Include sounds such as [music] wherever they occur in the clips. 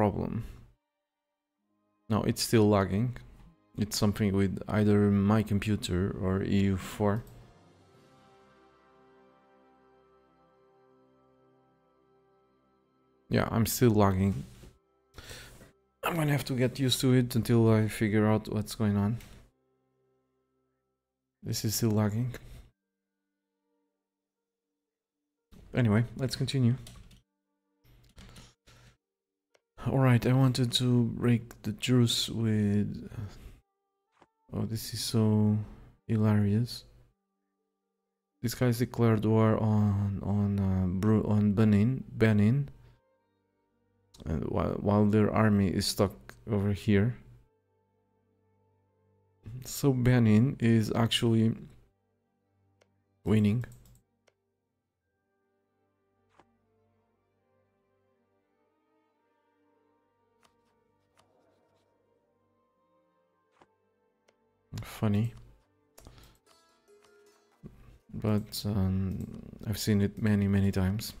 problem? No, it's still lagging. It's something with either my computer or EU4. Yeah, I'm still lagging. I'm gonna have to get used to it until I figure out what's going on. This is still lagging. Anyway, let's continue. Alright, I wanted to break the truce with... Oh, this is so hilarious. These guys declared war on on uh, Bru on Benin, Benin, and while while their army is stuck over here. So Benin is actually winning. Funny. But um, I've seen it many, many times.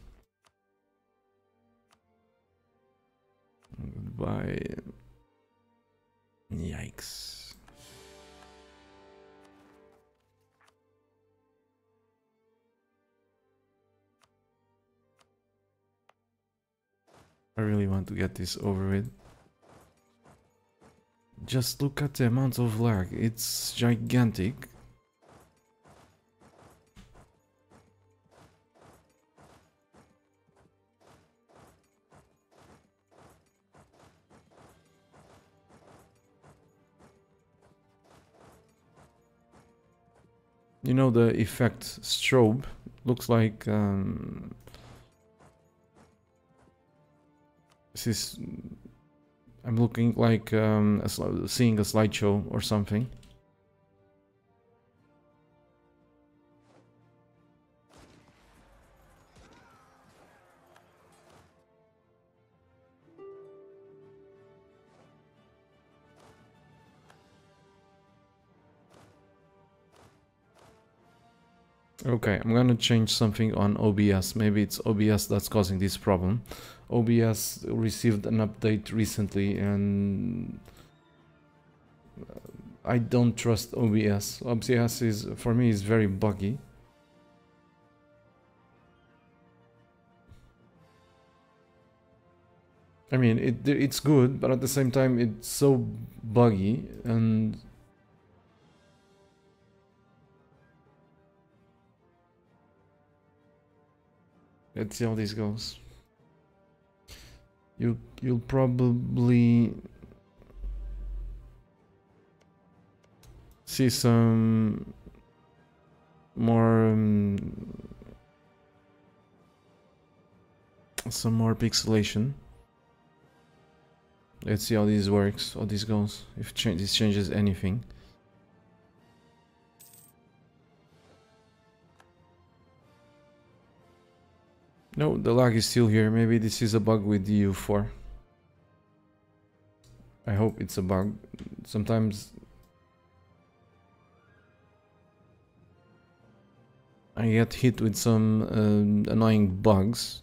Goodbye. Yikes. I really want to get this over with. Just look at the amount of lag, it's gigantic. You know the effect strobe looks like um, this is I'm looking like um, a seeing a slideshow or something. Okay, I'm gonna change something on OBS. Maybe it's OBS that's causing this problem. OBS received an update recently and uh, I don't trust OBS. OBS is, for me, is very buggy. I mean, it it's good, but at the same time, it's so buggy and Let's see how this goes. You you'll probably see some more um, some more pixelation. Let's see how this works, how this goes, if this changes anything. No, the lag is still here. Maybe this is a bug with EU4. I hope it's a bug. Sometimes I get hit with some uh, annoying bugs.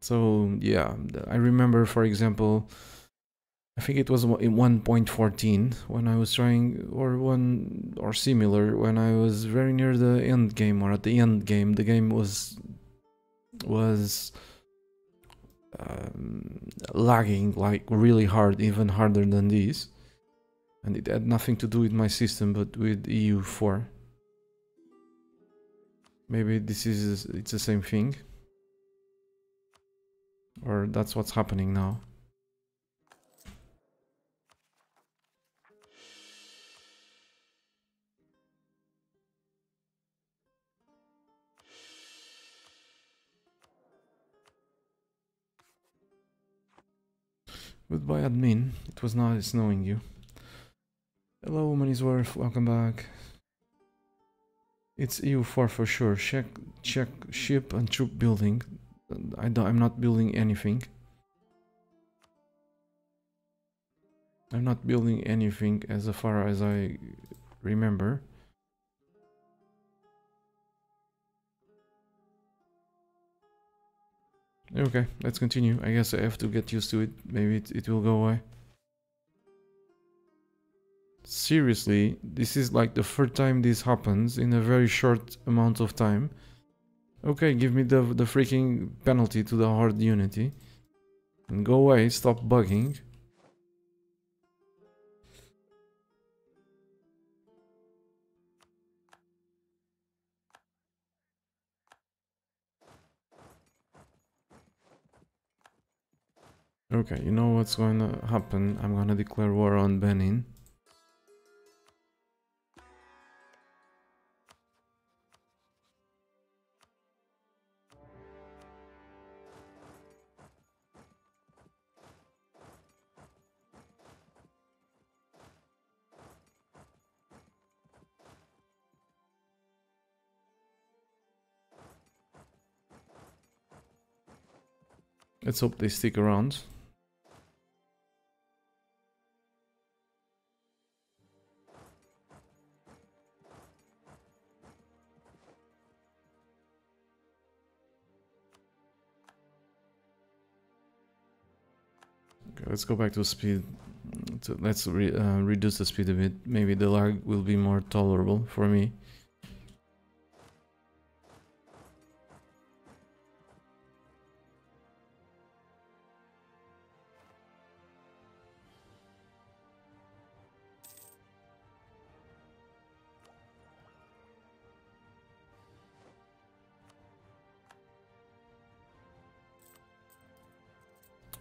So yeah, I remember for example I think it was in 1.14 when I was trying, or one or similar, when I was very near the end game or at the end game. The game was was um, lagging like really hard, even harder than this, and it had nothing to do with my system, but with EU4. Maybe this is it's the same thing, or that's what's happening now. Goodbye admin, it was nice knowing you. Hello Manisworth, welcome back. It's EU4 for sure. Check check ship and troop building. I I'm not building anything. I'm not building anything as far as I remember. Okay, let's continue. I guess I have to get used to it. Maybe it, it will go away. Seriously, this is like the third time this happens in a very short amount of time. Okay, give me the, the freaking penalty to the horde unity. And go away, stop bugging. Okay, you know what's going to happen? I'm gonna declare war on Benin. Let's hope they stick around. Let's go back to speed. So let's re uh, reduce the speed a bit. Maybe the lag will be more tolerable for me.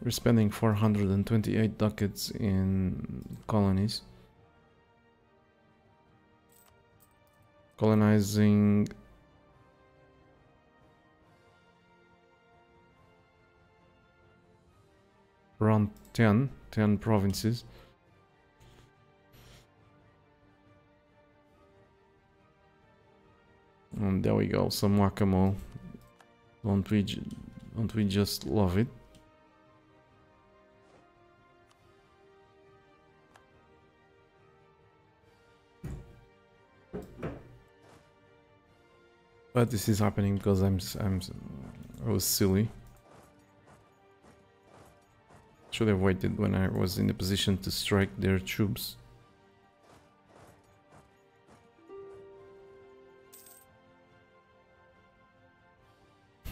We're spending 428 ducats in colonies. Colonizing around 10, 10 provinces. And there we go, some whack-a-mole. Don't we, don't we just love it? But this is happening because I'm I'm I was silly. Should have waited when I was in a position to strike their troops.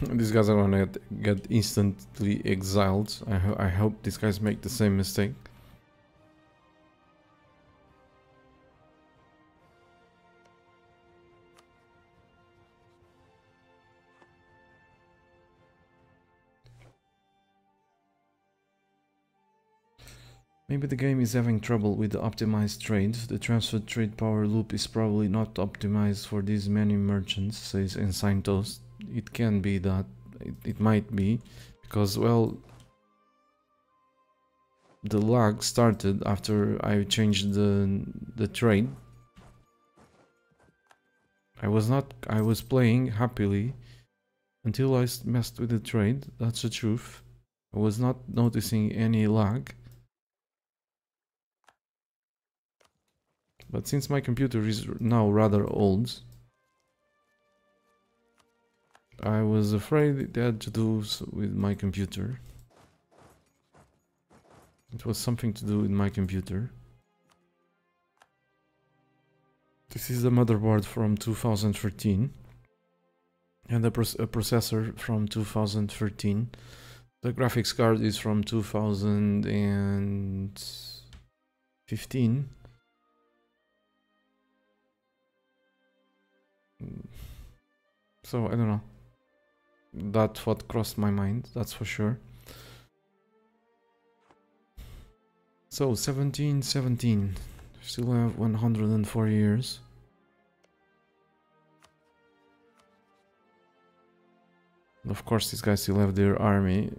[laughs] these guys are gonna get instantly exiled. I, ho I hope these guys make the same mistake. Maybe the game is having trouble with the optimized trade. The transfer trade power loop is probably not optimized for these many merchants, says Ensign Toast. It can be that. It, it might be. Because, well, the lag started after I changed the, the trade. I was not... I was playing happily until I messed with the trade. That's the truth. I was not noticing any lag. But since my computer is now rather old, I was afraid it had to do with my computer. It was something to do with my computer. This is the motherboard from 2013 and the a processor from 2013. The graphics card is from 2015 Mm. So I don't know. That's what crossed my mind, that's for sure. So 1717. Still have 104 years. Of course, these guys still have their army.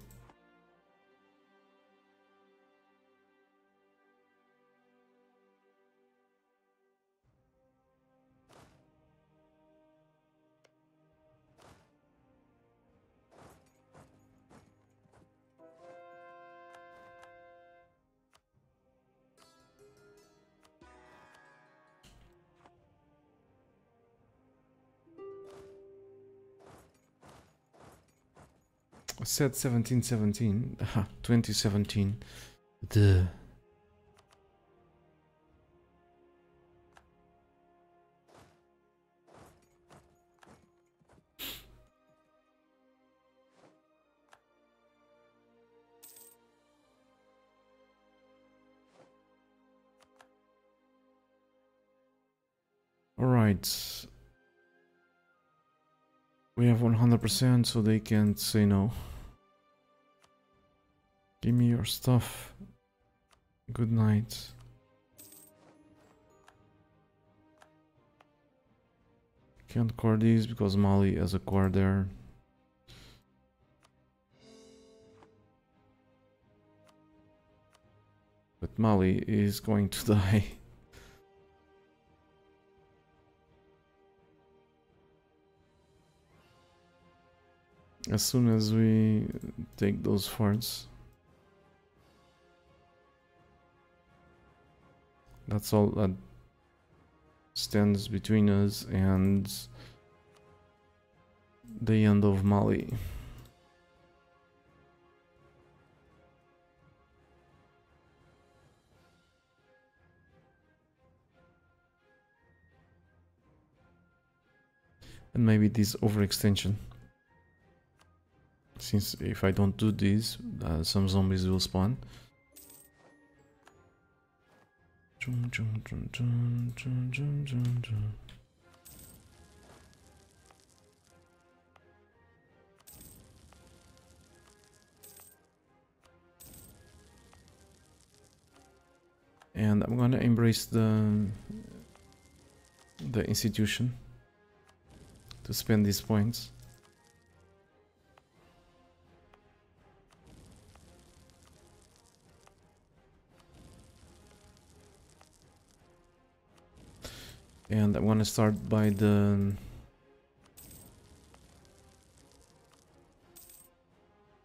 Said 1717. 2017. Duh. All right. We have 100% so they can't say no. Give me your stuff. Good night. Can't core these because Mali has a core there. But Mali is going to [laughs] die. as soon as we take those forts. That's all that stands between us and the end of Mali. And maybe this overextension. Since if I don't do this, uh, some zombies will spawn. And I'm gonna embrace the the institution to spend these points. And I want to start by the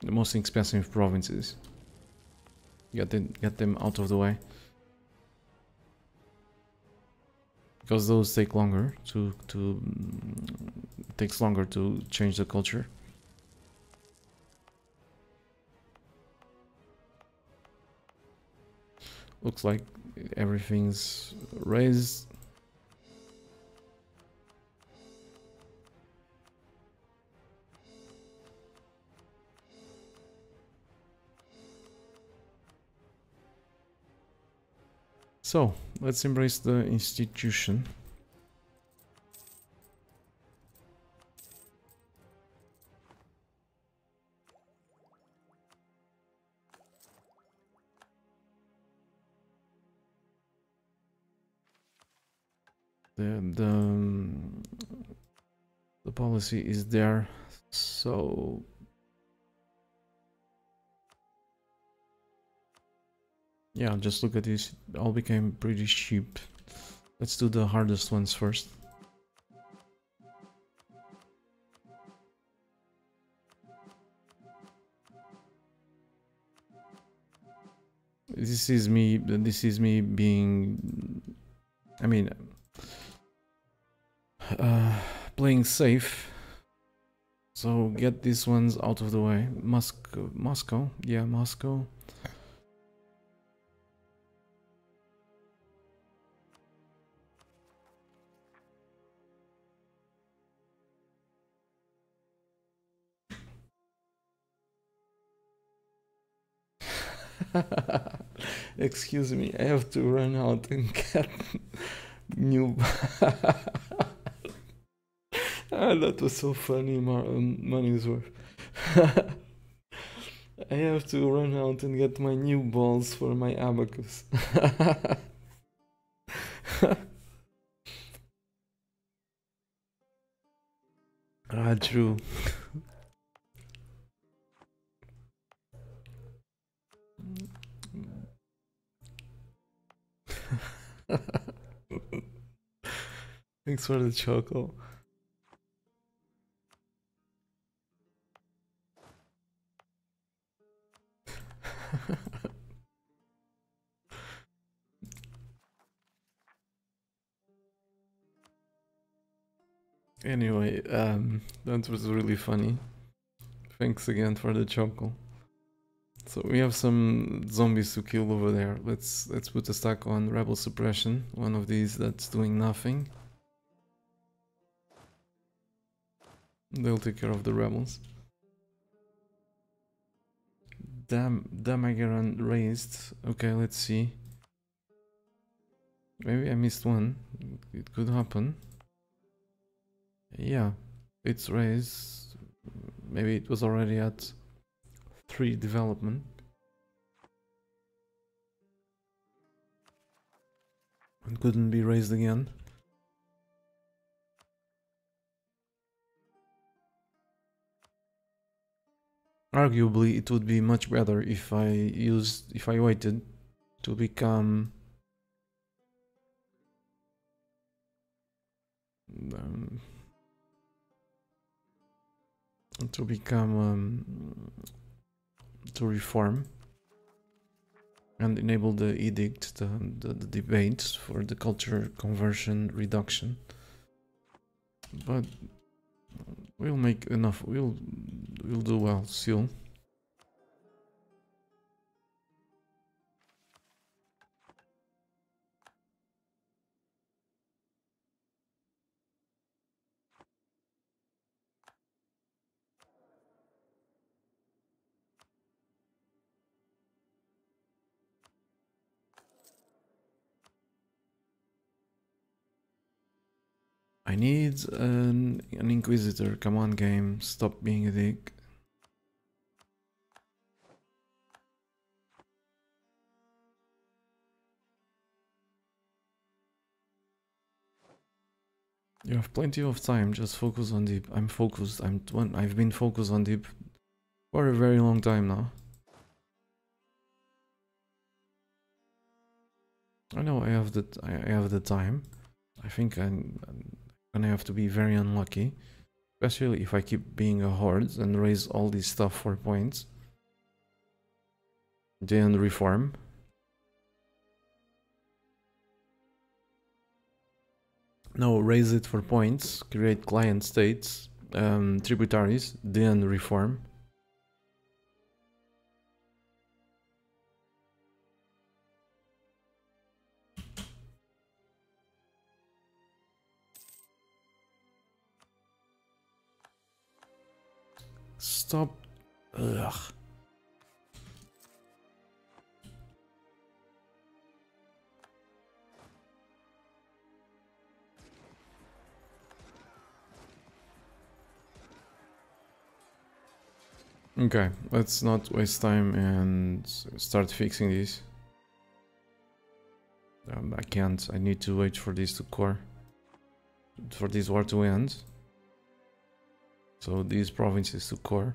the most expensive provinces. Get them, get them out of the way. Because those take longer to to it takes longer to change the culture. Looks like everything's raised So, let's embrace the institution. The, the, um, the policy is there, so Yeah, just look at this. It all became pretty cheap. Let's do the hardest ones first. This is me, this is me being, I mean, uh, playing safe. So get these ones out of the way. Moscow, Moscow, yeah, Moscow. [laughs] Excuse me, I have to run out and [laughs] get new. [laughs] ah, that was so funny, Mar- um, money's worth. I have to run out and get my new balls for my abacus. ah, true. [laughs] Thanks for the choco. [laughs] anyway, um, that was really funny. Thanks again for the chuckle. So we have some zombies to kill over there. Let's let's put a stack on rebel suppression. One of these that's doing nothing. They'll take care of the rebels. Dam Damageron raised. Okay, let's see. Maybe I missed one. It could happen. Yeah, it's raised. Maybe it was already at 3 development. And couldn't be raised again. Arguably, it would be much better if I used, if I waited to become um, to become um, to reform and enable the edict, the, the, the debate for the culture conversion reduction. But we'll make enough. We'll we'll do well still. I need an, an Inquisitor. Come on, game. Stop being a dick. You have plenty of time. Just focus on deep. I'm focused. I'm. I've been focused on deep for a very long time now. I know I have the I have the time. I think I'm, I'm gonna have to be very unlucky. Especially if I keep being a horde and raise all this stuff for points. Then reform. No, raise it for points, create client states, um, tributaries, then reform. Stop. Ugh. Okay, let's not waste time and start fixing this. Um, I can't, I need to wait for this to core. For this war to end. So these provinces to core.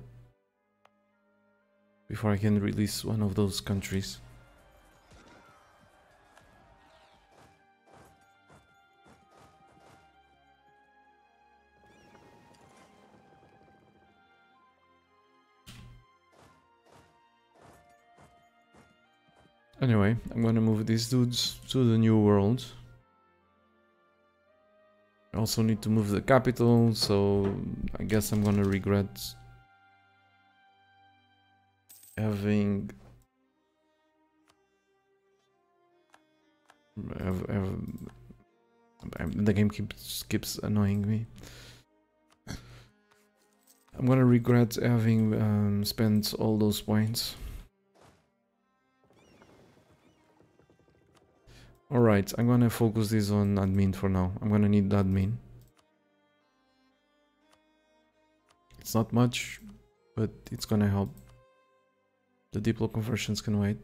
Before I can release one of those countries. Anyway, I'm gonna move these dudes to the new world. I also need to move the capital, so I guess I'm gonna regret having have, have, the game keeps keeps annoying me. I'm gonna regret having um, spent all those points. Alright, I'm gonna focus this on admin for now. I'm gonna need admin. It's not much, but it's gonna help. The Diplo conversions can wait.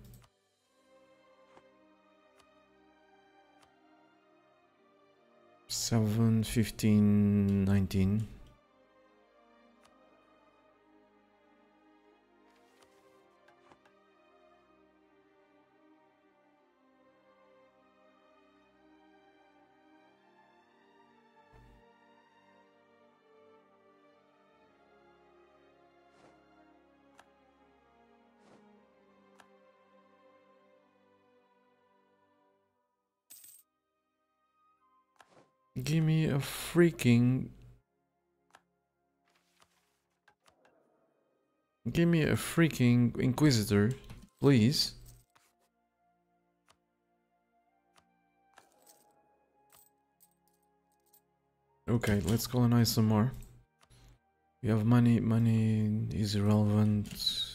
Seven, fifteen, nineteen. Give me a freaking Give me a freaking Inquisitor, please. Okay, let's colonize some more. We have money, money is irrelevant.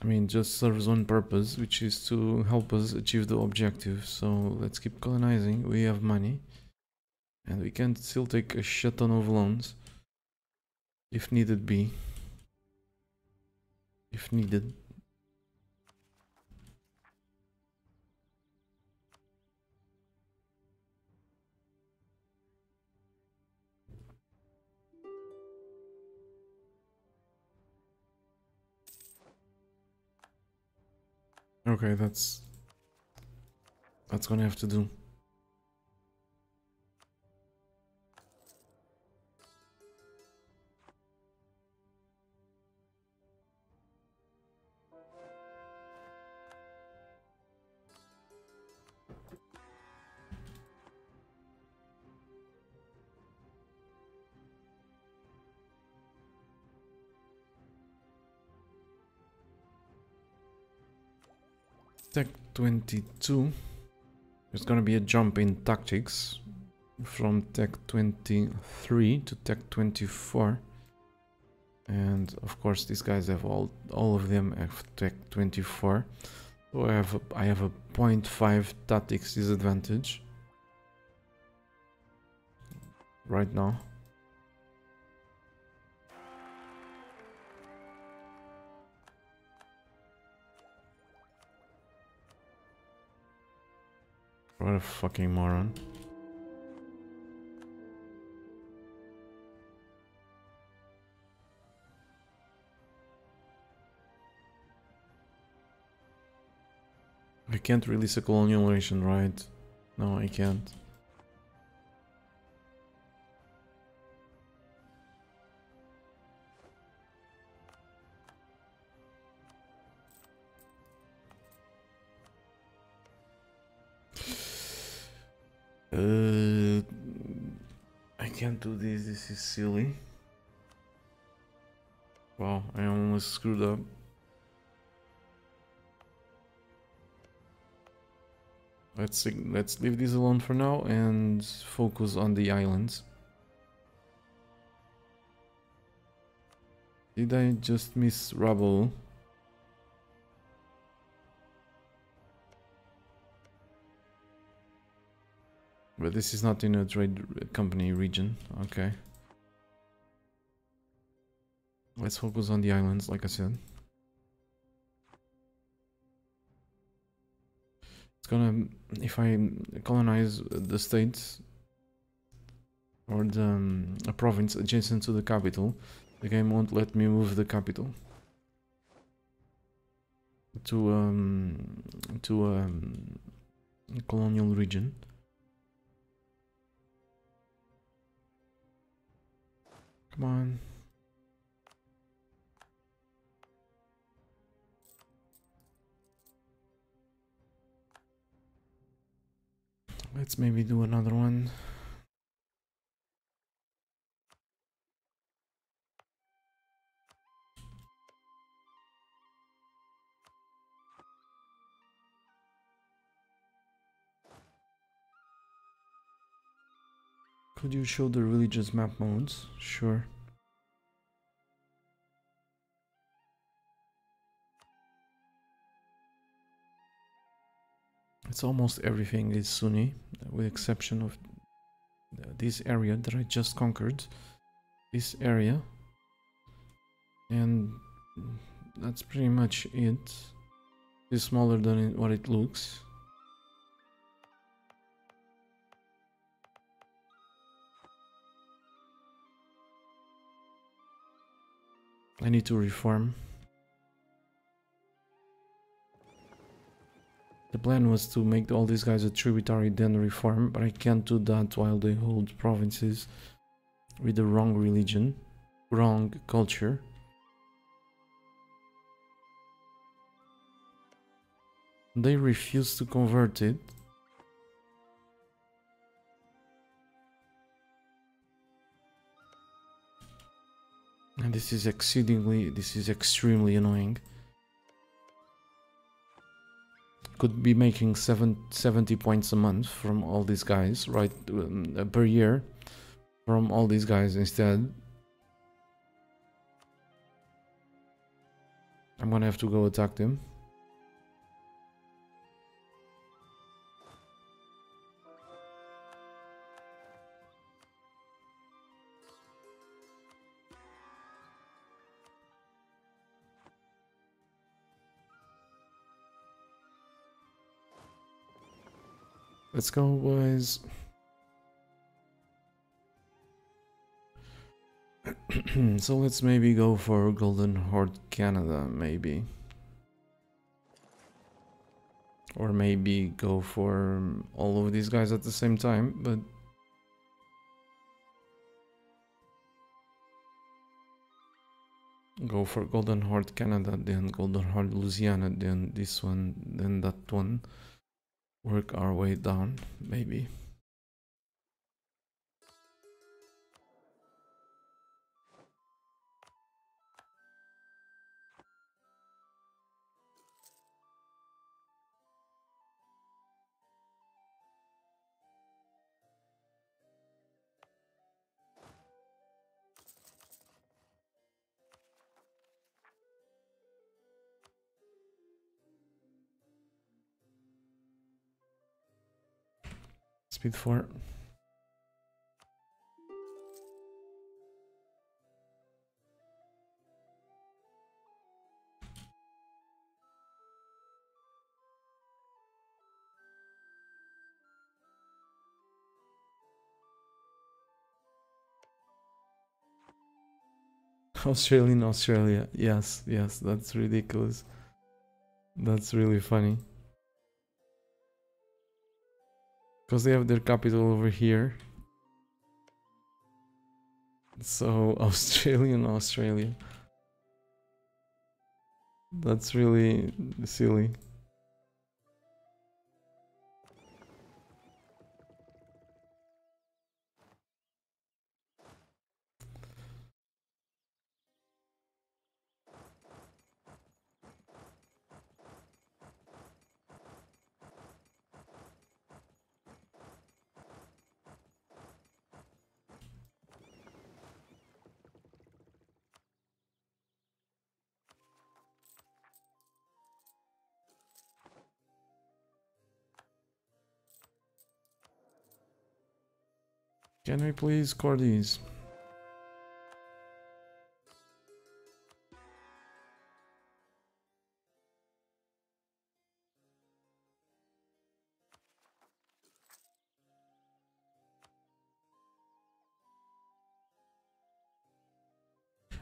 I mean, just serves one purpose, which is to help us achieve the objective. So let's keep colonizing. We have money. And we can still take a shit ton of loans. If needed be. If needed. Okay, that's that's gonna have to do. Tech 22. There's gonna be a jump in tactics from Tech 23 to Tech 24. And of course these guys have all all of them have Tech 24. So I have a, I have a 0.5 tactics disadvantage right now. What a fucking moron. I can't release a colonial nation, right? No, I can't. Uh, I can't do this, this is silly. Wow, I almost screwed up. Let's let's leave this alone for now and focus on the islands. Did I just miss rubble? But this is not in a trade company region. Okay. Let's focus on the islands, like I said. It's gonna... If I colonize the states or the um, a province adjacent to the capital, the game won't let me move the capital to um to um colonial region. Come on. Let's maybe do another one. Could you show the religious map modes? Sure. It's almost everything is Sunni, with exception of uh, this area that I just conquered. This area. And that's pretty much it. It's smaller than what it looks. I need to reform. The plan was to make all these guys a tributary then reform, but I can't do that while they hold provinces with the wrong religion, wrong culture. They refuse to convert it. And this is exceedingly, this is extremely annoying. Could be making seven, 70 points a month from all these guys, right, um, per year from all these guys instead. I'm gonna have to go attack them. Let's go, boys. [clears throat] so let's maybe go for Golden Horde Canada, maybe. Or maybe go for all of these guys at the same time, but... Go for Golden Horde Canada, then Golden Horde Louisiana, then this one, then that one work our way down, maybe. Speed 4. [laughs] Australian Australia. Yes, yes, that's ridiculous. That's really funny. Because they have their capital over here. So, [laughs] Australian Australia. That's really silly. Can we please score these?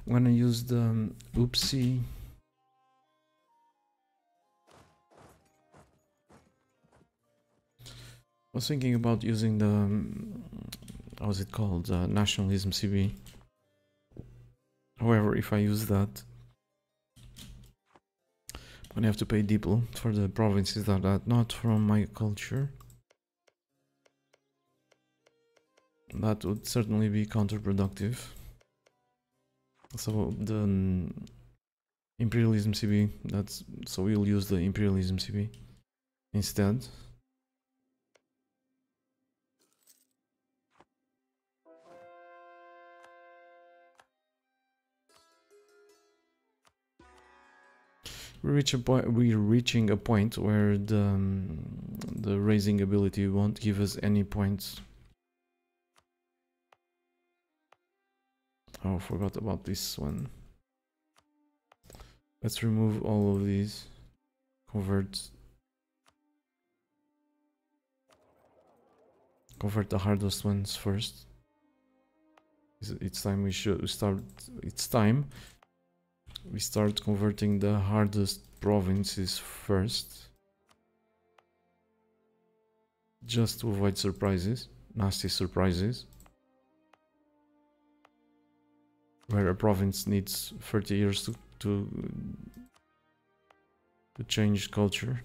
I'm gonna use the um, oopsie. I was thinking about using the um, how is it called uh, nationalism CB. However, if I use that, I'm gonna have to pay DPL for the provinces that are not from my culture. That would certainly be counterproductive. So the imperialism CB, that's so we'll use the imperialism CB instead. We reach a point we're reaching a point where the um, the raising ability won't give us any points. Oh forgot about this one. Let's remove all of these convert convert the hardest ones first. It's time we should start it's time we start converting the hardest provinces first. Just to avoid surprises nasty surprises. Where a province needs 30 years to to, to change culture.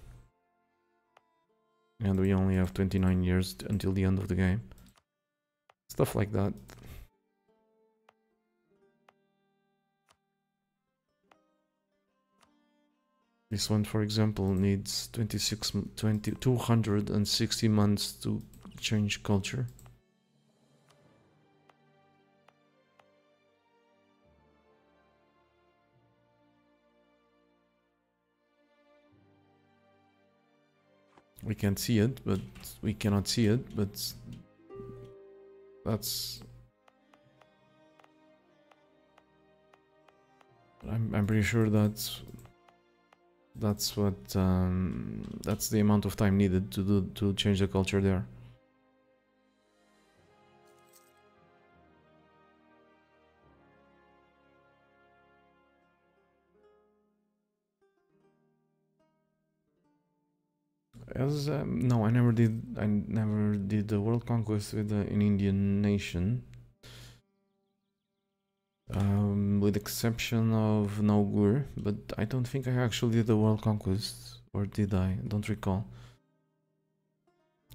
And we only have 29 years until the end of the game. Stuff like that This one, for example, needs 26, 20, 260 months to change culture. We can't see it, but we cannot see it, but that's I'm I'm pretty sure that's that's what um, that's the amount of time needed to do to change the culture there. As um, no, I never did. I never did the world conquest with uh, an Indian nation. Um, with the exception of Naugur, but I don't think I actually did the world conquest, or did I? Don't recall.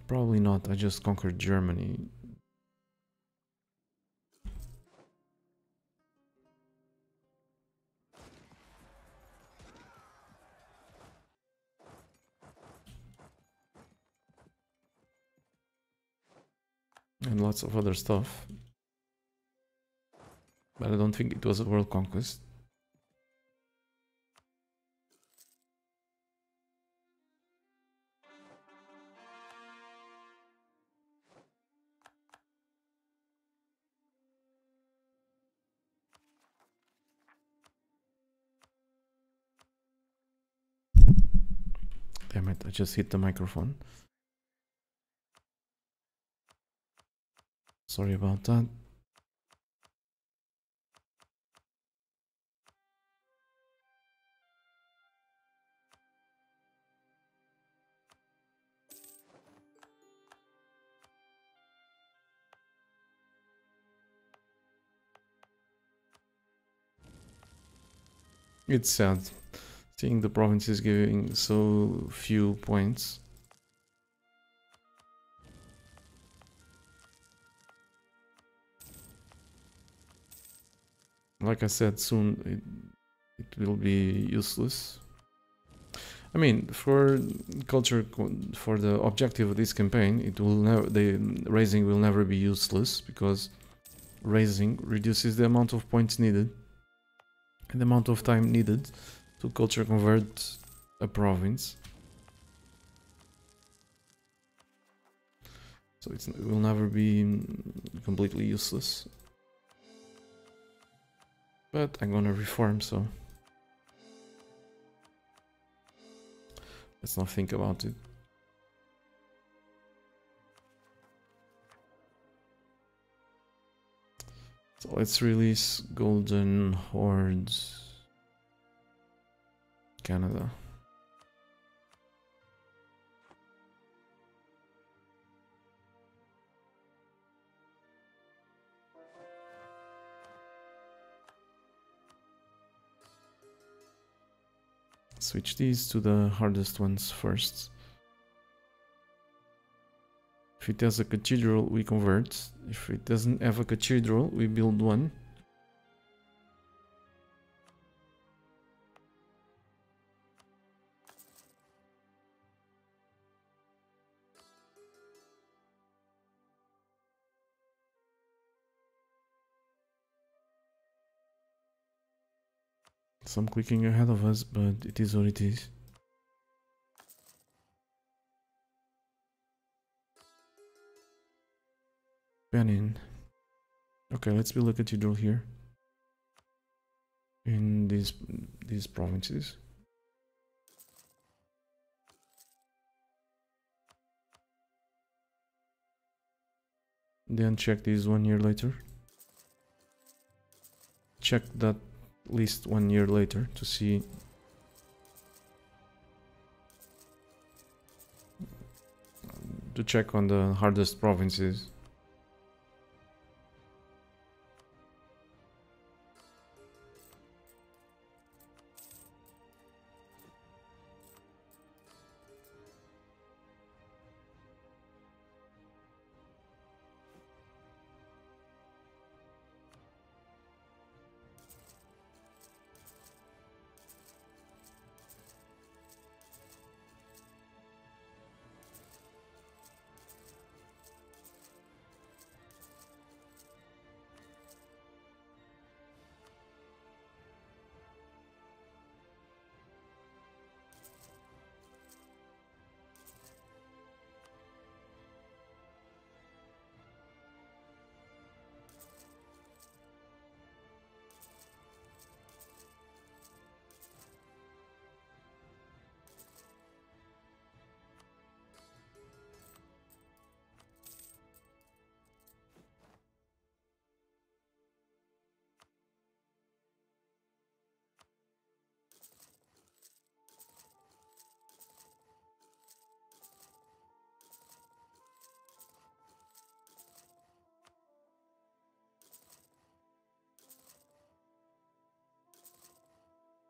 Probably not. I just conquered Germany. And lots of other stuff. But I don't think it was a world conquest. Damn it, I just hit the microphone. Sorry about that. It's sad seeing the provinces giving so few points. Like I said, soon it, it will be useless. I mean, for culture, for the objective of this campaign, it will never, the raising will never be useless because raising reduces the amount of points needed and the amount of time needed to culture convert a province. So it will never be mm, completely useless. But I'm gonna reform, so let's not think about it. Let's release Golden Hordes Canada. Switch these to the hardest ones first. If it has a cathedral, we convert. If it doesn't have a cathedral, we build one. Some clicking ahead of us, but it is what it is. Benin. Okay, let's be build a cathedral here. In these these provinces. Then check these one year later. Check that list one year later to see to check on the hardest provinces.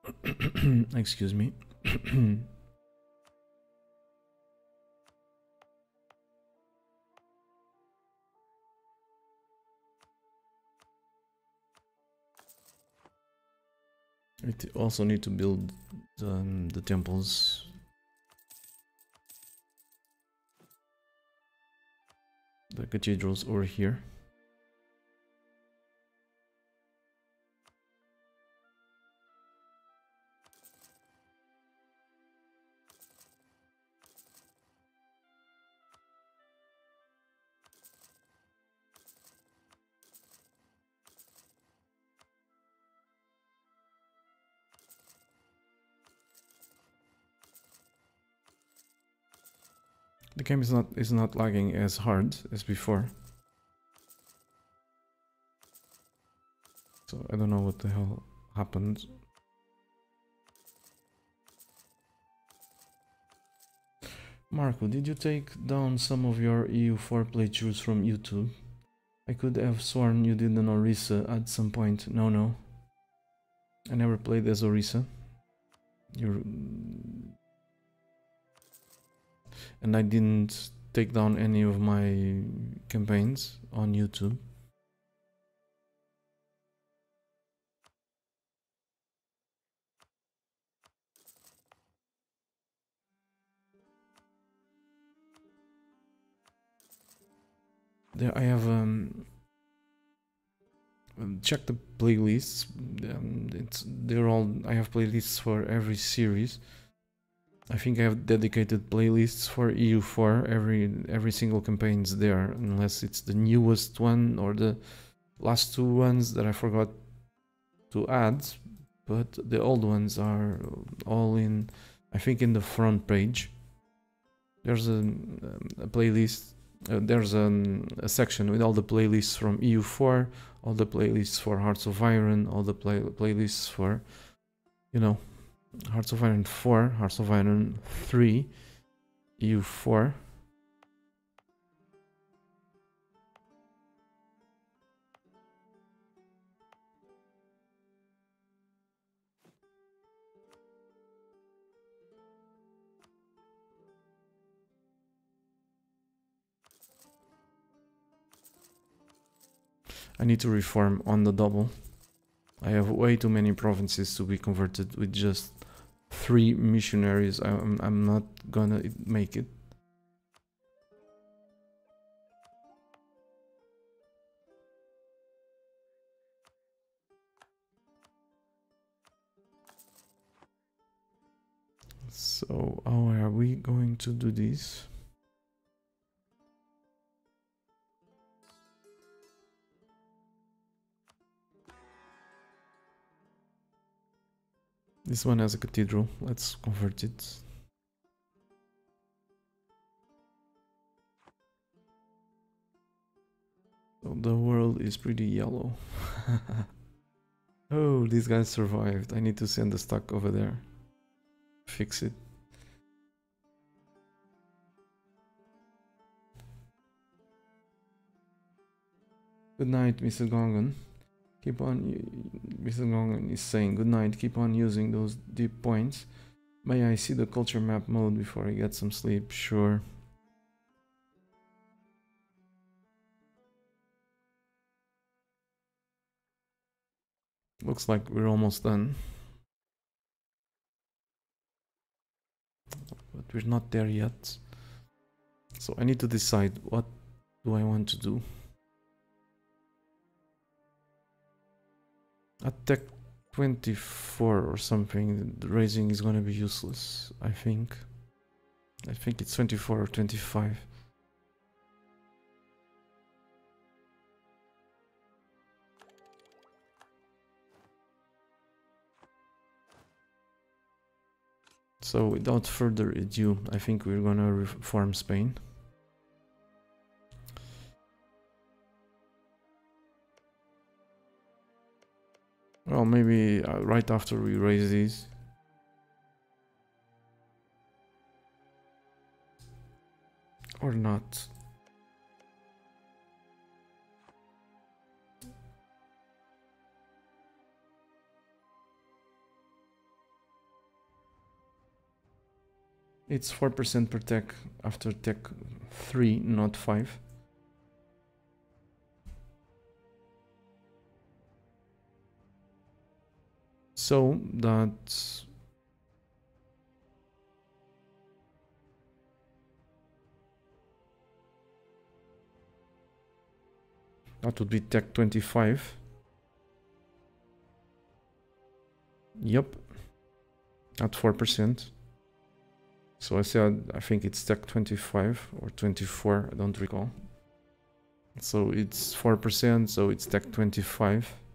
[clears throat] Excuse me. [clears throat] We also need to build um, the temples. The cathedrals over here. Game is not is not lagging as hard as before. So I don't know what the hell happened. Marco, did you take down some of your EU4 playthroughs from YouTube? I could have sworn you did an Orissa at some point. No, no. I never played as Orissa. You're and I didn't take down any of my campaigns on YouTube. There I have um, um check the playlists. Um, it's they're all I have playlists for every series. I think I have dedicated playlists for EU4. Every every single campaign is there, unless it's the newest one or the last two ones that I forgot to add. But the old ones are all in, I think, in the front page. There's a, a playlist. Uh, there's a section with all the playlists from EU4, all the playlists for Hearts of Iron, all the play, playlists for, you know, Hearts of Iron 4, Hearts of Iron 3, EU4. I need to reform on the double. I have way too many provinces to be converted with just three missionaries. I'm, I'm not gonna make it. So how are we going to do this? This one has a cathedral. Let's convert it. So the world is pretty yellow. [laughs] oh, these guys survived. I need to send the stock over there. Fix it. Good night, Mr. Gongan. Keep on, Mr. Gongan is saying, good night, keep on using those deep points. May I see the culture map mode before I get some sleep? Sure. Looks like we're almost done. But we're not there yet. So I need to decide what do I want to do. At tech 24 or something, the raising is gonna be useless, I think. I think it's 24 or 25. So without further ado, I think we're gonna reform Spain. Well, maybe uh, right after we raise these. Or not. It's 4% per tech after tech 3, not 5. So that that would be tech 25. Yep, at 4%. So I said, I think it's tech 25 or 24, I don't recall. So it's 4%, so it's tech 25.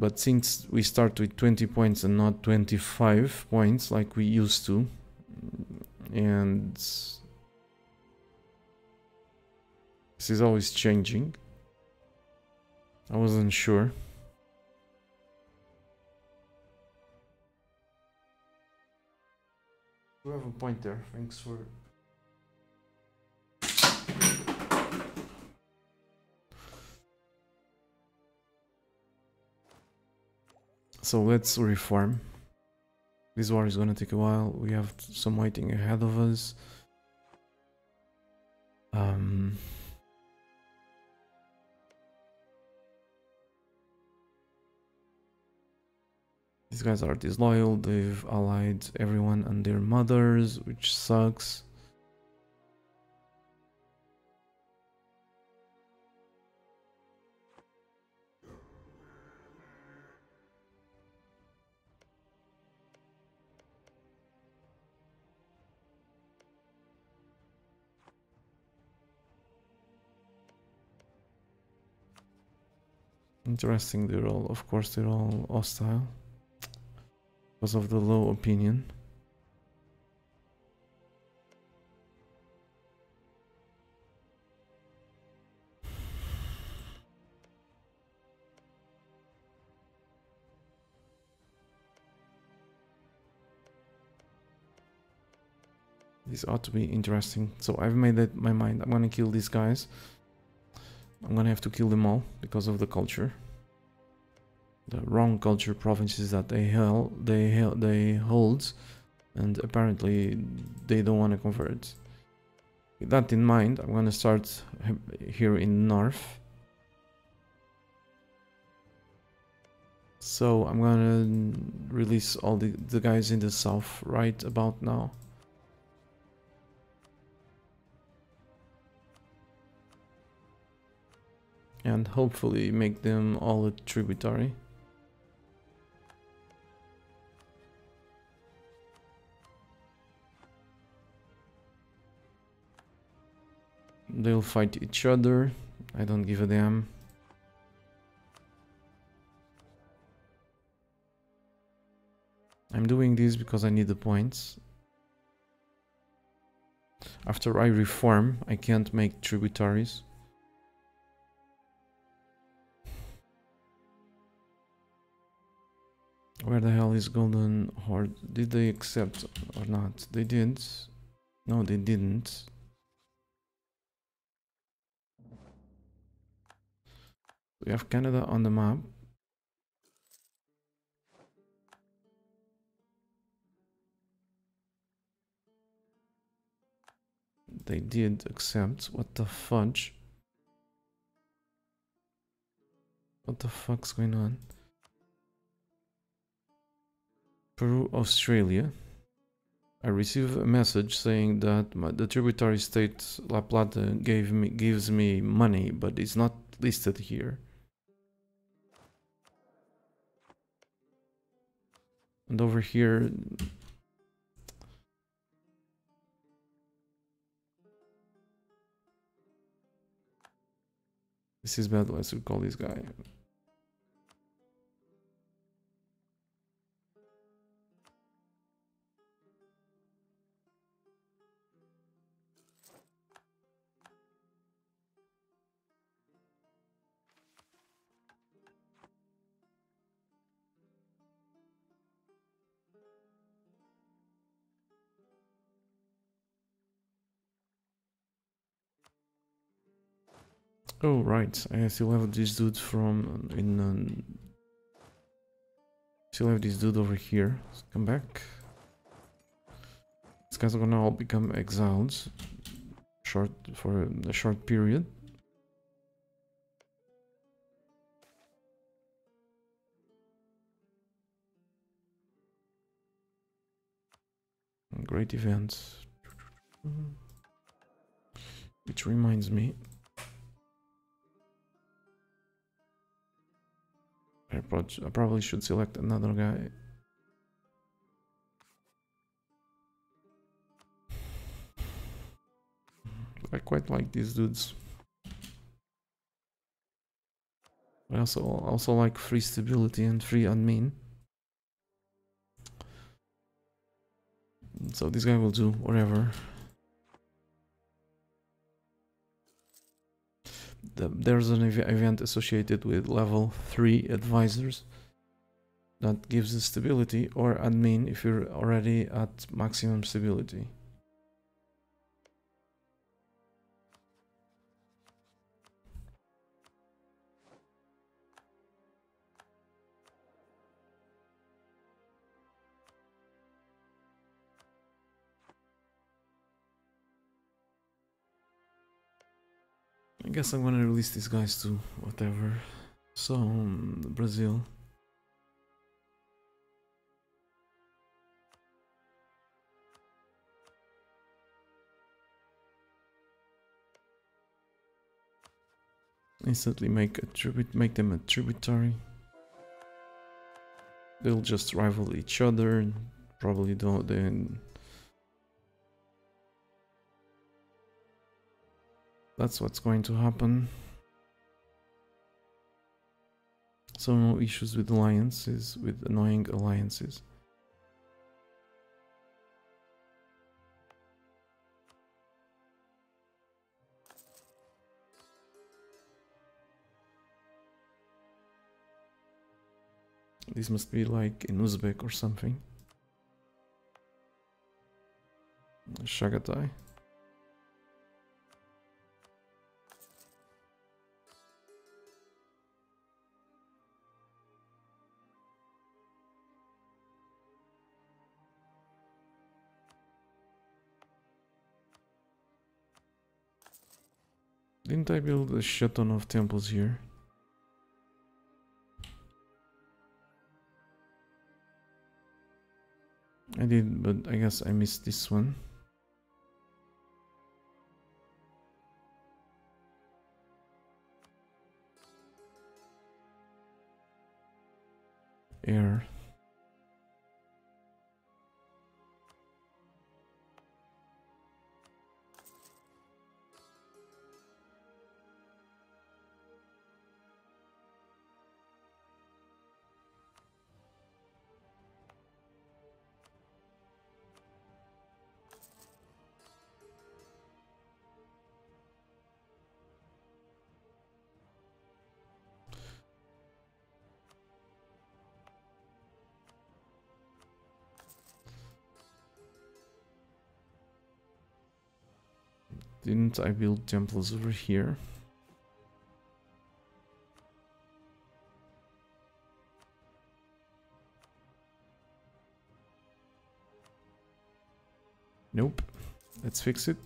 But since we start with 20 points and not 25 points like we used to, and this is always changing, I wasn't sure. We have a point there, thanks for So let's reform. This war is gonna take a while. We have some waiting ahead of us. Um, these guys are disloyal. They've allied everyone and their mothers, which sucks. Interesting, they're all, of course, they're all hostile because of the low opinion. This ought to be interesting. So I've made up my mind. I'm gonna kill these guys. I'm gonna have to kill them all because of the culture. The wrong culture provinces that they held, they held, they hold, and apparently they don't want to convert. With that in mind, I'm gonna start here in north. So I'm gonna release all the, the guys in the south right about now. And hopefully make them all a tributary. They'll fight each other. I don't give a damn. I'm doing this because I need the points. After I reform, I can't make tributaries. Where the hell is Golden Horde? Did they accept or not? They did. No, they didn't. We have Canada on the map. They did accept. What the fudge? What the fuck's going on? Peru, Australia. I received a message saying that my, the tributary state La Plata gave me gives me money, but it's not listed here. And over here, this is bad. Let's call this guy. Oh, right. I still have this dude from in. Um, still have this dude over here. Let's come back. These guys are gonna all become exiled short for a short period. Great event. Which reminds me. I probably should select another guy. [sighs] I quite like these dudes. I also also like free stability and free admin. So this guy will do whatever. The, there's an ev event associated with level 3 advisors that gives stability or admin if you're already at maximum stability. I guess I'm gonna release these guys to whatever. So, um, Brazil. Instantly make a tribute, make them a tributary. They'll just rival each other. Probably don't then That's what's going to happen. So no issues with alliances, with annoying alliances. This must be like in Uzbek or something. Chagatai. Didn't I build a shit ton of temples here? I did, but I guess I missed this one. Air. Didn't I build temples over here? Nope. Let's fix it.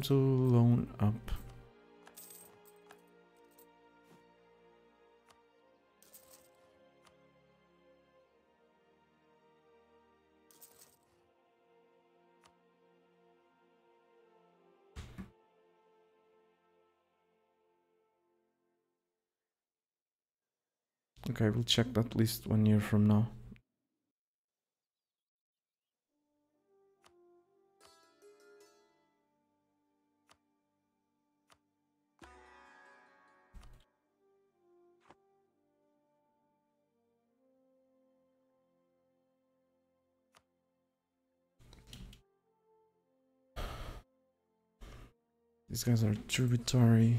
Time to loan up. Okay, we'll check that list one year from now. These guys are tributary.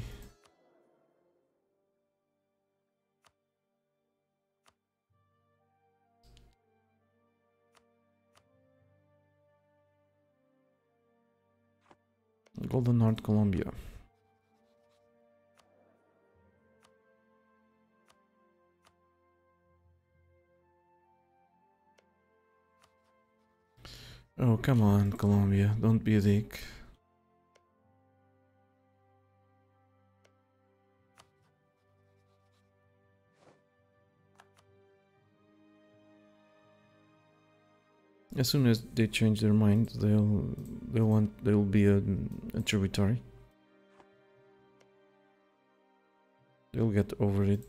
Golden Horde Colombia. Oh, come on, Colombia, Don't be a dick. As soon as they change their mind, they'll they'll want they'll be a, a tributary. They'll get over it.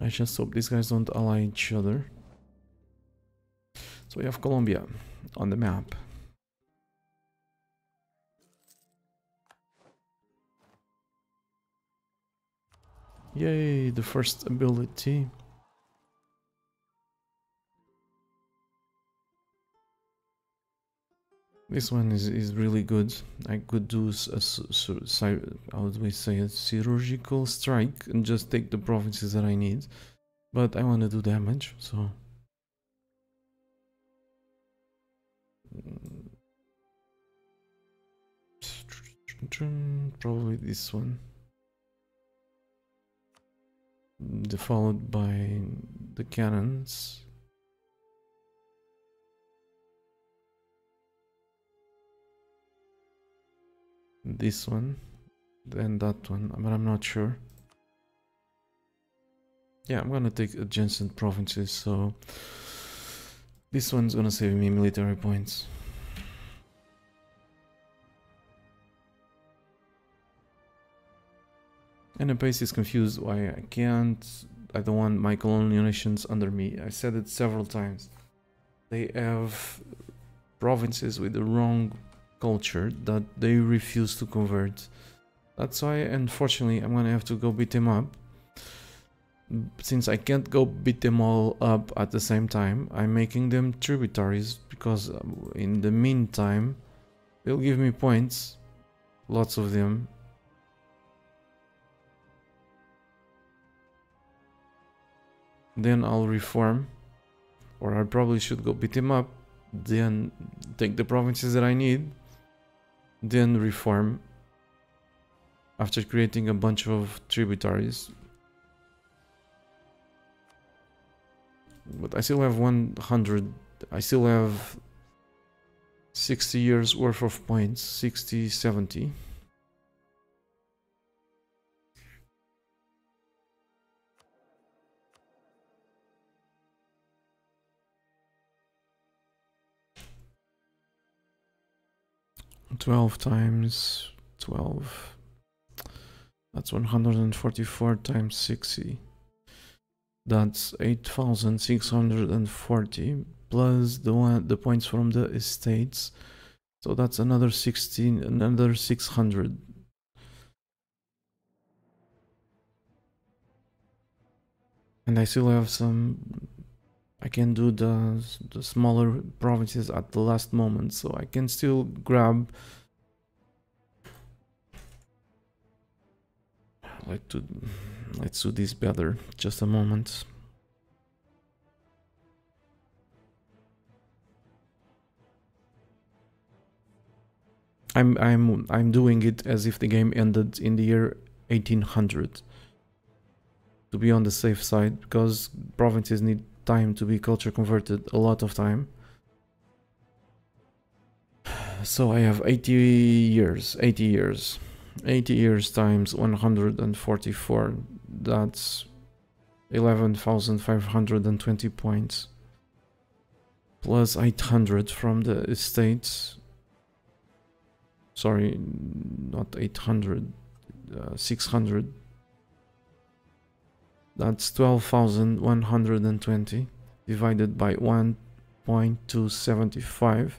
I just hope these guys don't ally each other. So we have Colombia on the map. Yay, the first ability. This one is, is really good. I could do a, a, how do we say a chirurgical strike and just take the provinces that I need. But I want to do damage, so Probably this one. The followed by the cannons. This one, then that one, but I'm not sure. Yeah, I'm gonna take adjacent provinces, so this one's gonna save me military points. And the base is confused why I can't. I don't want my colonial nations under me. I said it several times. They have provinces with the wrong culture that they refuse to convert. That's why, unfortunately, I'm gonna have to go beat them up since I can't go beat them all up at the same time, I'm making them tributaries because um, in the meantime, they'll give me points, lots of them. Then I'll reform, or I probably should go beat them up, then take the provinces that I need, then reform after creating a bunch of tributaries but I still have 100 I still have 60 years worth of points 60 70 12 times 12 that's 144 times 60 that's 8640 plus the one the points from the estates. So that's another 16 another 600 and i still have some i can do the the smaller provinces at the last moment so i can still grab like to Let's do this better. Just a moment. I'm I'm I'm doing it as if the game ended in the year 1800 to be on the safe side because provinces need time to be culture converted a lot of time [sighs] so I have 80 years 80 years 80 years times 144 that's 11,520 points plus 800 from the estates sorry not 800 uh, 600 that's 12,120 divided by 1.275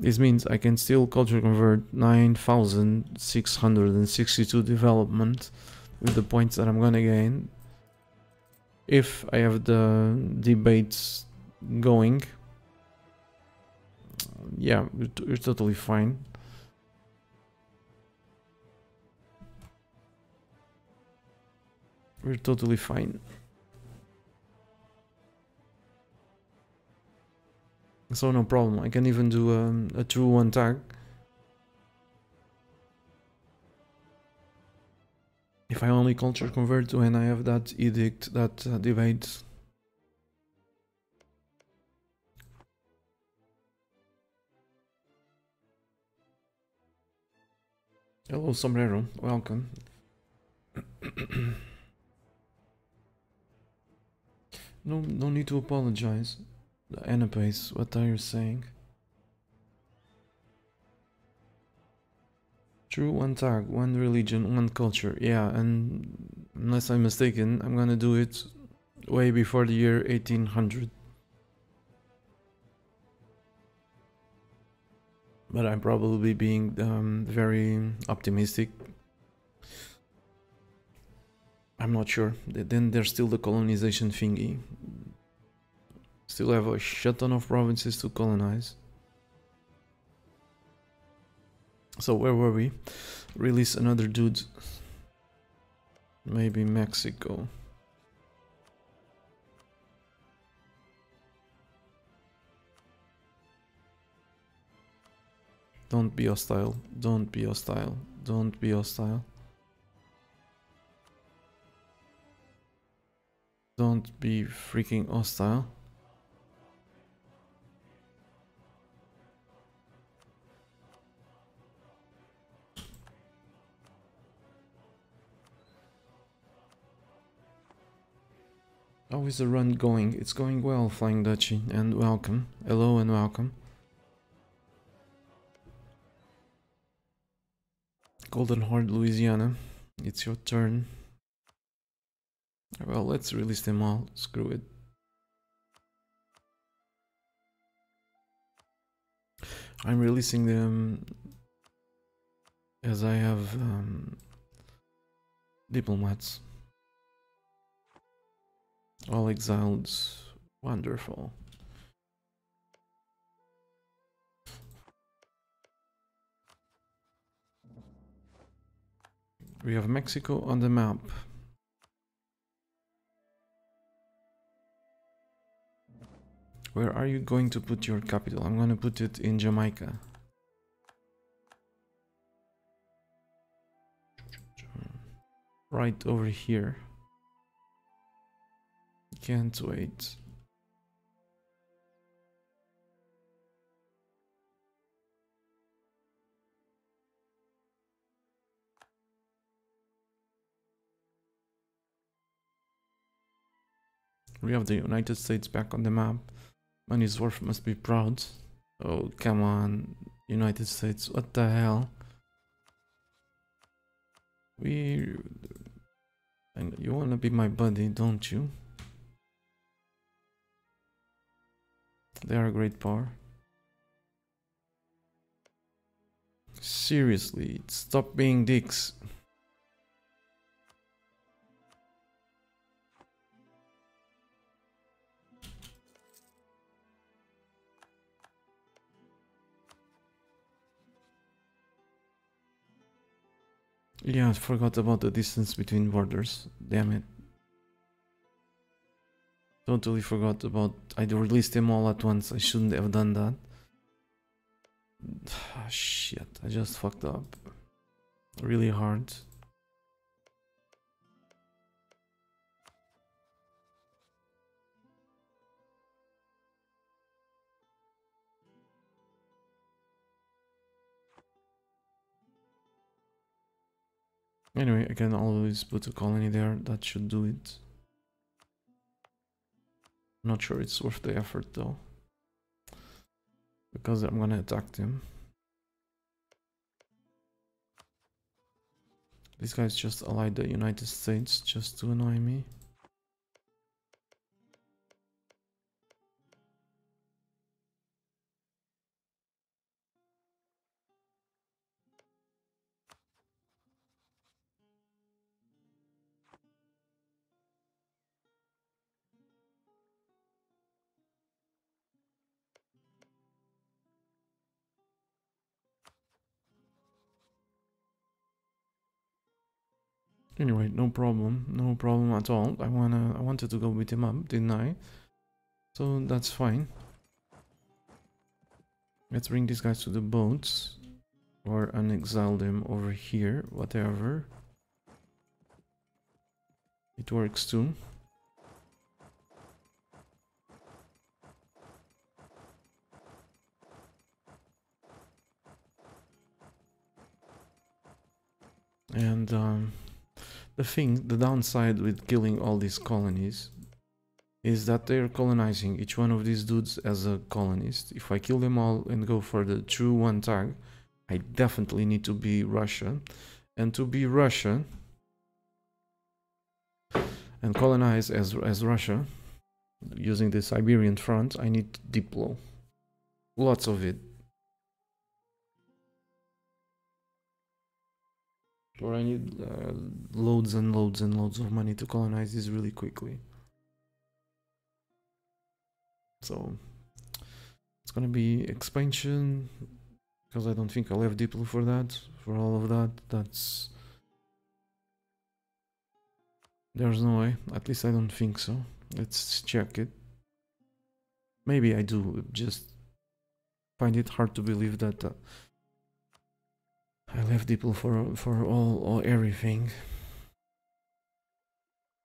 This means I can still culture convert 9662 development with the points that I'm gonna gain if I have the debates going. Yeah, you're totally fine. We're totally fine. So no problem. I can even do um, a true one tag. If I only culture convert when I have that edict, that uh, debate. Hello, Sombrero. Welcome. [coughs] no, no need to apologize. Anapase, what are you saying? True, one tag, one religion, one culture. Yeah, and unless I'm mistaken, I'm gonna do it way before the year 1800. But I'm probably being um, very optimistic. I'm not sure. Then there's still the colonization thingy. Still have a shit ton of provinces to colonize. So where were we? Release another dude. Maybe Mexico. Don't be hostile. Don't be hostile. Don't be hostile. Don't be freaking hostile. How is the run going? It's going well, Flying Dutchy, and welcome. Hello and welcome. Golden Horde, Louisiana. It's your turn. Well, let's release them all. Screw it. I'm releasing them as I have um, diplomats. All exiled. Wonderful. We have Mexico on the map. Where are you going to put your capital? I'm going to put it in Jamaica. Right over here. Can't wait. We have the United States back on the map. Money's worth must be proud. Oh, come on. United States, what the hell? We... and You wanna be my buddy, don't you? They are a great power. Seriously, stop being dicks. Yeah, I forgot about the distance between borders. Damn it. Totally forgot about... I released them all at once. I shouldn't have done that. [sighs] Ah, shit, I just fucked up. Really hard. Anyway, I can always put a colony there. That should do it. Not sure it's worth the effort though. Because I'm gonna attack them. These guys just allied the United States just to annoy me. Anyway, no problem, no problem at all. I wanna, I wanted to go beat him up, didn't I? So that's fine. Let's bring these guys to the boats. Or unexile them over here, whatever. It works too. And um, the thing, the downside with killing all these colonies is that they're colonizing each one of these dudes as a colonist. If I kill them all and go for the true one tag, I definitely need to be Russia. And to be Russia and colonize as, as Russia, using the Siberian front, I need Diplo. Lots of it. Or I need uh, loads and loads and loads of money to colonize this really quickly. So it's gonna be expansion because I don't think I'll have Diplo for that. For all of that, that's there's no way. At least I don't think so. Let's check it. Maybe I do. Just find it hard to believe that. Uh, I left Diplo for for all or everything.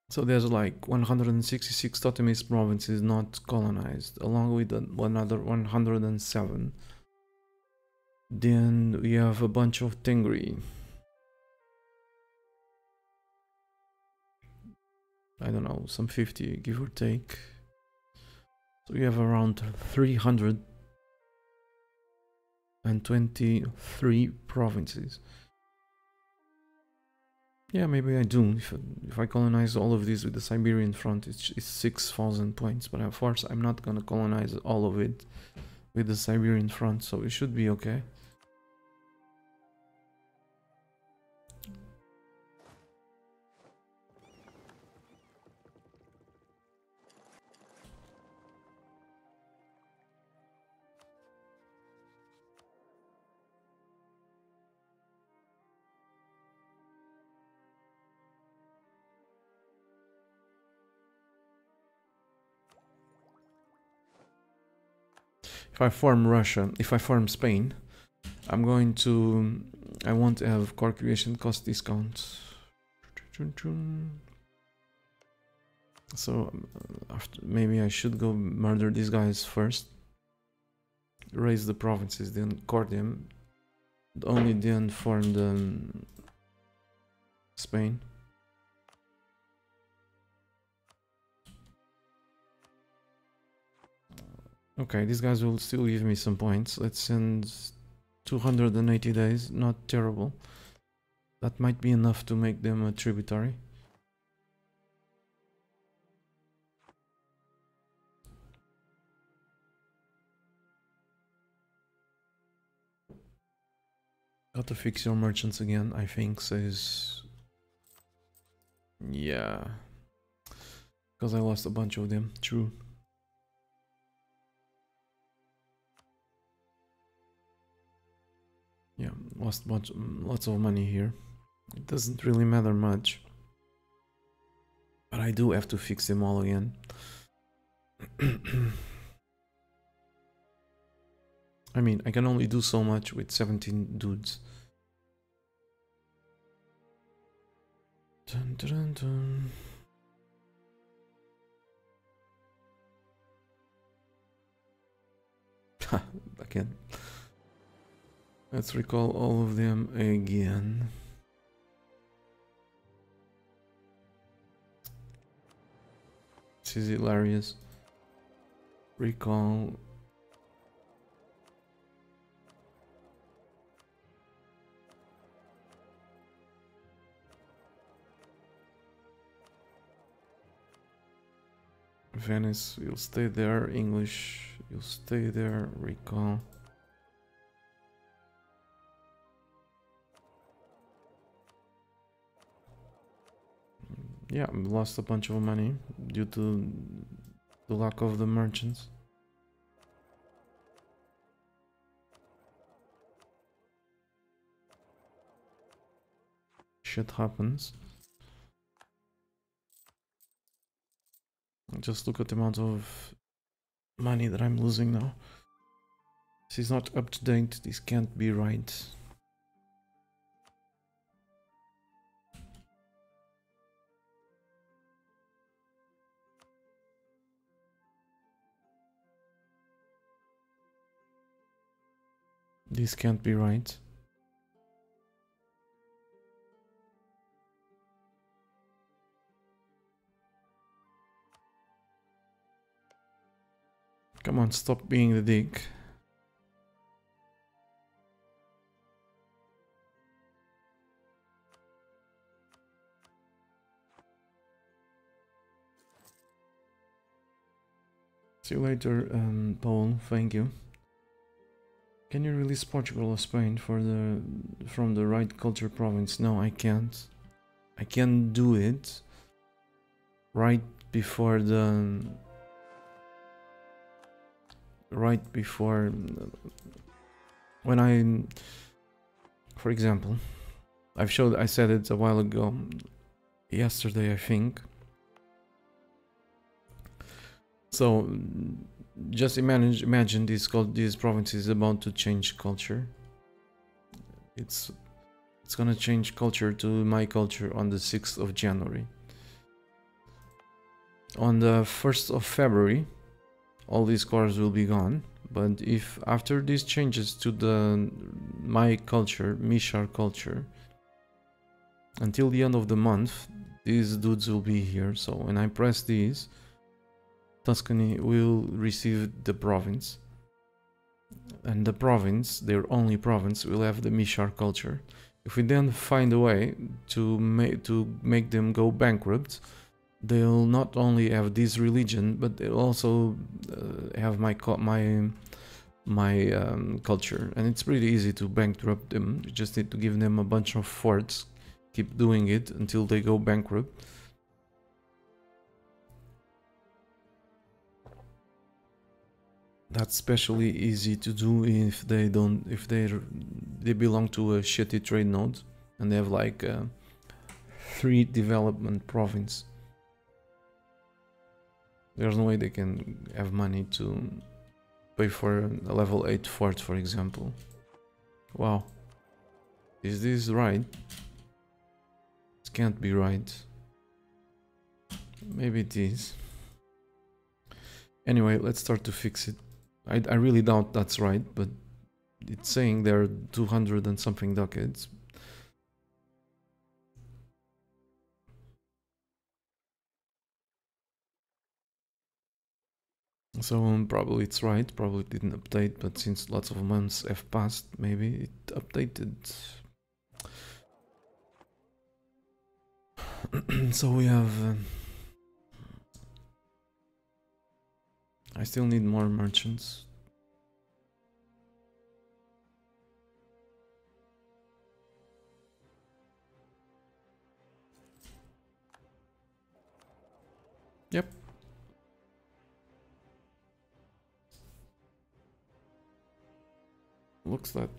So there's like 166 totemist provinces not colonized, along with another 107. Then we have a bunch of Tengri. I don't know, some 50, give or take. So we have around 300 and 23 provinces. Yeah, maybe I do. If, if I colonize all of these with the Siberian front, it's, it's 6,000 points. But of course, I'm not gonna colonize all of it with the Siberian front, so it should be okay. If I form Russia, if I form Spain, I'm going to, I want to have core creation cost discount. So uh, after, maybe I should go murder these guys first, raise the provinces, then core them, only then form the um, Spain. Okay, these guys will still give me some points. Let's send 280 days, not terrible. That might be enough to make them a tributary. Got to fix your merchants again, I think, says... Yeah. Because I lost a bunch of them, true. Yeah lost much lots of money here. It doesn't really matter much. But I do have to fix them all again. [clears throat] I mean I can only do so much with 17 dudes. Dun, dun, dun, [laughs] Again. Let's recall all of them again. This is hilarious. Recall. Venice, you'll stay there. English, you'll stay there. Recall. yeah, lost a bunch of money due to the lack of the merchants. Shit happens. Just look at the amount of money that I'm losing now. This is not up to date, this can't be right. This can't be right. Come on, stop being the dick. See you later, um, Paul. Thank you. Can you release Portugal or Spain for the from the right culture province? No, I can't. I can't do it right before the right before when I for example I've showed I said it a while ago yesterday I think so just imagine imagine this this province is about to change culture. It's it's gonna change culture to my culture on the 6th of January. On the 1st of February all these cars will be gone. But if after these changes to the my culture mishar culture until the end of the month these dudes will be here. So when i press these tuscany will receive the province and the province their only province will have the mishar culture if we then find a way to make to make them go bankrupt they'll not only have this religion, but they'll also uh, have my my my um, culture, and it's pretty easy to bankrupt them. You just need to give them a bunch of forts, keep doing it until they go bankrupt. That's especially easy to do if they don't if they they belong to a shitty trade node and they have like uh, three development province. There's no way they can have money to pay for a level 8 fort, for example. Wow. Is this right? This can't be right. Maybe it is. Anyway, let's start to fix it. I, I really doubt that's right, but it's saying there are 200 and something ducats, So um, probably it's right, probably didn't update, but since lots of months have passed, maybe it updated. [clears throat] so we have... Uh, I still need more merchants. Yep, looks that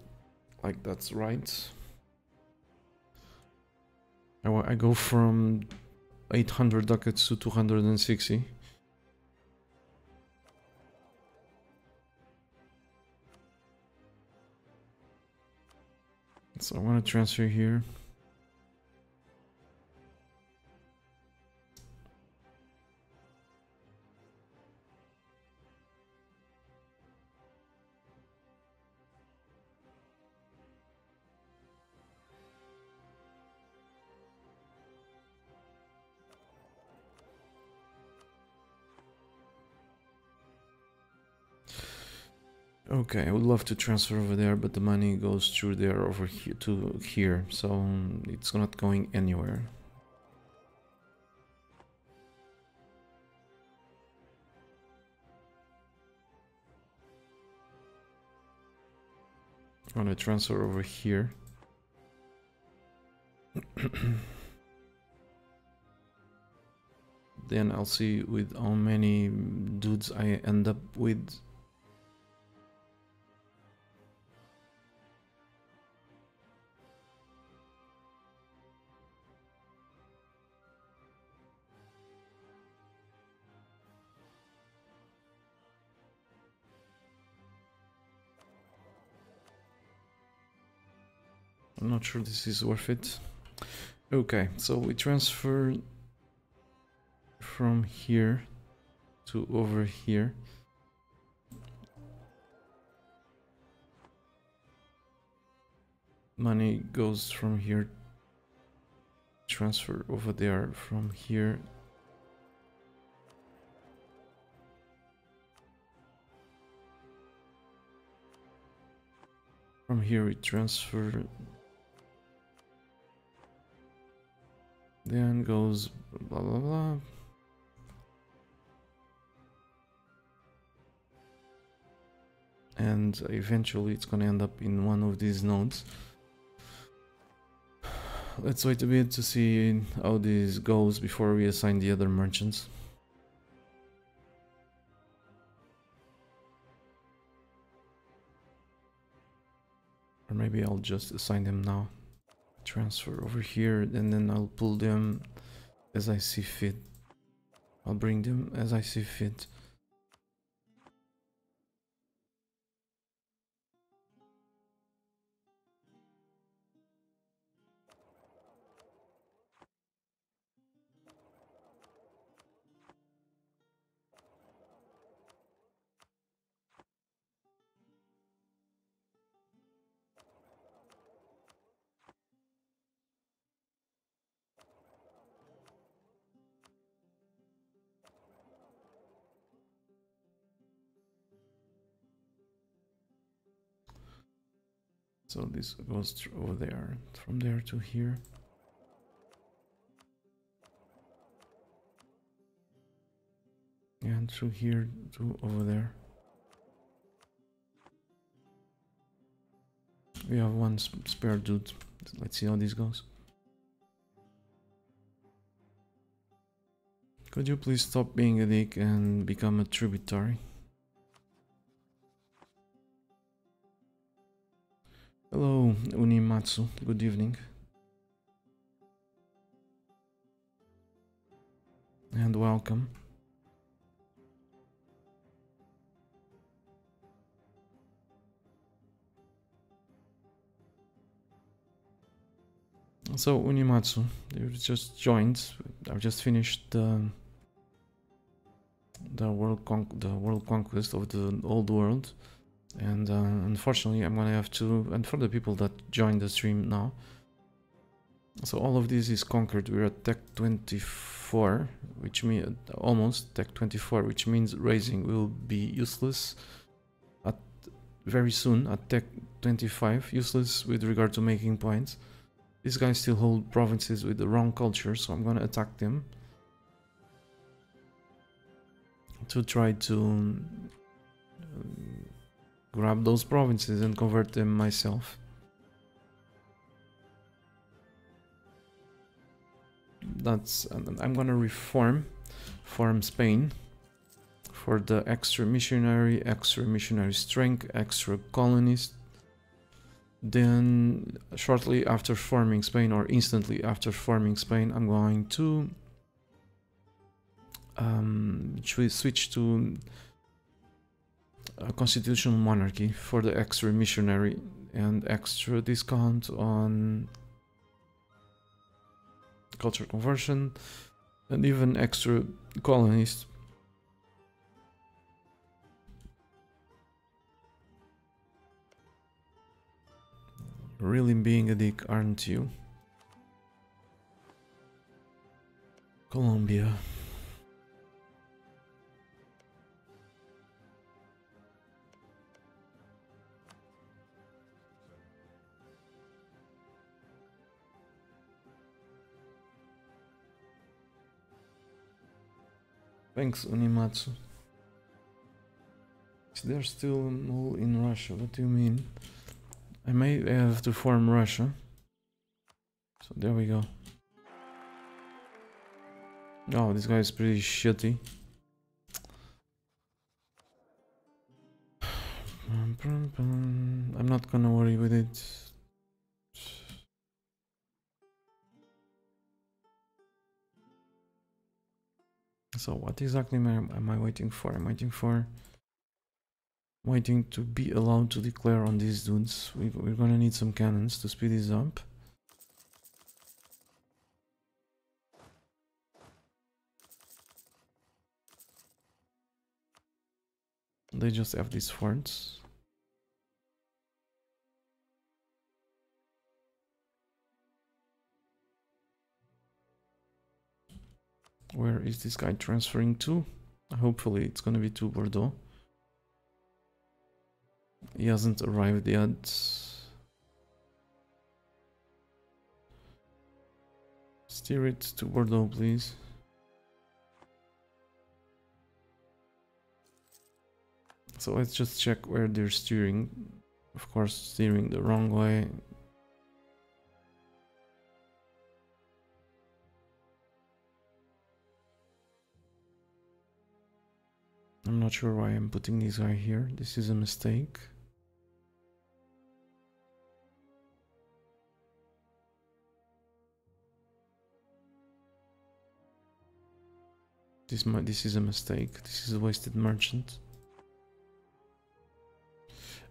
like that's right. I, I go from 800 ducats to 260. So I want to transfer here. Okay, I would love to transfer over there, but the money goes through there over here to here, so it's not going anywhere. I want to transfer over here. [coughs] then I'll see with how many dudes I end up with not sure this is worth it. Okay, so we transfer from here to over here. Money goes from here, transfer over there from here. From here we transfer then goes blah blah blah. And eventually it's gonna end up in one of these nodes. Let's wait a bit to see how this goes before we assign the other merchants. Or maybe I'll just assign them now transfer over here and then I'll pull them as I see fit. I'll bring them as I see fit So this goes over there, from there to here. And through here to over there. We have one spare dude. Let's see how this goes. Could you please stop being a dick and become a tributary? Hello, Unimatsu. Good evening. And welcome. So, Unimatsu, you just joined. I've just finished the the world con the world conquest of the old world and uh, unfortunately I'm gonna have to and for the people that joined the stream now so all of this is conquered. We're at tech 24 which means almost tech 24 which means raising will be useless at very soon at tech 25 useless with regard to making points. These guys still hold provinces with the wrong culture so I'm gonna attack them to try to um, grab those provinces and convert them myself. That's I'm gonna reform form Spain for the extra missionary, extra missionary strength, extra colonist. Then shortly after forming Spain or instantly after forming Spain, I'm going to um, switch to a constitutional monarchy for the extra missionary and extra discount on culture conversion and even extra colonists. Really being a dick, aren't you? Colombia. Thanks, Unimatsu. Is there still mole in Russia? What do you mean? I may have to form Russia. So there we go. Oh, this guy is pretty shitty. [sighs] I'm not gonna worry with it. So what exactly am I, am I waiting for? I'm waiting for Waiting to be allowed to declare on these dudes. We, we're gonna need some cannons to speed this up. They just have these forts. Where is this guy transferring to? Hopefully it's gonna be to Bordeaux. He hasn't arrived yet. Steer it to Bordeaux, please. So let's just check where they're steering. Of course, steering the wrong way. I'm not sure why I'm putting this guy here. This is a mistake. This, this is a mistake. This is a wasted merchant.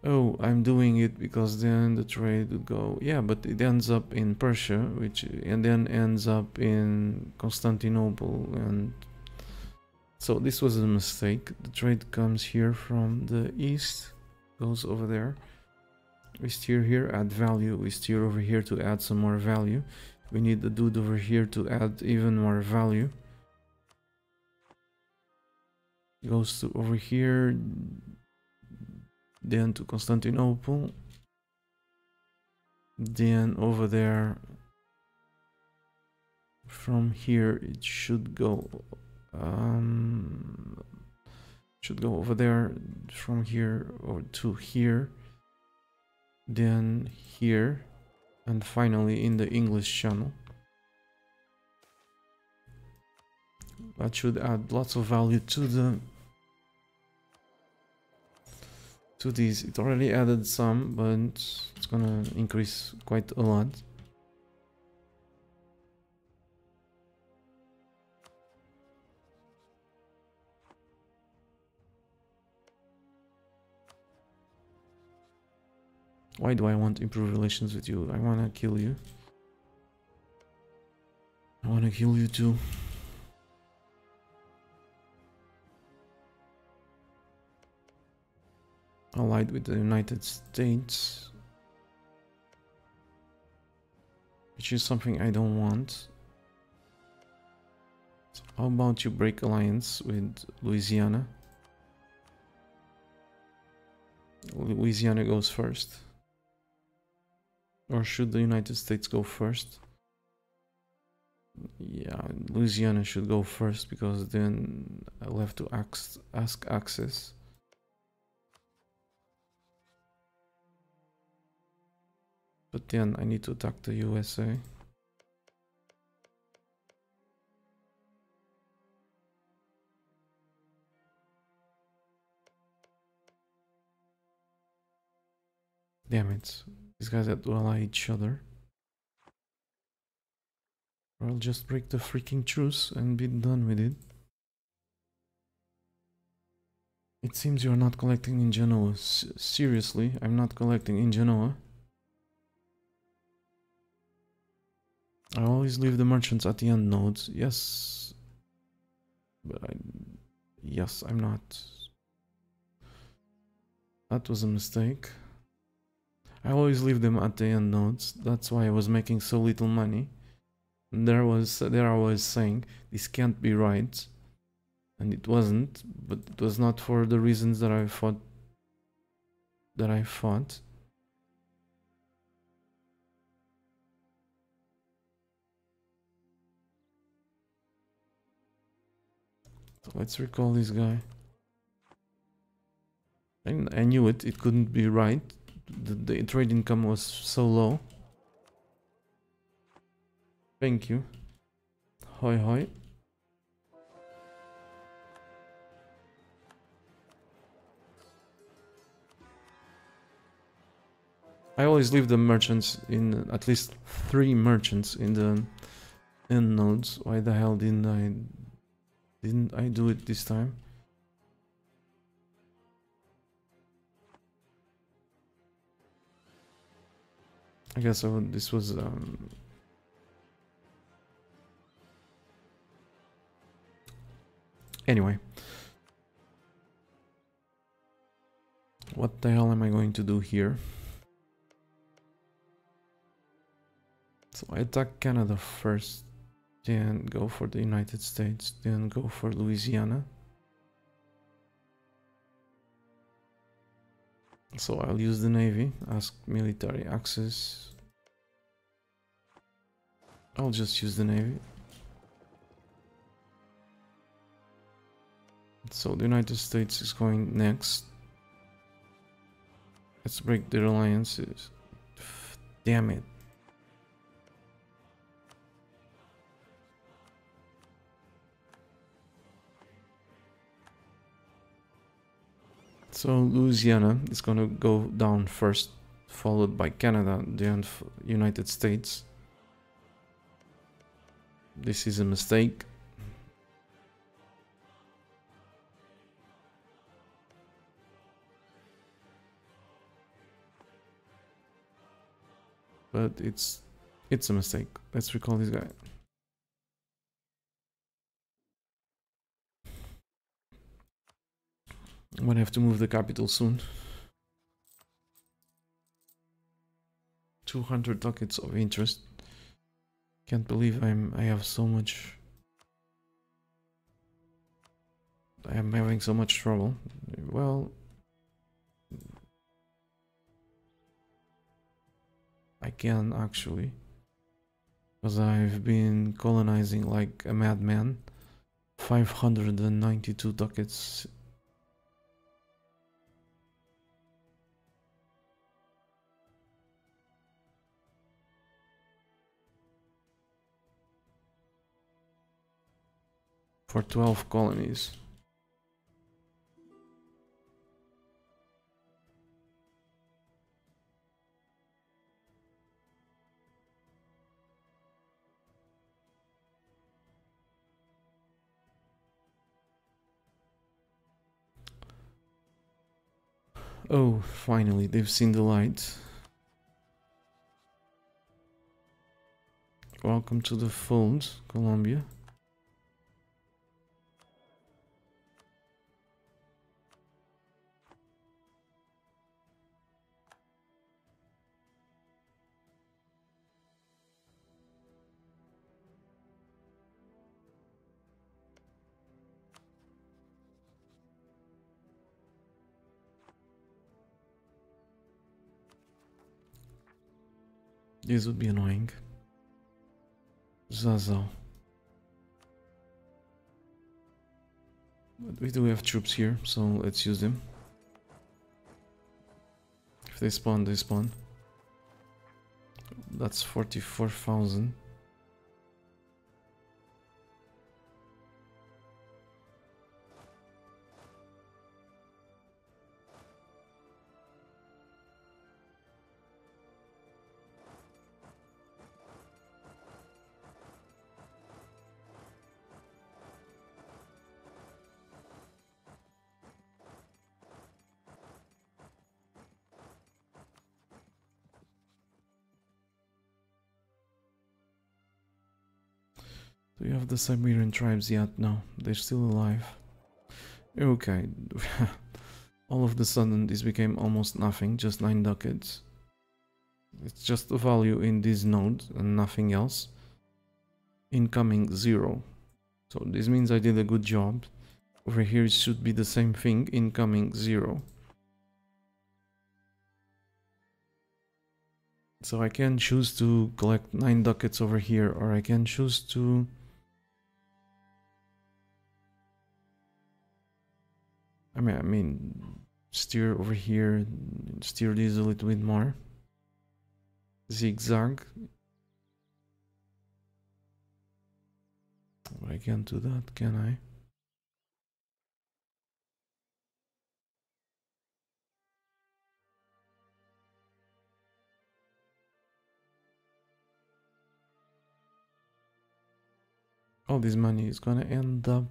Oh, I'm doing it because then the trade would go. Yeah, but it ends up in Persia, which and then ends up in Constantinople, and so this was a mistake. The trade comes here from the east, goes over there. We steer here, add value. We steer over here to add some more value. We need the dude over here to add even more value. Goes to over here, then to Constantinople, then over there. From here, it should go. Um, should go over there from here or to here then here and finally in the English channel that should add lots of value to the to these. It already added some, but it's gonna increase quite a lot. Why do I want to improve relations with you? I wanna kill you. I wanna kill you too. allied with the United States, which is something I don't want. So how about you break alliance with Louisiana? Louisiana goes first. Or should the United States go first? Yeah, Louisiana should go first because then I'll have to ask, ask access. But then I need to attack the USA. Damn it. These guys that to ally each other. Or I'll just break the freaking truce and be done with it. It seems you're not collecting in Genoa. S seriously, I'm not collecting in Genoa. I always leave the merchants at the end nodes. Yes. But I... Yes, I'm not. That was a mistake. I always leave them at the end nodes. That's why I was making so little money. There was there I was saying this can't be right. And it wasn't, but it was not for the reasons that I thought that I thought. So let's recall this guy. And I knew it, it couldn't be right. The, the trade income was so low. Thank you. Hoi hoi. I always leave the merchants in at least three merchants in the end nodes. Why the hell didn't I didn't I do it this time? I guess I would, this was um, anyway. What the hell am I going to do here? So I attack Canada first then go for the United States then go for Louisiana So I'll use the Navy, ask military access. I'll just use the Navy. So the United States is going next. Let's break their alliances. Damn it. So Louisiana is going to go down first, followed by Canada, then United States. This is a mistake. But it's it's a mistake. Let's recall this guy. I'm gonna have to move the capital soon. 200 ducats of interest. Can't believe I'm I have so much I am having so much trouble. Well I can actually because I've been colonizing like a madman. 592 ducats for 12 colonies. Oh, finally, they've seen the light. Welcome to the fold, Colombia. This would be annoying. Zazo. But we do have troops here, so let's use them. If they spawn, they spawn. That's 44,000. The Siberian tribes yet? No, they're still alive. Okay. [laughs] All of the sudden this became almost nothing, just 9 ducats. It's just the value in this node and nothing else. Incoming 0. So this means I did a good job. Over here it should be the same thing, incoming 0. So I can choose to collect 9 ducats over here or I can choose to I mean, I mean, steer over here, steer this a little bit more. Zigzag. I can't do that, can I? All this money is gonna end up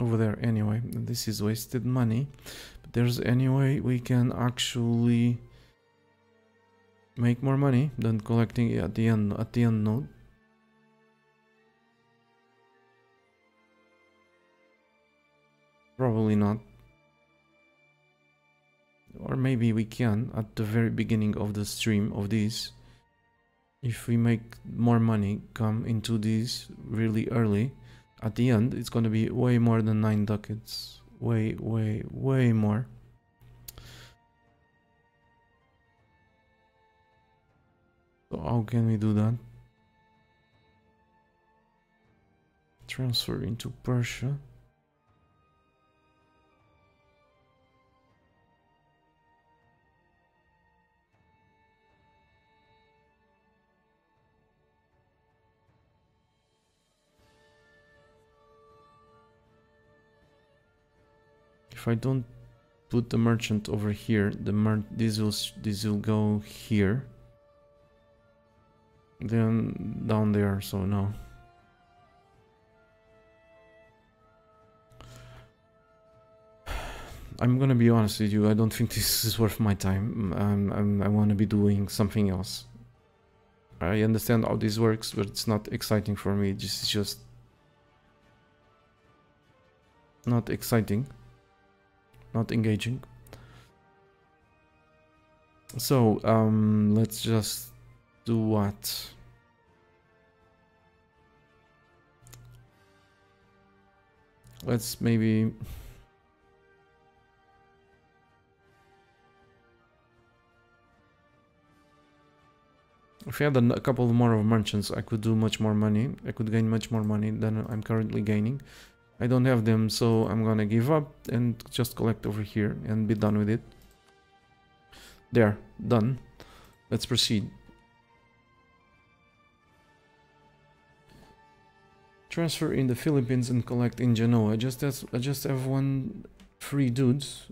over there anyway this is wasted money but there's any way we can actually make more money than collecting at the end at the end node. Probably not. Or maybe we can at the very beginning of the stream of this. If we make more money come into this really early, at the end it's gonna be way more than 9 ducats. Way, way, way more. So how can we do that? Transfer into Persia. If I don't put the merchant over here, the mer this will this will go here. Then down there, so no. [sighs] I'm gonna be honest with you, I don't think [laughs] this is worth my time. I'm, I want to be doing something else. I understand how this works, but it's not exciting for me. This is just not exciting, not engaging. So, um, let's just do what? Let's maybe... If I had a couple more of merchants, I could do much more money. I could gain much more money than I'm currently gaining. I don't have them, so I'm gonna give up and just collect over here and be done with it. There, done. Let's proceed. Transfer in the Philippines and collect in Genoa. Just as I just have one free dudes.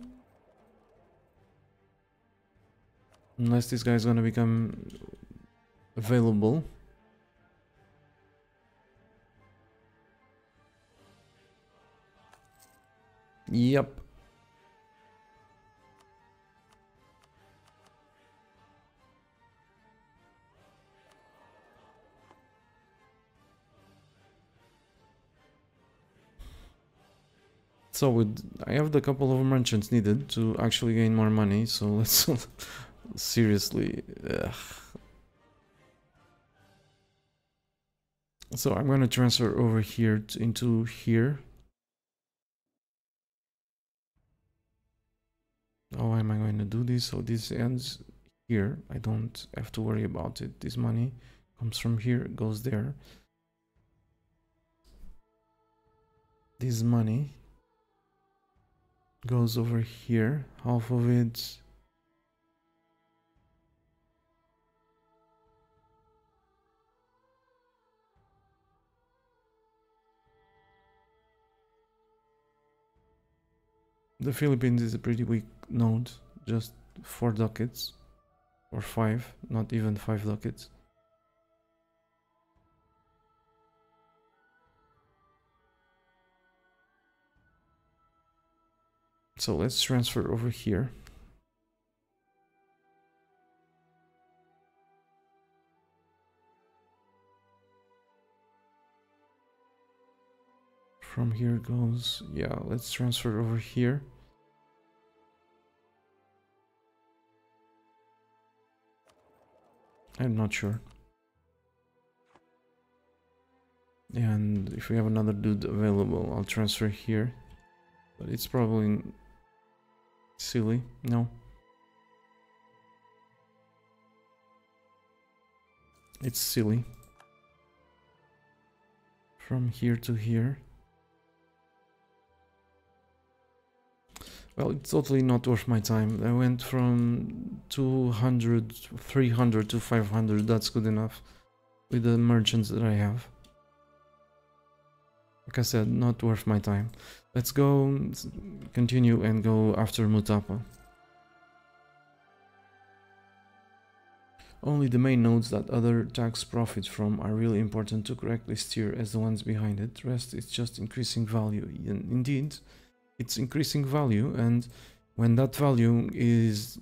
Unless this guy's gonna become available. Yep. So with, I have the couple of merchants needed to actually gain more money, so [laughs] let's seriously... Ugh. So I'm going to transfer over here to, into here. Oh, How am I going to do this? So this ends here. I don't have to worry about it. This money comes from here, goes there. This money goes over here, half of it The Philippines is a pretty weak node, just 4 ducats, or 5, not even 5 ducats. So let's transfer over here. From here goes, yeah, let's transfer over here. I'm not sure. And if we have another dude available, I'll transfer here. But it's probably Silly, no. It's silly. From here to here. Well, it's totally not worth my time. I went from 200, 300 to 500. That's good enough with the merchants that I have. Like I said, not worth my time. Let's go continue and go after Mutapa. Only the main nodes that other tax profit from are really important to correctly steer as the ones behind it. Rest is just increasing value. Indeed, it's increasing value and when that value is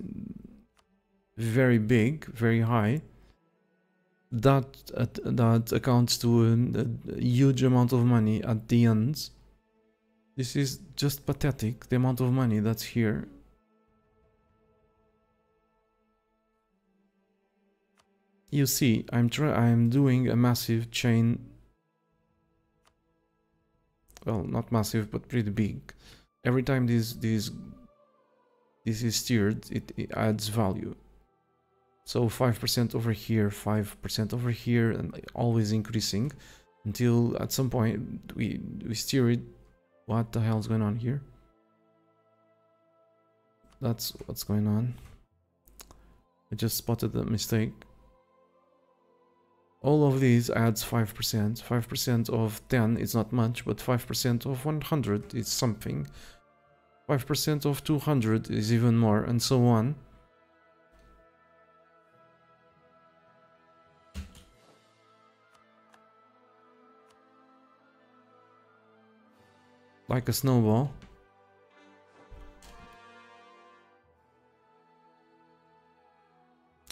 very big, very high, that uh, that accounts to a, a huge amount of money at the end. This is just pathetic, the amount of money that's here. You see, I'm try I'm doing a massive chain. Well, not massive, but pretty big. Every time this this this is steered, it, it adds value. So 5% over here, 5% over here, and always increasing until at some point we, we steer it. What the hell is going on here? That's what's going on. I just spotted the mistake. All of these adds 5%. 5% of 10 is not much, but 5% of 100 is something. 5% of 200 is even more, and so on. Like a snowball.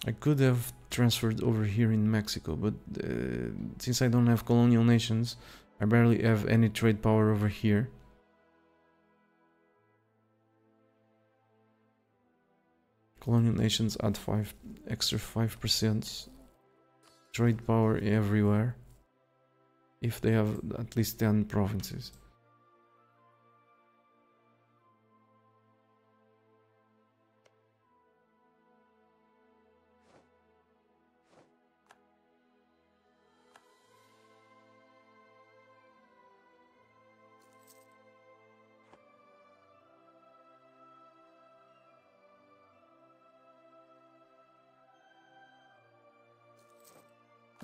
I could have transferred over here in Mexico, but uh, since I don't have colonial nations, I barely have any trade power over here. Colonial nations add 5 extra 5% trade power everywhere if they have at least 10 provinces.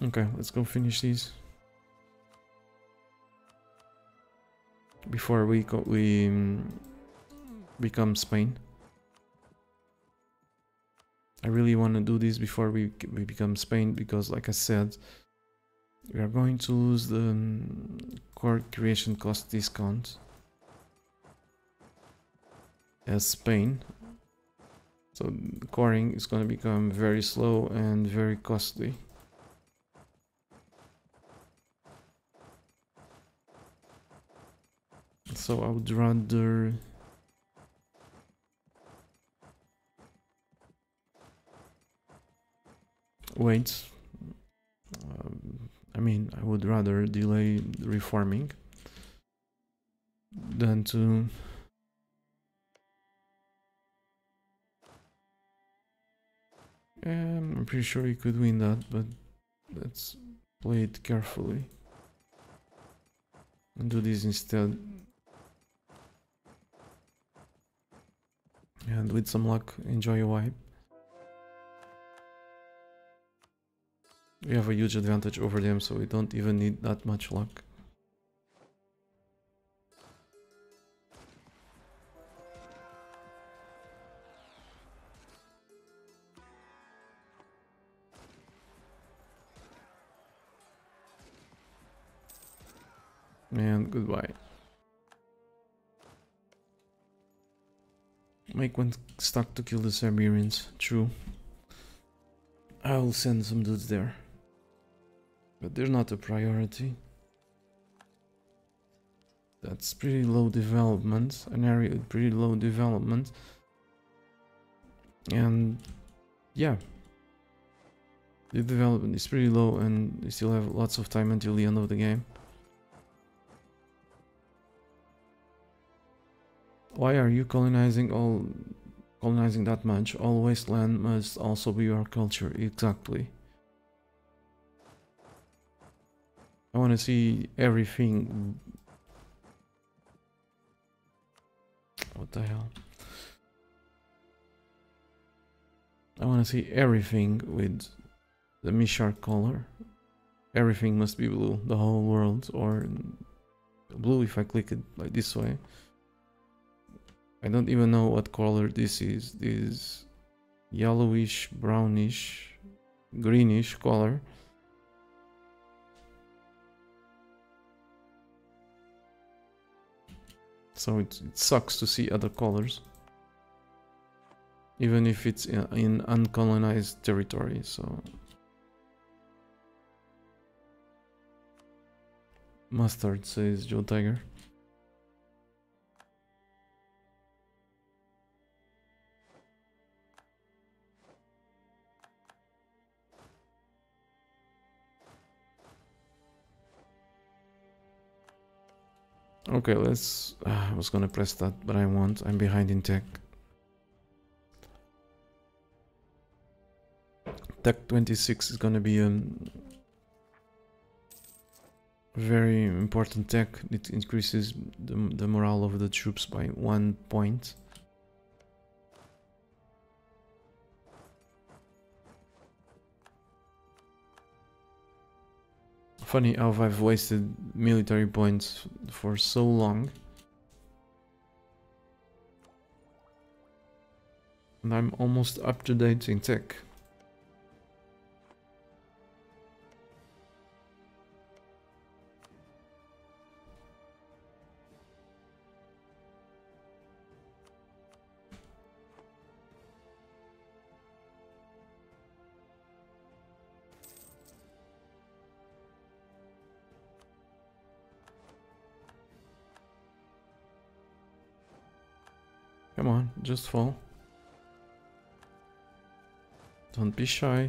Okay, let's go finish these. Before we go, we um, become Spain. I really want to do this before we we become Spain because, like I said, we are going to lose the um, core creation cost discount as Spain. So coring is going to become very slow and very costly. So I would rather wait. Um, I mean, I would rather delay reforming than to um, I'm pretty sure he could win that, but let's play it carefully and do this instead. And with some luck, enjoy your wipe. We have a huge advantage over them, so we don't even need that much luck. And goodbye. Make one stuck to kill the Siberians. True. I'll send some dudes there. But they're not a priority. That's pretty low development. An area with pretty low development. And yeah. The development is pretty low and we still have lots of time until the end of the game. Why are you colonizing all colonizing that much? All wasteland must also be your culture. Exactly. I want to see everything. What the hell? I want to see everything with the Mishar color. Everything must be blue, the whole world, or blue if I click it like this way. I don't even know what color this is. This yellowish, brownish, greenish color. So it, it sucks to see other colors. even if it's in, in uncolonized territory. So mustard says Joe Tiger. Okay, let's. Uh, [sighs] I was gonna press that, but I won't. I'm behind in tech. Tech 26 is gonna be a very important tech. It increases the, the morale of the troops by one point. Funny how I've wasted military points for so long. And I'm almost up to date in tech. Come on, just fall. Don't be shy.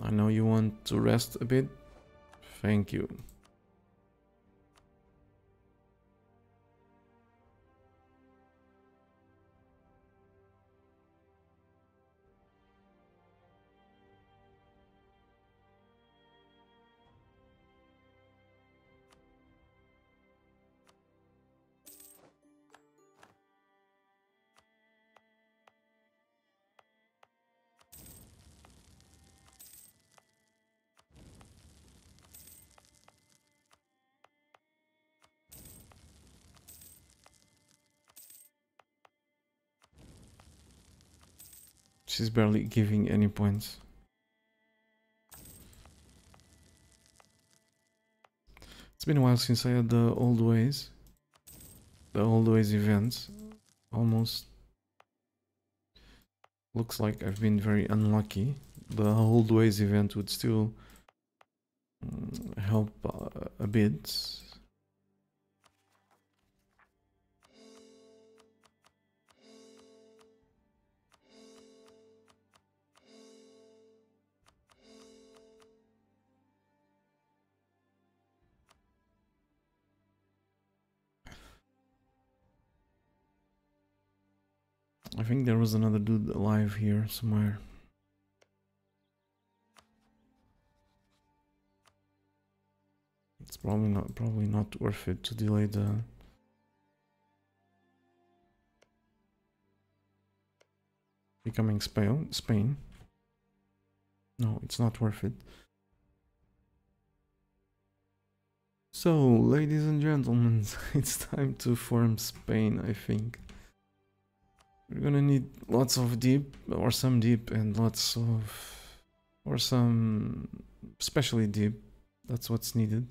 I know you want to rest a bit. Thank you. Barely giving any points. It's been a while since I had the old ways. The old ways event. Almost looks like I've been very unlucky. The old ways event would still mm, help uh, a bit. There was another dude alive here somewhere. It's probably not probably not worth it to delay the becoming Spain. Spain. No, it's not worth it. So, ladies and gentlemen, [laughs] it's time to form Spain, I think. We're gonna need lots of deep, or some deep, and lots of... Or some... Especially deep. That's what's needed.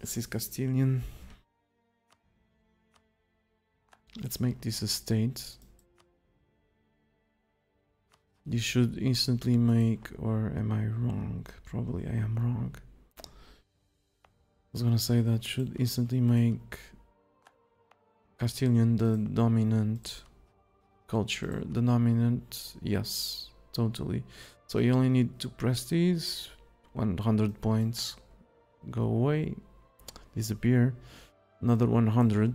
This is Castilian. Let's make this a state. You should instantly make, or am I wrong? Probably I am wrong. I was gonna say that should instantly make Castilian the dominant culture. The dominant, yes, totally. So you only need to press these, 100 points go away, disappear, another 100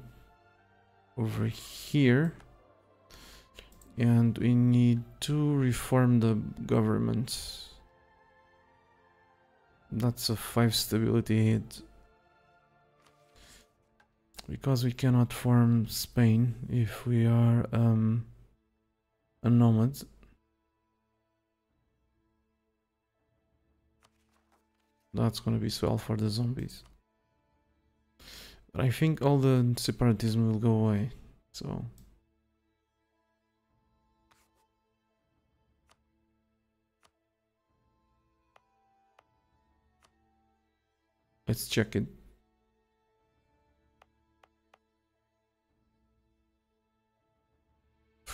over here and we need to reform the government that's a 5 stability hit because we cannot form Spain if we are um, a nomad. That's gonna be swell for the zombies. But I think all the separatism will go away so. Let's check it.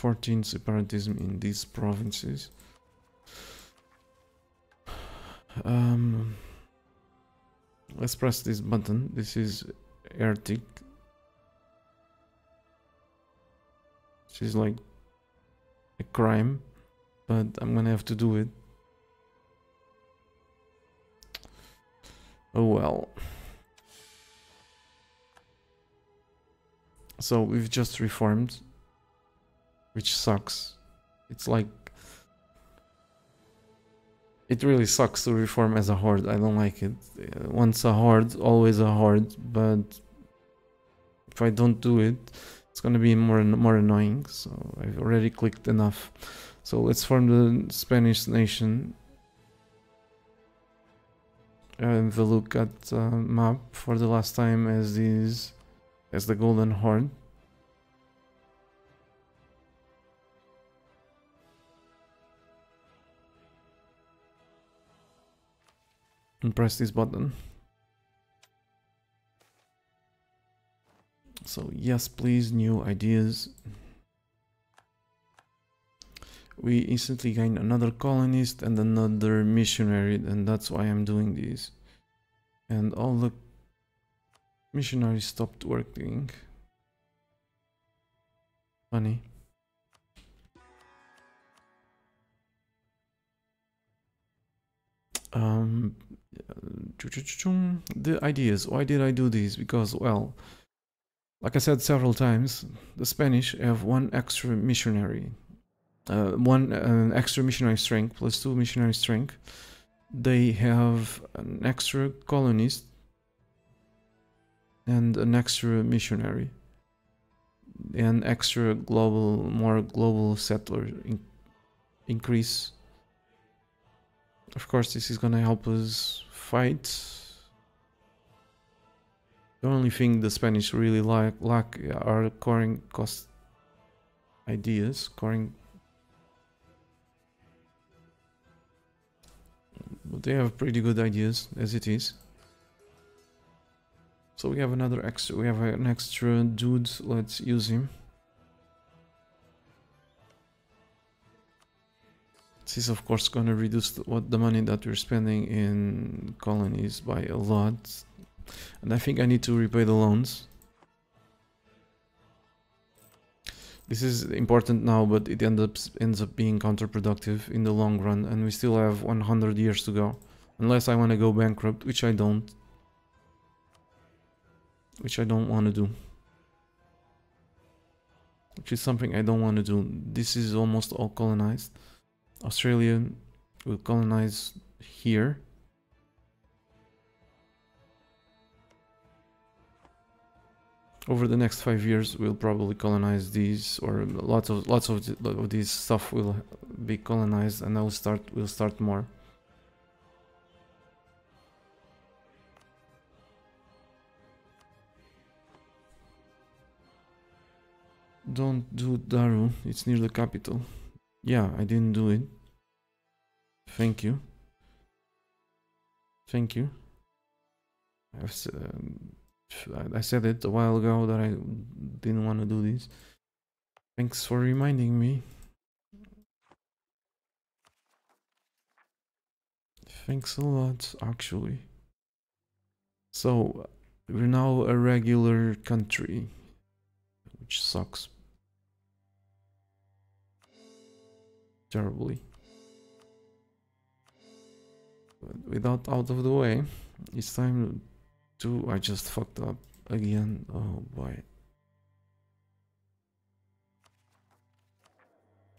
14 separatism in these provinces. Um, let's press this button. This is Ertic. Which is like a crime, but I'm gonna have to do it. Oh well. So we've just reformed, which sucks. It's like it really sucks to reform as a horde. I don't like it. Uh, Once a horde, always a horde. But if I don't do it, it's gonna be more and more annoying. So I've already clicked enough. So let's form the Spanish nation. Have a look at uh, map for the last time as these as the Golden Horde. And press this button. So yes, please, new ideas. We instantly gain another colonist and another missionary, and that's why I'm doing this. And all the missionaries stopped working. Funny. Um, the ideas. Why did I do this? Because, well, like I said several times, the Spanish have one extra missionary, uh, one uh, extra missionary strength plus two missionary strength. They have an extra colonist and an extra missionary, and extra global, more global settler in increase. Of course, this is gonna help us fight the only thing the Spanish really like lack are coring cost ideas, coring. But they have pretty good ideas as it is. So we have another extra. We have an extra dude. Let's use him. This is of course going to reduce the, what the money that we're spending in colonies by a lot. And I think I need to repay the loans. This is important now, but it ends up, ends up being counterproductive in the long run, and we still have 100 years to go. Unless I want to go bankrupt, which I don't. Which I don't want to do. Which is something I don't want to do. This is almost all colonized. Australia will colonize here. over the next five years we'll probably colonize these or lots of lots of, th of these stuff will be colonized and I'll start we'll start more don't do Daru it's near the capital yeah I didn't do it thank you thank you I've um, I said it a while ago that I didn't want to do this. Thanks for reminding me. Thanks a lot, actually. So, we're now a regular country, which sucks. Terribly. Without out of the way, it's time two I just fucked up again. Oh boy.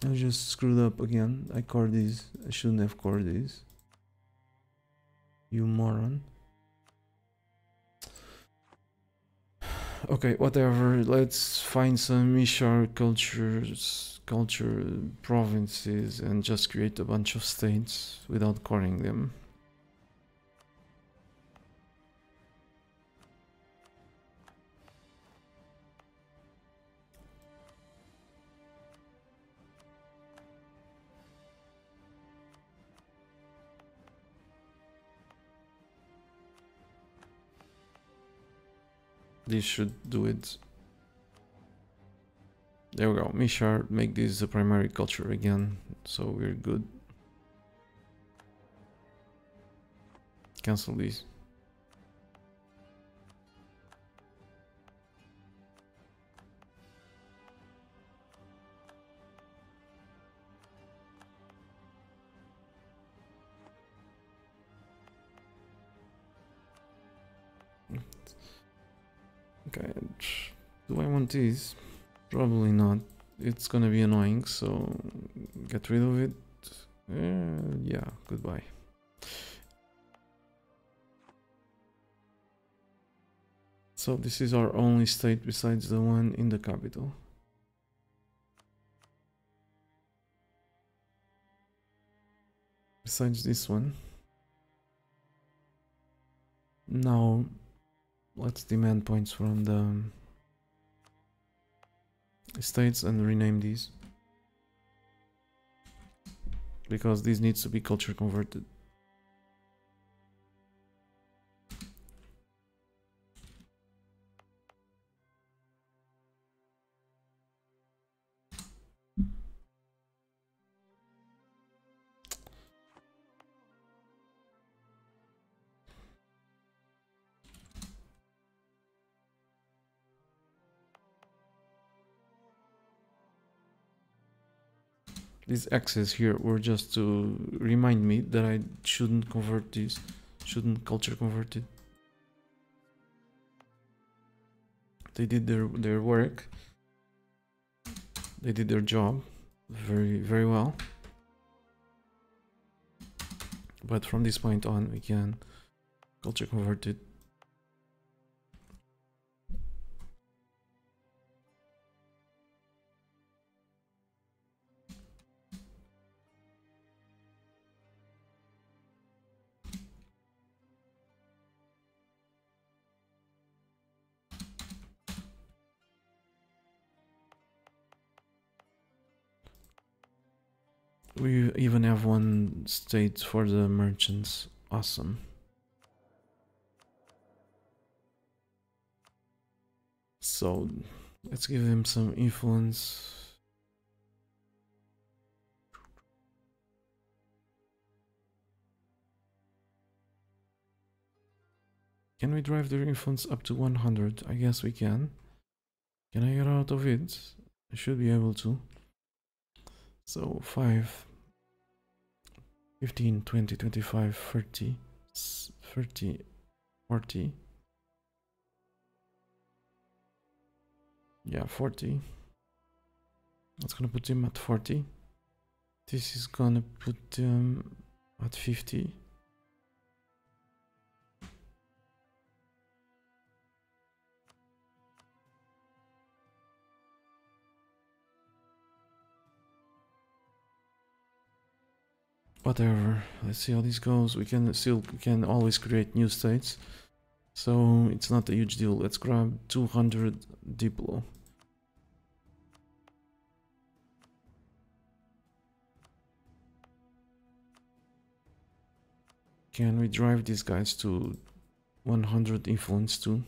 I just screwed up again. I core these. I shouldn't have core these. You moron. [sighs] Okay, whatever. Let's find some Mishar cultures, culture provinces, and just create a bunch of states without coring them. This should do it. There we go. Mishar, make this a primary culture again, so we're good. Cancel these. Okay, do I want this? Probably not. It's gonna be annoying, so get rid of it. Uh, yeah, goodbye. So this is our only state besides the one in the capital. Besides this one. Now let's demand points from the states and rename these. Because this needs to be culture converted these x's here were just to remind me that I shouldn't convert these, shouldn't culture convert it. They did their, their work. They did their job very, very well. But from this point on, we can culture convert it one state for the merchants. Awesome. So let's give him some influence. Can we drive their influence up to 100? I guess we can. Can I get out of it? I should be able to. So 5, 15, 20, 25, 30, 30, 40. Yeah, 40. That's gonna put him at 40. This is gonna put him at 50. Whatever. Let's see how this goes. We can still we can always create new states. So it's not a huge deal. Let's grab 200 diplo. Can we drive these guys to 100 influence too?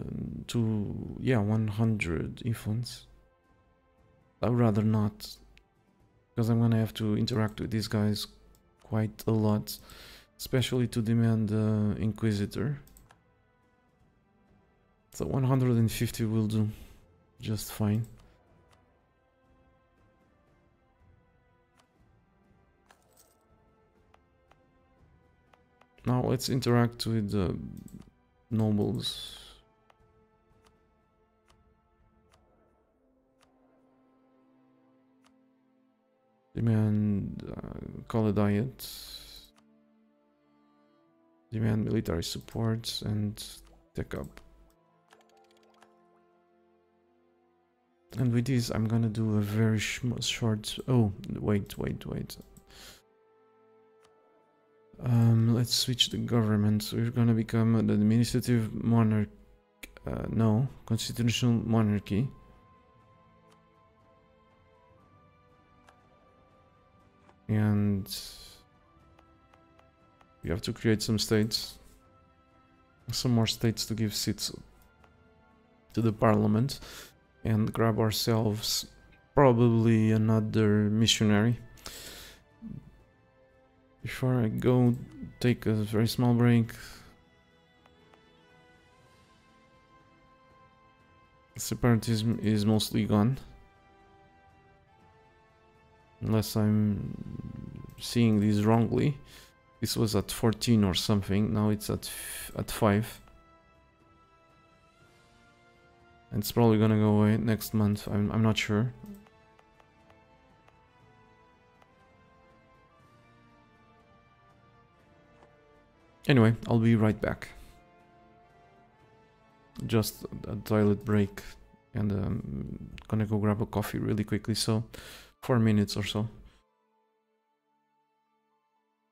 Um, to yeah 100 influence. I'd rather not because I'm gonna have to interact with these guys quite a lot, especially to demand the uh, Inquisitor. So 150 will do just fine. Now let's interact with the nobles. Demand uh, call a diet. Demand military support and tech up. And with this, I'm gonna do a very sh short. Oh, wait, wait, wait. Um, let's switch the government. We're gonna become an administrative monarch. Uh, no, constitutional monarchy. And we have to create some states some more states to give seats to the parliament and grab ourselves probably another missionary. Before I go, take a very small break. Separatism is mostly gone. Unless I'm seeing this wrongly. This was at 14 or something, now it's at, at 5. And it's probably gonna go away next month, I'm, I'm not sure. Anyway, I'll be right back. Just a toilet break and um, gonna go grab a coffee really quickly, so four minutes or so.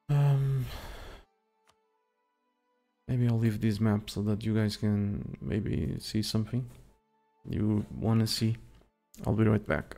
Um, maybe I'll leave this map so that you guys can maybe see something you want to see. I'll be right back.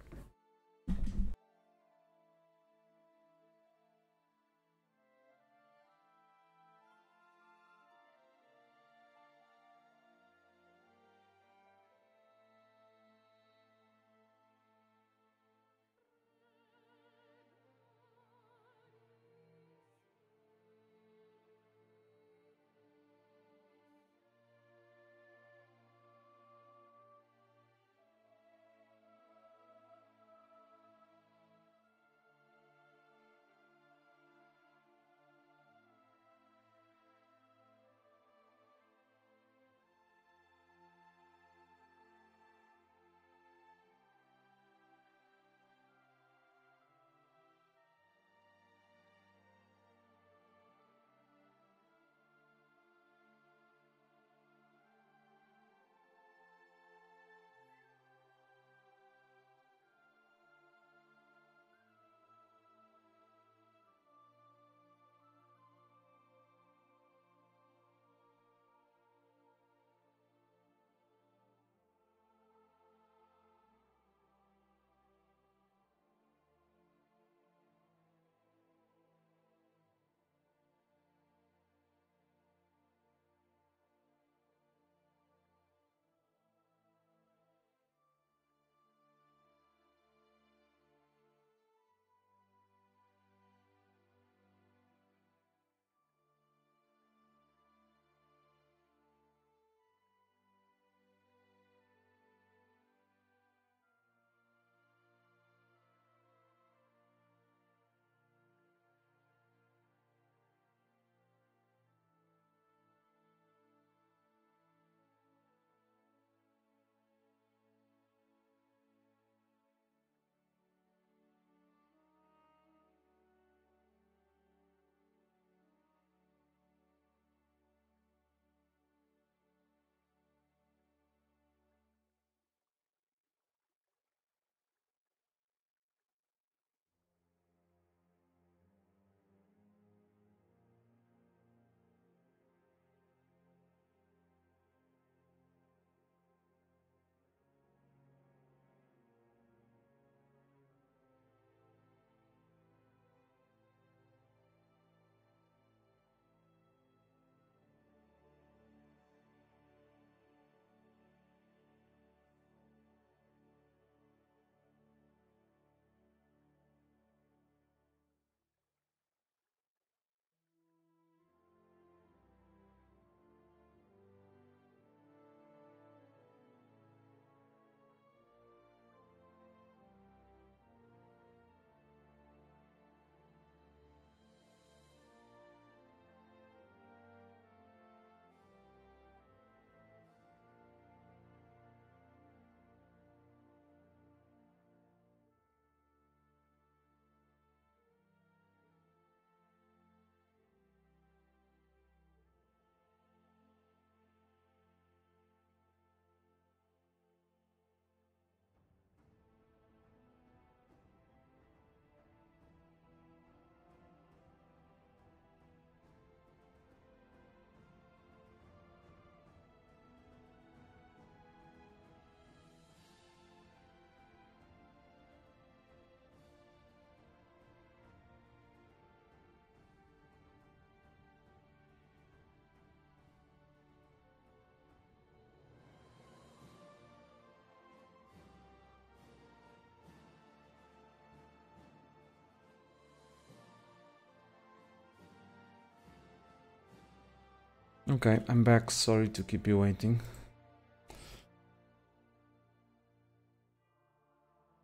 Okay, I'm back. Sorry to keep you waiting.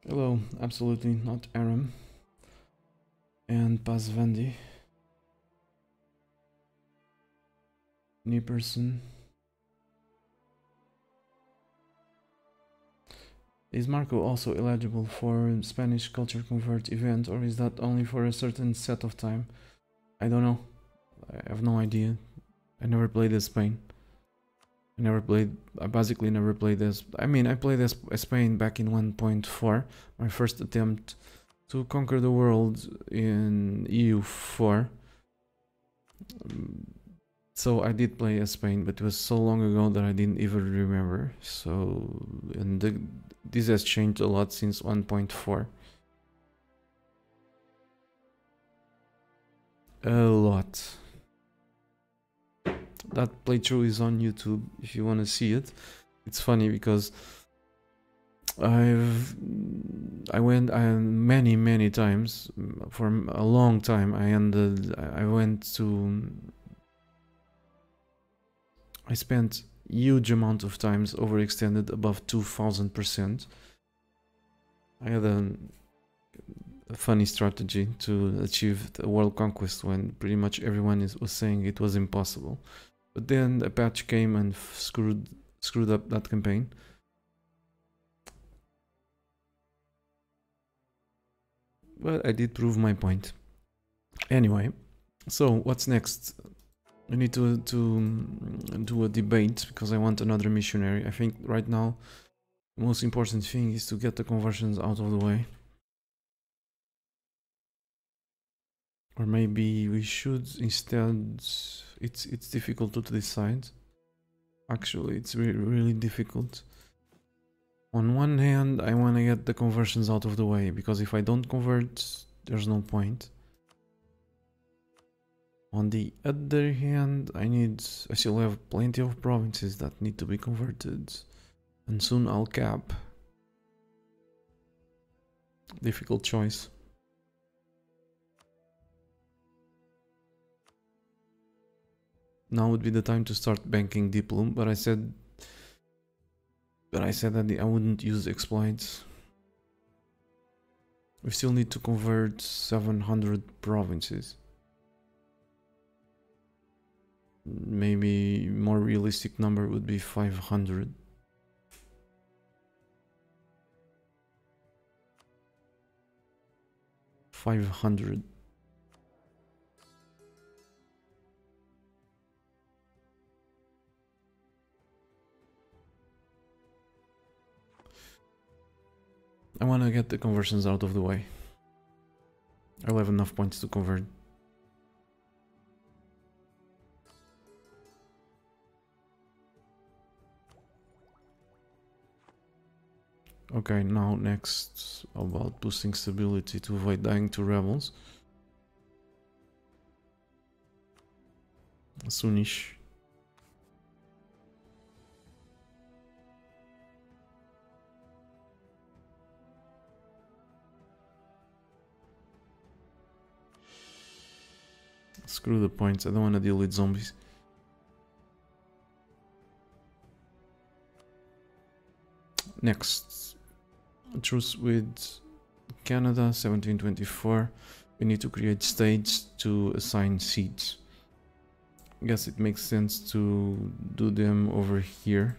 Hello, absolutely not Aram. And Pazvendi. New person. Is Marco also eligible for Spanish Culture Convert event or is that only for a certain set of time? I don't know. I have no idea. I never played as Spain. I never played, I basically never played this. I mean, I played as Spain back in 1.4, my first attempt to conquer the world in EU4. Um, so I did play as Spain, but it was so long ago that I didn't even remember. So, and the, this has changed a lot since 1.4. A lot that playthrough is on YouTube if you want to see it. It's funny because I've I went I, many many times mm, for a long time. I ended I went to I spent huge amount of times overextended above 2000 percent. I had a, a, funny strategy to achieve the world conquest when pretty much everyone is, was saying it was impossible. But then a patch came and screwed screwed up that campaign. But I did prove my point. Anyway, so what's next? I need to to mm, do a debate because I want another missionary. I think right now the most important thing is to get the conversions out of the way. Or maybe we should instead it's it's difficult to decide. Actually, it's really really difficult. On one hand, I want to get the conversions out of the way because if I don't convert, there's no point. On the other hand, I need I still have plenty of provinces that need to be converted, and soon I'll cap. Difficult choice. Now would be the time to start banking Diplom, but I said but I said that I wouldn't use exploits. We still need to convert 700 provinces. Maybe more realistic number would be 500. Five hundred. I want to get the conversions out of the way. I'll have enough points to convert. Okay, now next about boosting stability to avoid dying to rebels. Soonish. Screw the points, I don't want to deal with zombies. Next, truce with Canada, 1724. We need to create states to assign seats. I guess it makes sense to do them over here.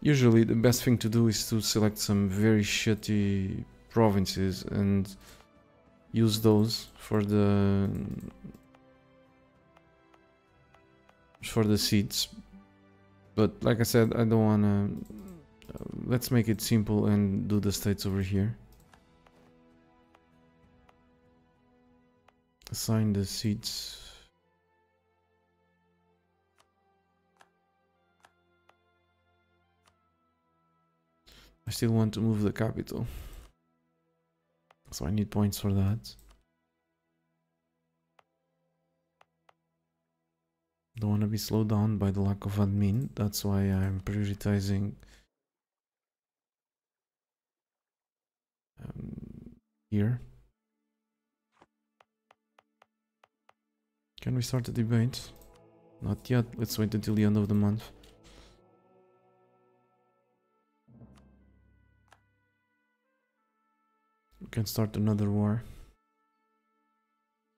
Usually the best thing to do is to select some very shitty provinces and use those for the for the seats. But like I said, I don't want to... Uh, let's make it simple and do the states over here. Assign the seats I still want to move the capital. So I need points for that. Don't want to be slowed down by the lack of admin. That's why I'm prioritizing um, here. Can we start the debate? Not yet. Let's wait until the end of the month. We can start another war.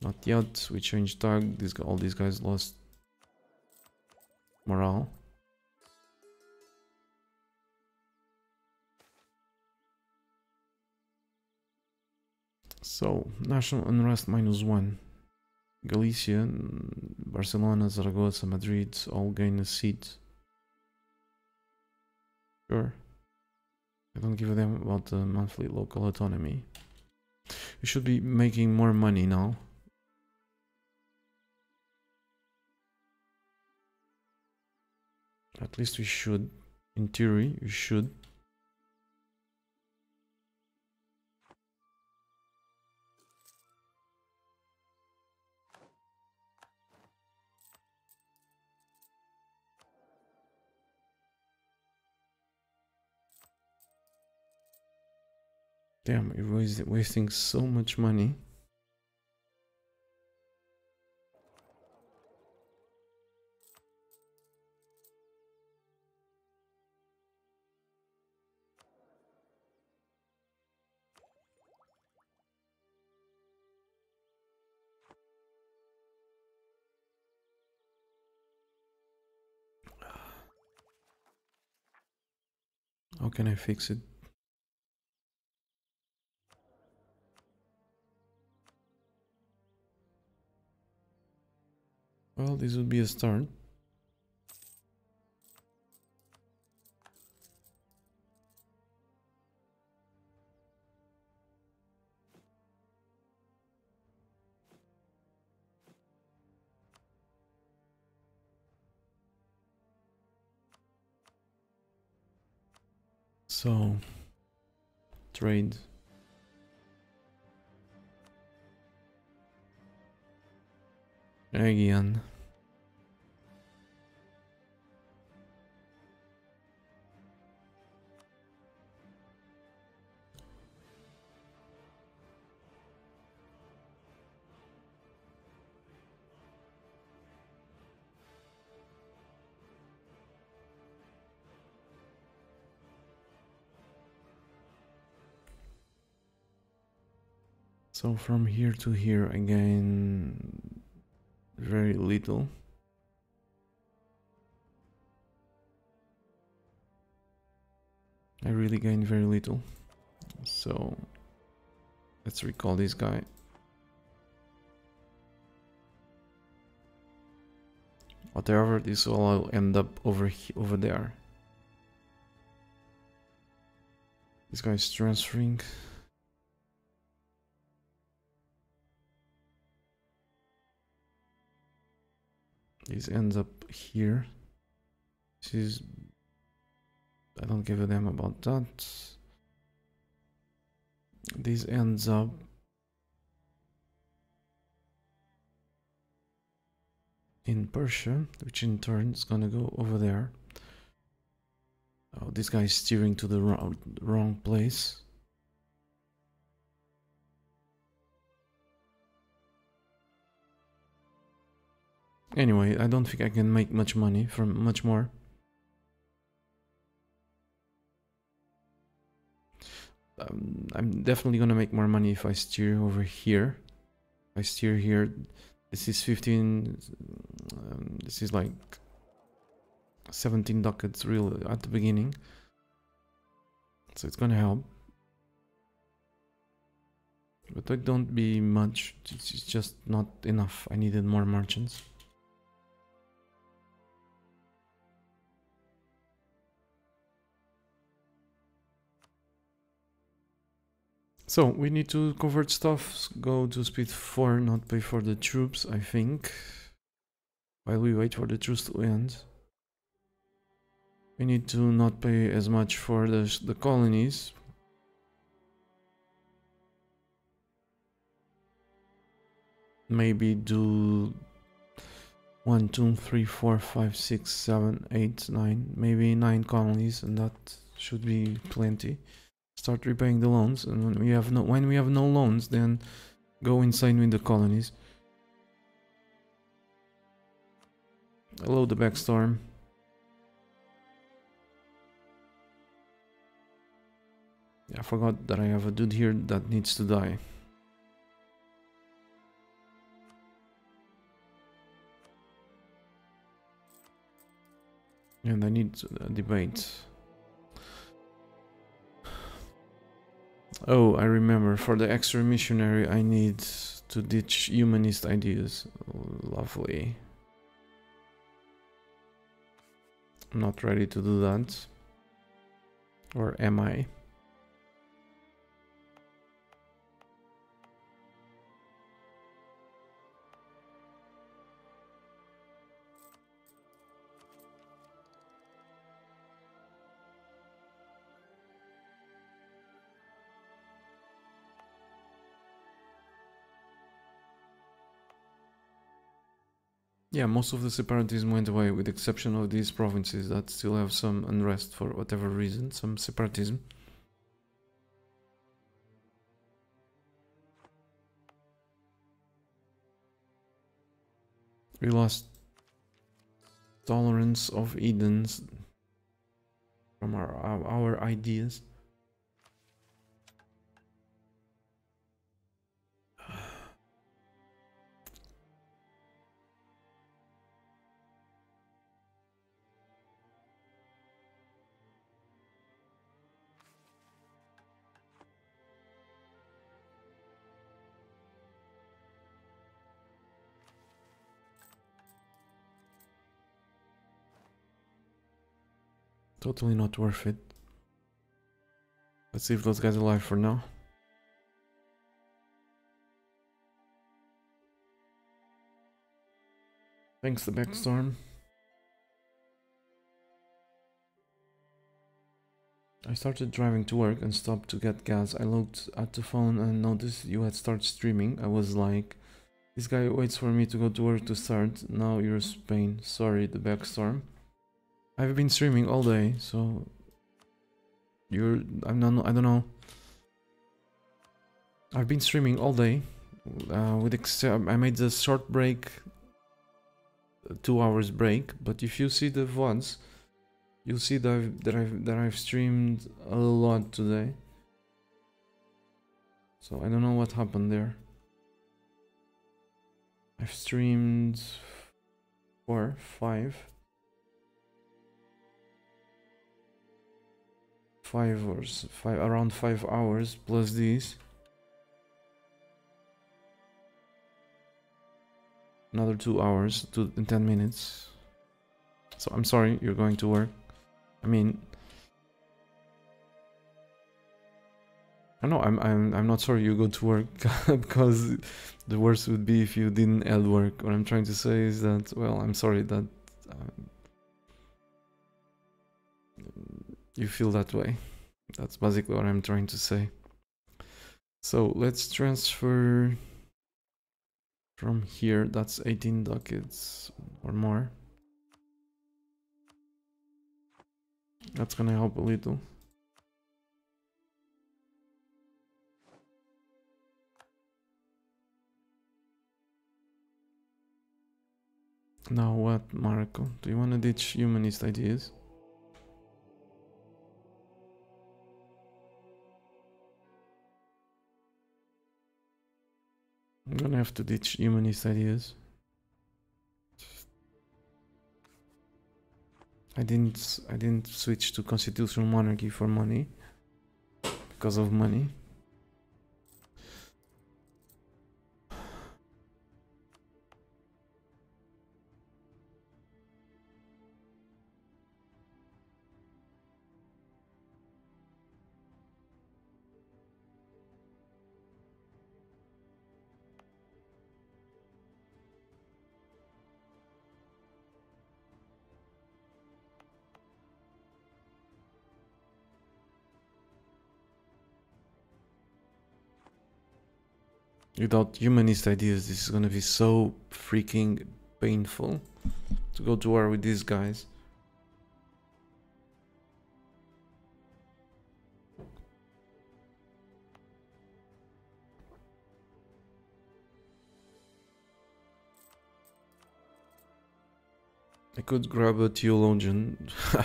Not yet. We changed tag. These all these guys lost morale. So, national unrest minus one. Galicia, Barcelona, Zaragoza, Madrid all gain a seat. Sure. I don't give a damn about the monthly local autonomy. We should be making more money now. At least we should. In theory, we should. Damn, we're wasting so much money. How can I fix it? Well, this would be a start. So, trade. Again. So from here to here again, very little. I really gained very little. So let's recall this guy. Whatever, this will end up over over there. This guy's transferring. This ends up here. This is... I don't give a damn about that. This ends up... in Persia, which in turn is gonna go over there. Oh, this guy is steering to the wrong, wrong place. Anyway, I don't think I can make much money from much more. Um, I'm definitely gonna make more money if I steer over here. If I steer here, this is 15, um, this is like 17 ducats real at the beginning. So it's gonna help. But that don't be much, it's just not enough. I needed more merchants. So we need to convert stuff, go to speed 4, not pay for the troops, I think. While we wait for the truce to end. We need to not pay as much for the, the colonies. Maybe do 1, 2, 3, 4, 5, 6, 7, 8, 9, maybe 9 colonies and that should be plenty start repaying the loans and when we have no when we have no loans then go inside with the colonies Hello, the backstorm. I forgot that I have a dude here that needs to die. And I need a debate. Oh, I remember. For the extra missionary, I need to ditch humanist ideas. Lovely. Not ready to do that. Or am I? Yeah, most of the separatism went away, with the exception of these provinces that still have some unrest for whatever reason, some separatism. We lost tolerance of heathens from our, our, our ideas. Totally not worth it. Let's leave those guys are alive for now. Thanks, the backstorm. I started driving to work and stopped to get gas. I looked at the phone and noticed you had started streaming. I was like, this guy waits for me to go to work to start. Now you're Spain. Sorry, the backstorm. I've been streaming all day, so you're I'm not I don't know. I've been streaming all day. Uh, with I made the short break, two hours break. But if you see the VODs, you'll see that I've, that I've that I've streamed a lot today. So I don't know what happened there. I've streamed four, five. Five hours five around five hours plus these another two hours to in 10 minutes. So i'm sorry you're going to work. I mean I know I'm I'm I'm not sorry you go to work [laughs] because the worst would be if you didn't add work. What I'm trying to say is that well, I'm sorry that uh, you feel that way. That's basically what I'm trying to say. So let's transfer from here. That's 18 ducats or more. That's gonna help a little. Now what, Marco? Do you want to ditch humanist ideas? I'm gonna have to ditch humanist ideas. I didn't I didn't switch to constitutional monarchy for money because of money. Without humanist ideas, this is gonna be so freaking painful to go to war with these guys. I could grab a theologian. [laughs]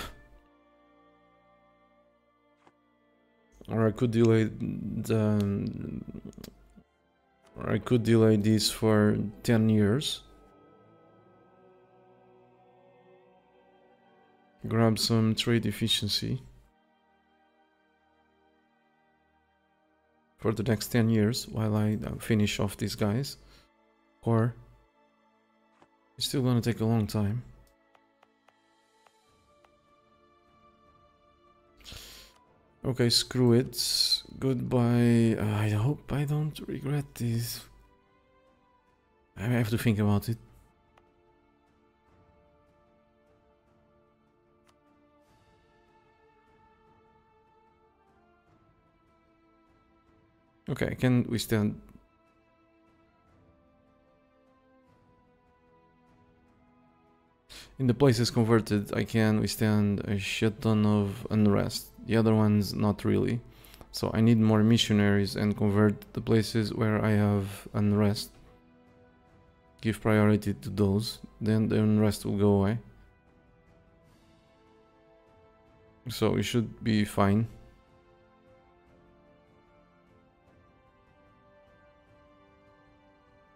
or I could delay the... I could delay this for 10 years. Grab some trade efficiency. For the next 10 years while I uh, finish off these guys. Or... It's still gonna take a long time. Okay, screw it. Goodbye. I hope I don't regret this. I have to think about it. Okay, can withstand In the places converted, I can withstand a shit ton of unrest. The other ones, not really. So I need more missionaries and convert the places where I have unrest. Give priority to those, then the unrest will go away. So we should be fine.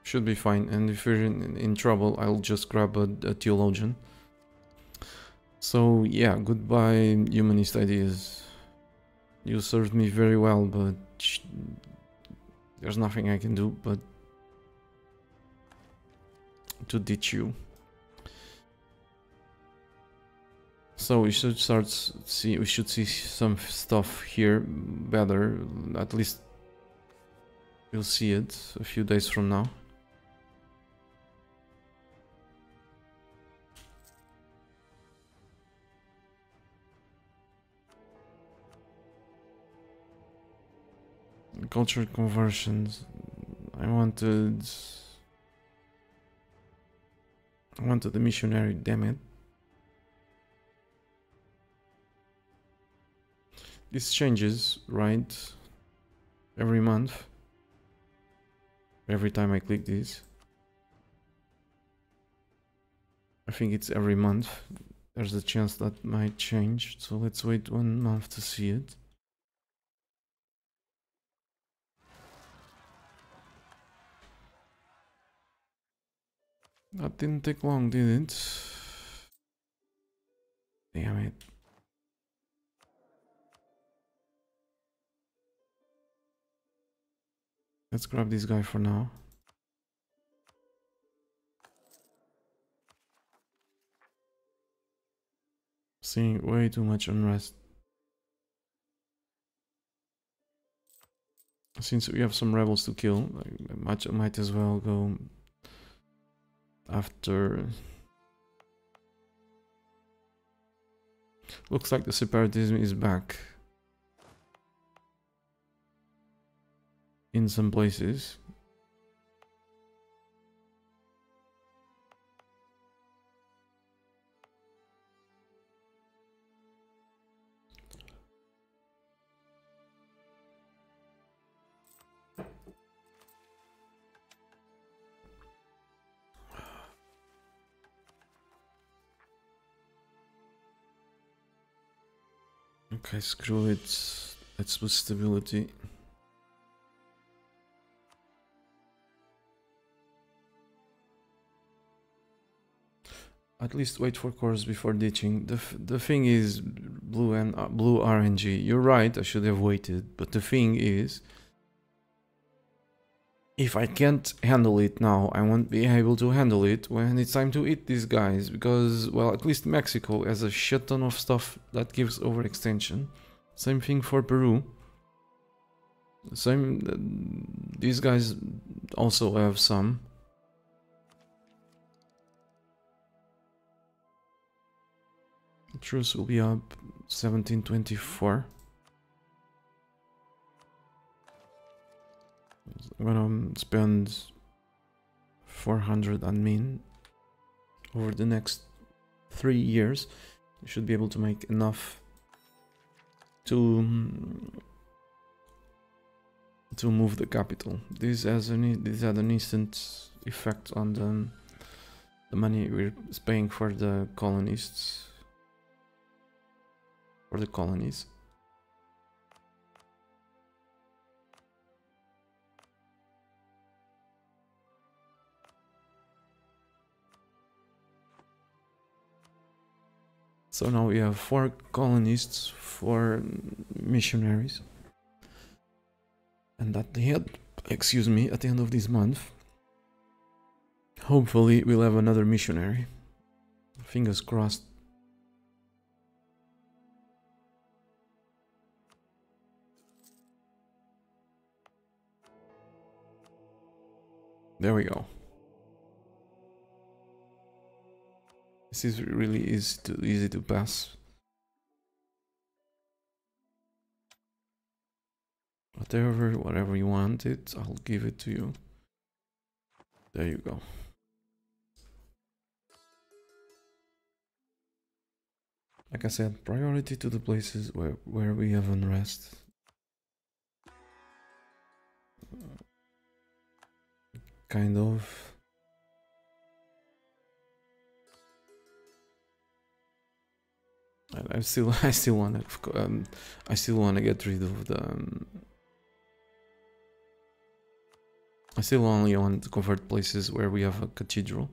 Should be fine, and if you're in, in trouble, I'll just grab a, a theologian. So yeah, goodbye humanist ideas. You served me very well, but there's nothing I can do but to ditch you. So we should start see we should see some stuff here better. At least we'll see it a few days from now. Culture conversions. I wanted... I wanted the missionary, damn it. This changes, right? Every month. Every time I click this. I think it's every month. There's a chance that might change, so let's wait one month to see it. That didn't take long, did it? Damn it. Let's grab this guy for now. Seeing way too much unrest. Since we have some rebels to kill, I might, might as well go after. Looks like the separatism is back. In some places Okay, screw it. Let's put stability. At least wait for cores before ditching. The, the thing is, blue and uh, blue RNG. You're right, I should have waited. But the thing is, if I can't handle it now, I won't be able to handle it when it's time to eat these guys, because, well, at least Mexico has a shit ton of stuff that gives overextension. Same thing for Peru. Same, uh, these guys also have some. Truce will be up 1724. I'm gonna spend 400 admin over the next three years. You should be able to make enough to mm, to move the capital. This has an this had an instant effect on the the money we're paying for the colonists for the colonies So now we have four colonists, four missionaries. And at the end, excuse me, at the end of this month, hopefully we'll have another missionary. Fingers crossed. There we go. This is really easy to easy to pass. Whatever, whatever you want it, I'll give it to you. There you go. Like I said, priority to the places where, where we have unrest. Kind of. I, I still, [laughs] I still want to, um, I still want to get rid of the. Um, I still only want to convert places where we have a cathedral.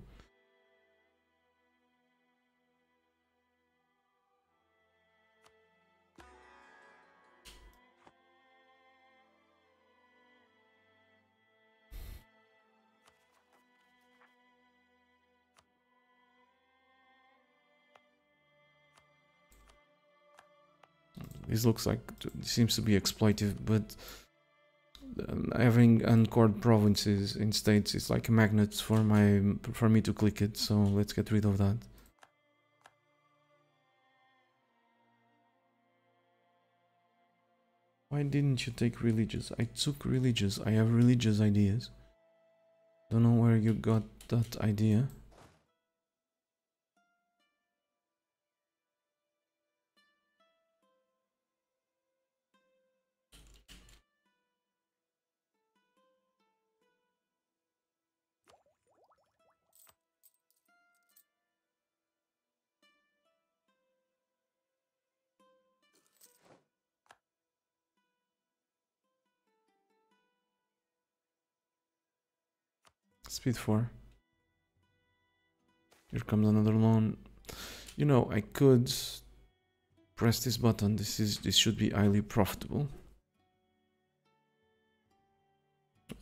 This looks like seems to be exploitive, but um, having uncored provinces in states is like a magnet for my for me to click it. So let's get rid of that. Why didn't you take religious? I took religious. I have religious ideas. Don't know where you got that idea. Speed 4. Here comes another loan. You know, I could press this button. This is this should be highly profitable.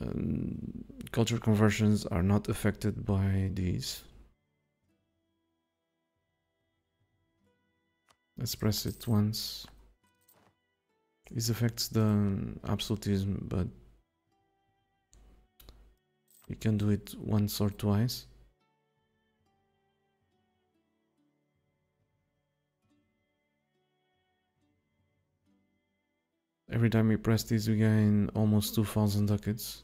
Um, culture conversions are not affected by these. Let's press it once. This affects the absolutism, but you can do it once or twice. Every time we press this we gain almost 2000 ducats.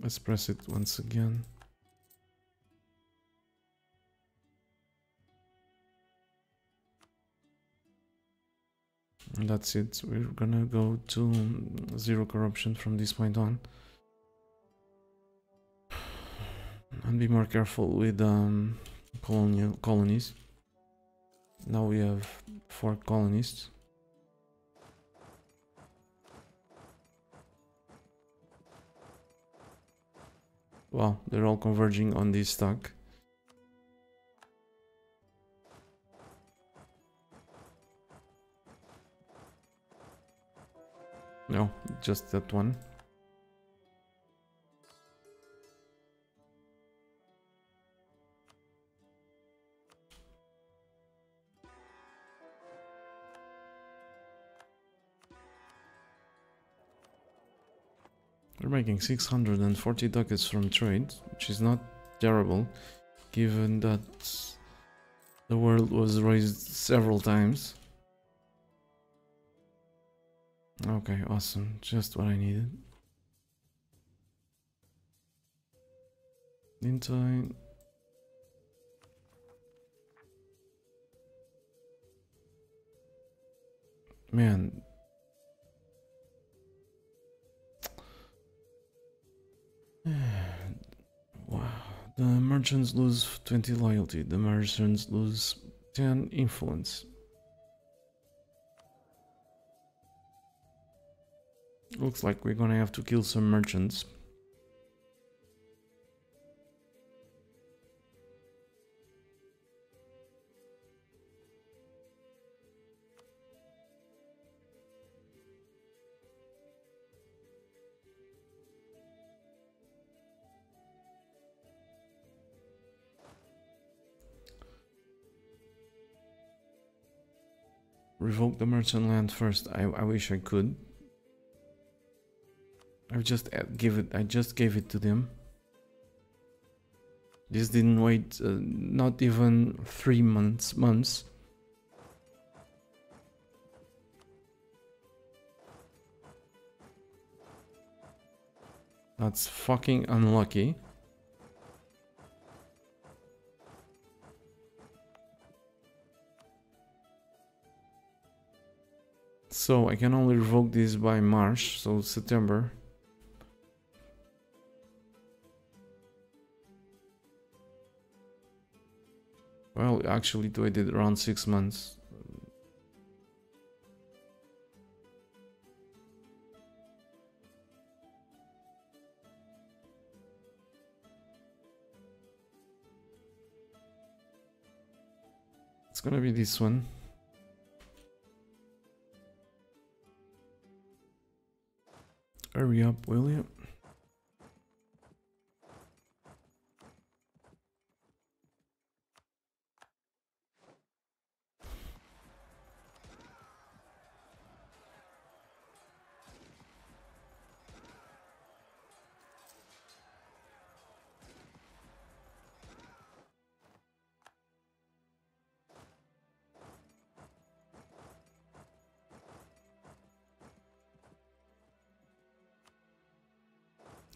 Let's press it once again. That's it. We're gonna go to zero corruption from this point on. [sighs] And be more careful with um, colonial colonies. Now we have four colonists. Well, they're all converging on this stack. No, just that one. We're making 640 ducats from trade, which is not terrible, given that the world was raised several times. Okay, awesome. Just what I needed. In time. Man. [sighs] wow. The merchants lose 20 loyalty. The merchants lose 10 influence. Looks like we're gonna have to kill some merchants. Revoke the merchant land first. I, I wish I could. I just give it. I just gave it to them. This didn't wait. Uh, not even three months. Months. That's fucking unlucky. So I can only revoke this by March, so September. Well, actually it waited around six months. It's gonna be this one. Hurry up, will you?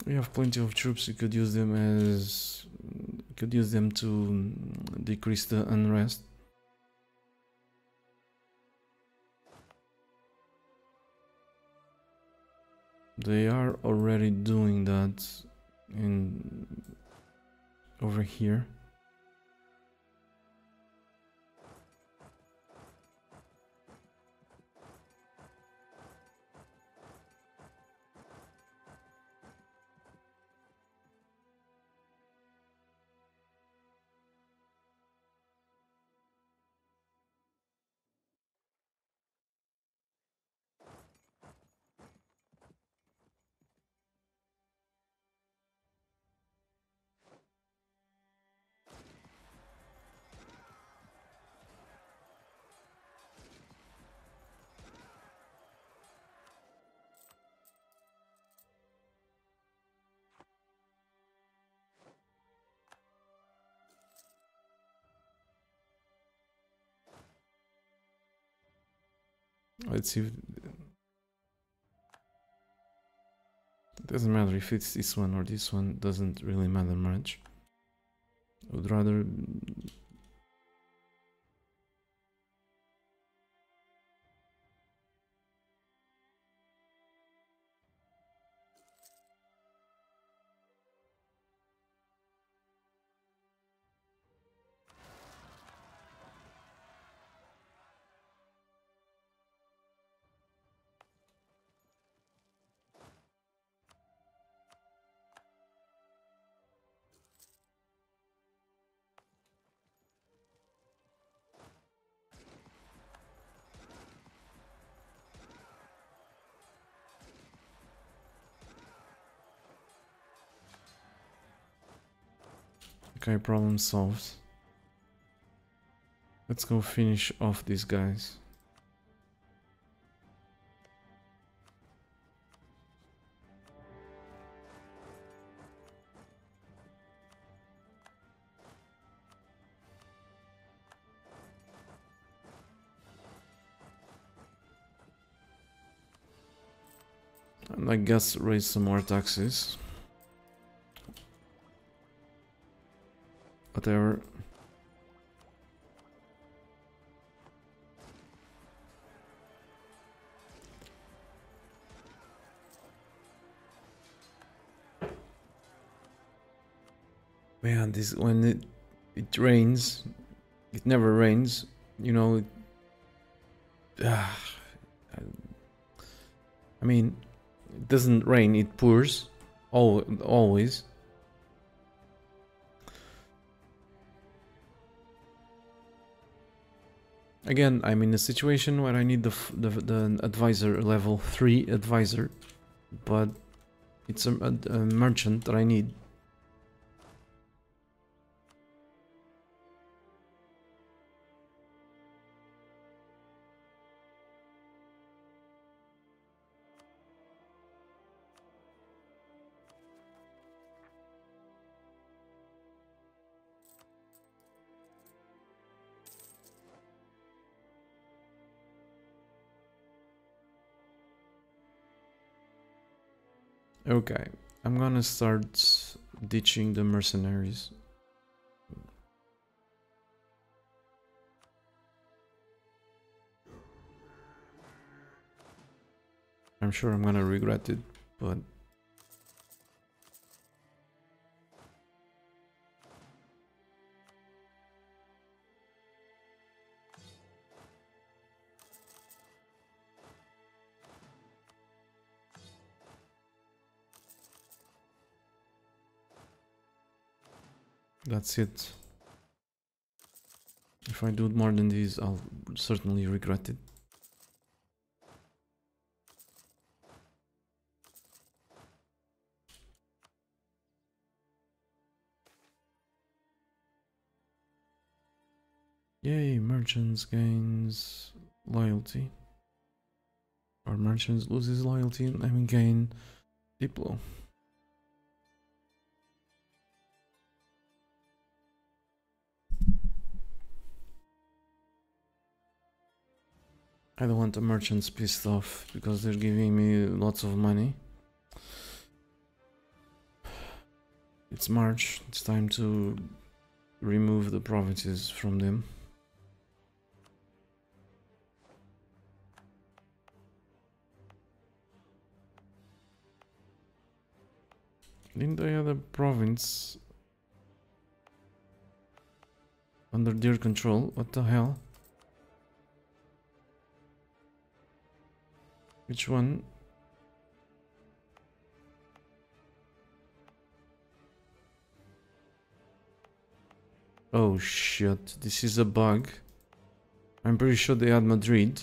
We have plenty of troops. You could use them as could use them to decrease the unrest. They are already doing that in over here. Let's see. If... It doesn't matter if it's this one or this one, doesn't really matter much. I would rather Okay, problem solved. Let's go finish off these guys. And I guess raise some more taxes. Whatever. Man, this when it it rains, it never rains. You know. Uh, I mean, it doesn't rain; it pours, all always. Again, I'm in a situation where I need the the, the advisor level three advisor, but it's a, a, a merchant that I need. Okay, I'm gonna start ditching the mercenaries. I'm sure I'm gonna regret it, but That's it. If I do more than this, I'll certainly regret it. Yay, merchants gains loyalty. Or merchants loses loyalty and mean gain Diplo. I don't want the merchants pissed off because they're giving me lots of money. It's March, it's time to remove the provinces from them. Didn't they have a province under their control? What the hell? Which one? Oh shit, this is a bug. I'm pretty sure they had Madrid.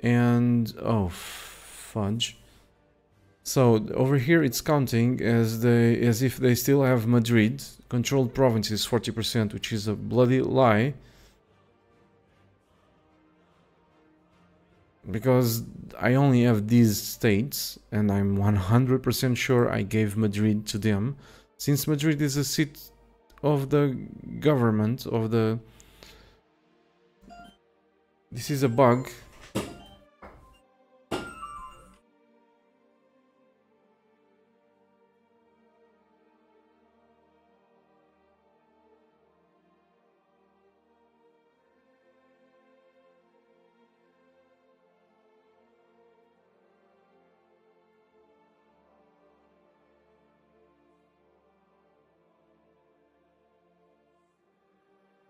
And, oh, fudge. So over here it's counting as they as if they still have Madrid controlled provinces 40%, which is a bloody lie. Because I only have these states and I'm 100% sure I gave Madrid to them. Since Madrid is a seat of the government of the this is a bug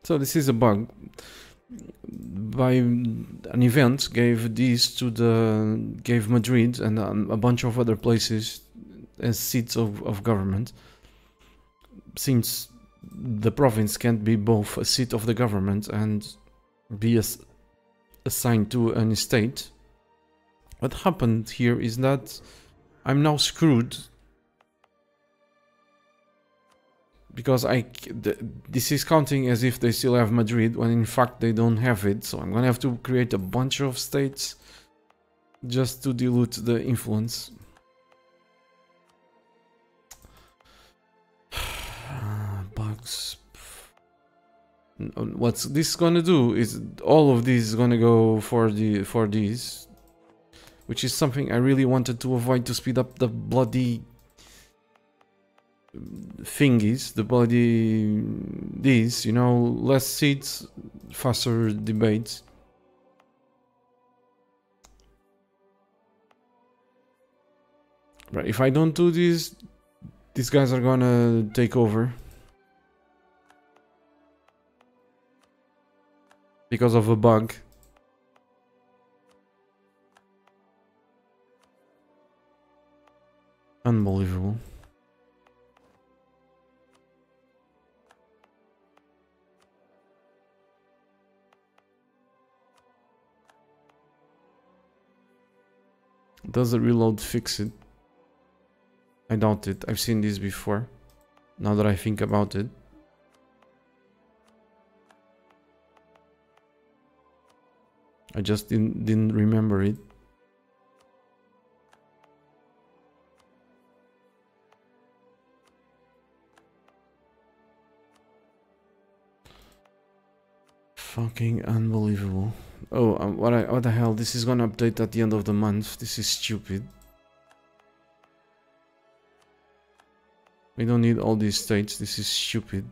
So this is a bug. By an event gave these to the gave Madrid and um, a bunch of other places as seats of, of government. Since the province can't be both a seat of the government and be as, assigned to an estate, what happened here is that I'm now screwed because I this is counting as if they still have Madrid when in fact they don't have it. So I'm gonna have to create a bunch of states just to dilute the influence. [sighs] Bugs. What's this gonna do is all of these is gonna go for the for these, which is something I really wanted to avoid to speed up the bloody thingies, the body these, you know, less seats, faster debates. Right, if I don't do this, These guys are gonna take over. Because of a bug. Unbelievable. Does the reload fix it? I doubt it. I've seen this before. Now that I think about it. I just didn't, didn't remember it. Fucking unbelievable. Oh, um, what, I, what the hell? This is gonna update at the end of the month. This is stupid. We don't need all these states. This is stupid.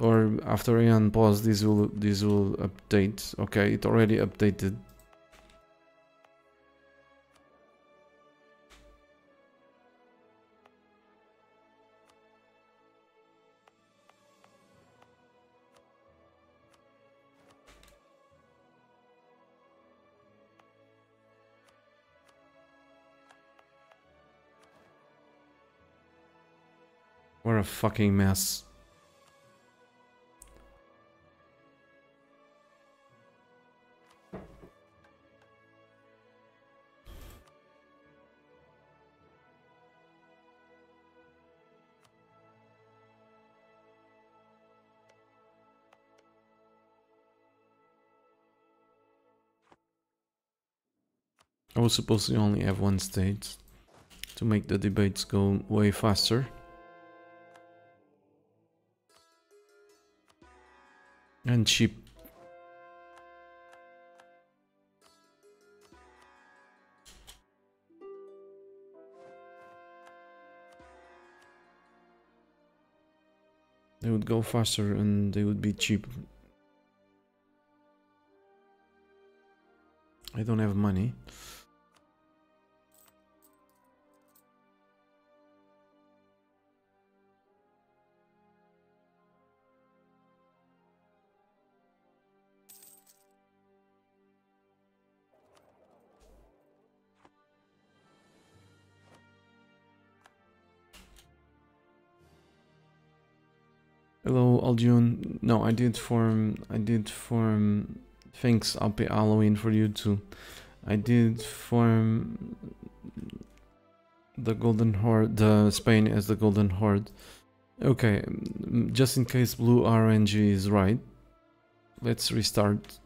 Or after I pause, this will this will update. Okay, it already updated. A fucking mess. I was supposed to only have one state to make the debates go way faster. And cheap. They would go faster and they would be cheap. I don't have money. Hello, Aljun. No, I did form. I did form. Thanks, Happy Halloween for you too. I did form the Golden Horde, the Spain as the Golden Horde. Okay, mm, just in case Blue RNG is right, let's restart.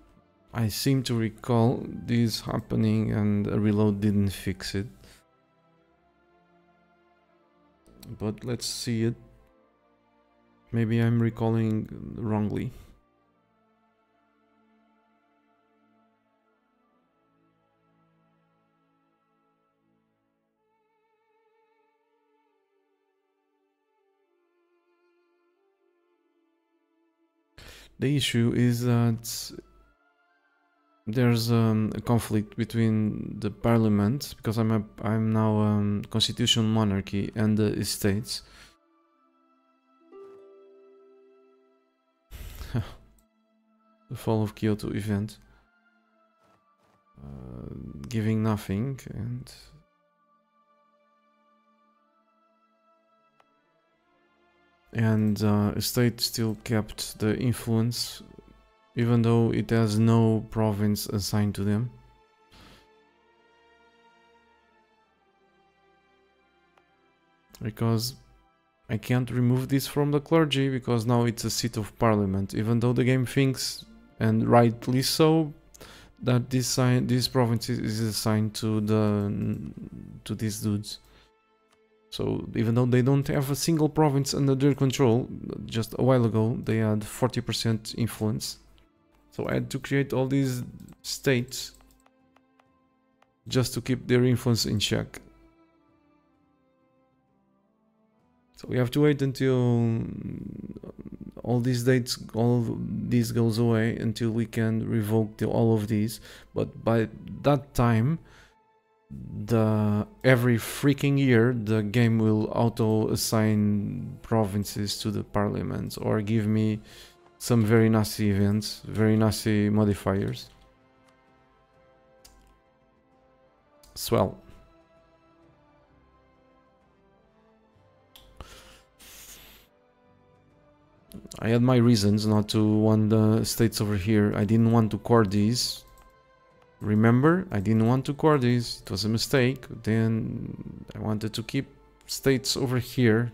I seem to recall this happening and a reload didn't fix it. But let's see it. Maybe I'm recalling wrongly. The issue is that there's um, a conflict between the parliament because I'm a I'm now um, constitutional monarchy and the states the fall of Kyoto event. Uh, giving nothing and and uh, state still kept the influence even though it has no province assigned to them. Because I can't remove this from the clergy because now it's a seat of parliament, even though the game thinks, and rightly so, that this sign, this province is assigned to the to these dudes. So even though they don't have a single province under their control, just a while ago they had 40% influence. So I had to create all these states just to keep their influence in check. So we have to wait until mm, all these dates, all these goes away until we can revoke the, all of these. But by that time, the every freaking year the game will auto assign provinces to the parliament or give me some very nasty events, very nasty modifiers. Swell. I had my reasons not to want the states over here. I didn't want to core these. Remember, I didn't want to core these. It was a mistake. Then I wanted to keep states over here.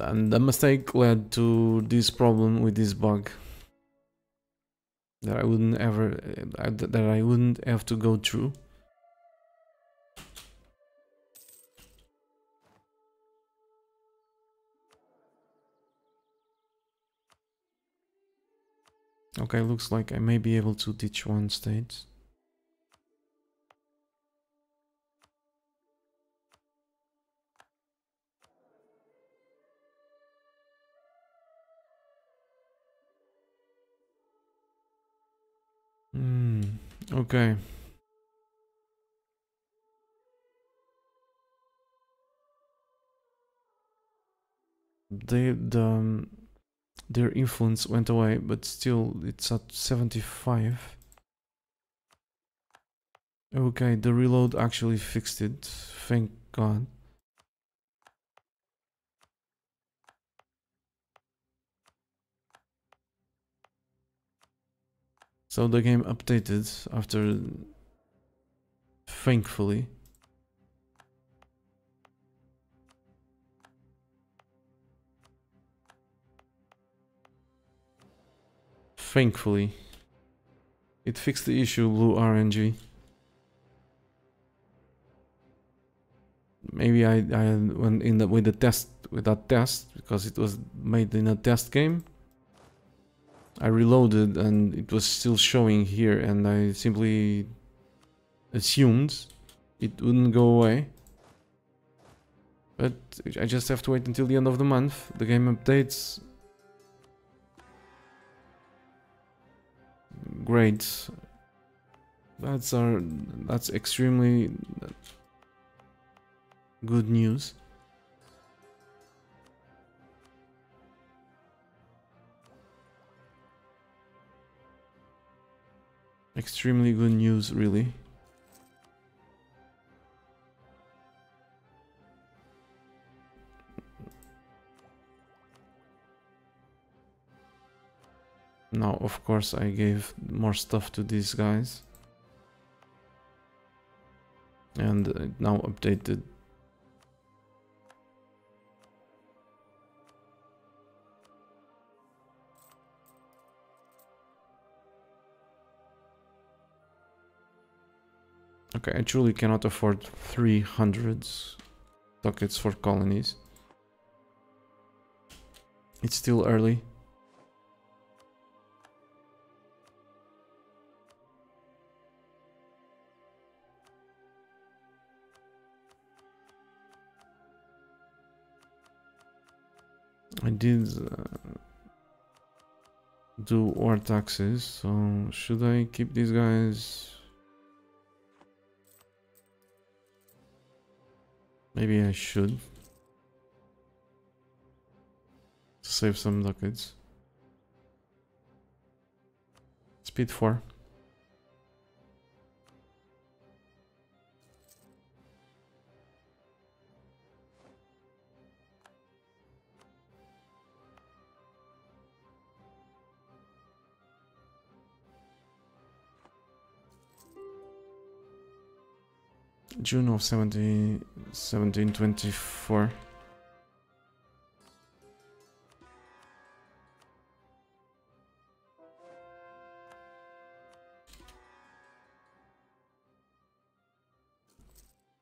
And the mistake led to this problem with this bug. That I wouldn't ever, uh, that I wouldn't have to go through. Okay, looks like I may be able to ditch one state. Hmm, okay. The, the, um, their influence went away, but still it's at 75. Okay, the reload actually fixed it, thank god. So the game updated after, thankfully. Thankfully. It fixed the issue, blue RNG. Maybe I, I went in the, with the test, with that test, because it was made in a test game. I reloaded and it was still showing here and I simply assumed it wouldn't go away. But I just have to wait until the end of the month. The game updates great. That's our that's extremely good news. Extremely good news, really. Now, of course, I gave more stuff to these guys. And uh, now updated. Okay, I truly cannot afford 300 sockets for colonies. It's still early. I did uh, do war taxes, so should I keep these guys? Maybe I should. Save some ducats. Speed 4. June of 17, 1724.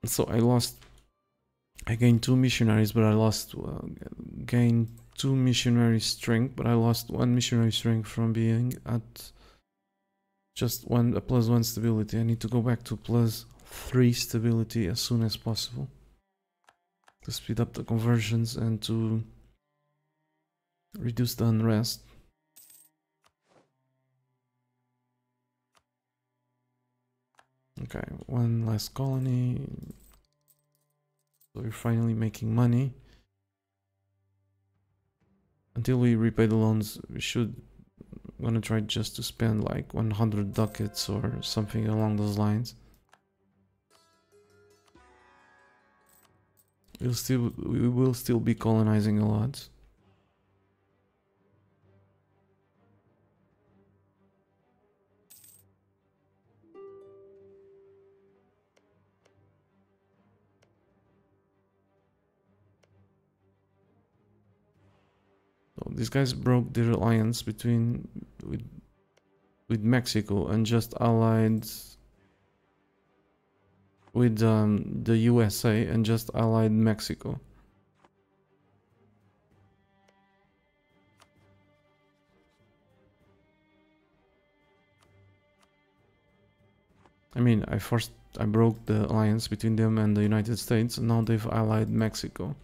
So I lost, I gained two missionaries, but I lost, uh, gained two missionary strength, but I lost one missionary strength from being at just one, a plus one stability. I need to go back to plus 3 stability as soon as possible to speed up the conversions and to reduce the unrest. Okay, one last colony. So we're finally making money. Until we repay the loans, we should I'm gonna try just to spend like 100 ducats or something along those lines. We'll still we will still be colonizing a lot. So these guys broke their alliance between with with Mexico and just allied with um, the USA and just allied Mexico. I mean, I first I broke the alliance between them and the United States, now they've allied Mexico.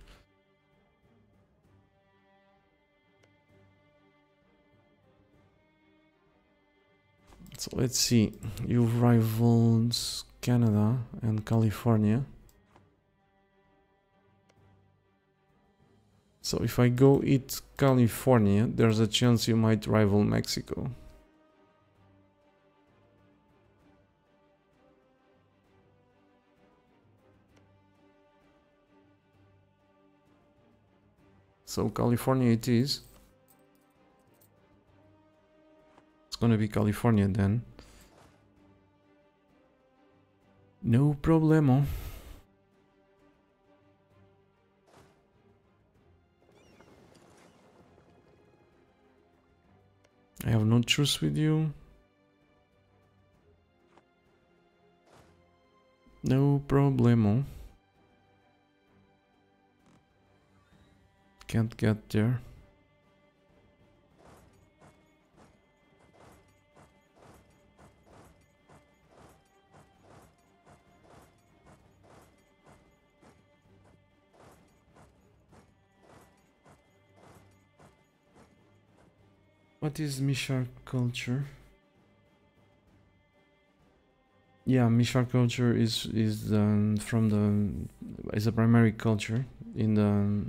So let's see. You've rivaled Canada and California. So if I go eat California, there's a chance you might rival Mexico. So California it is. It's gonna be California then. No problemo. I have no truce with you. No problemo. Can't get there. What is Mishar culture? Yeah, Mishar culture is is um, from the is a primary culture in the.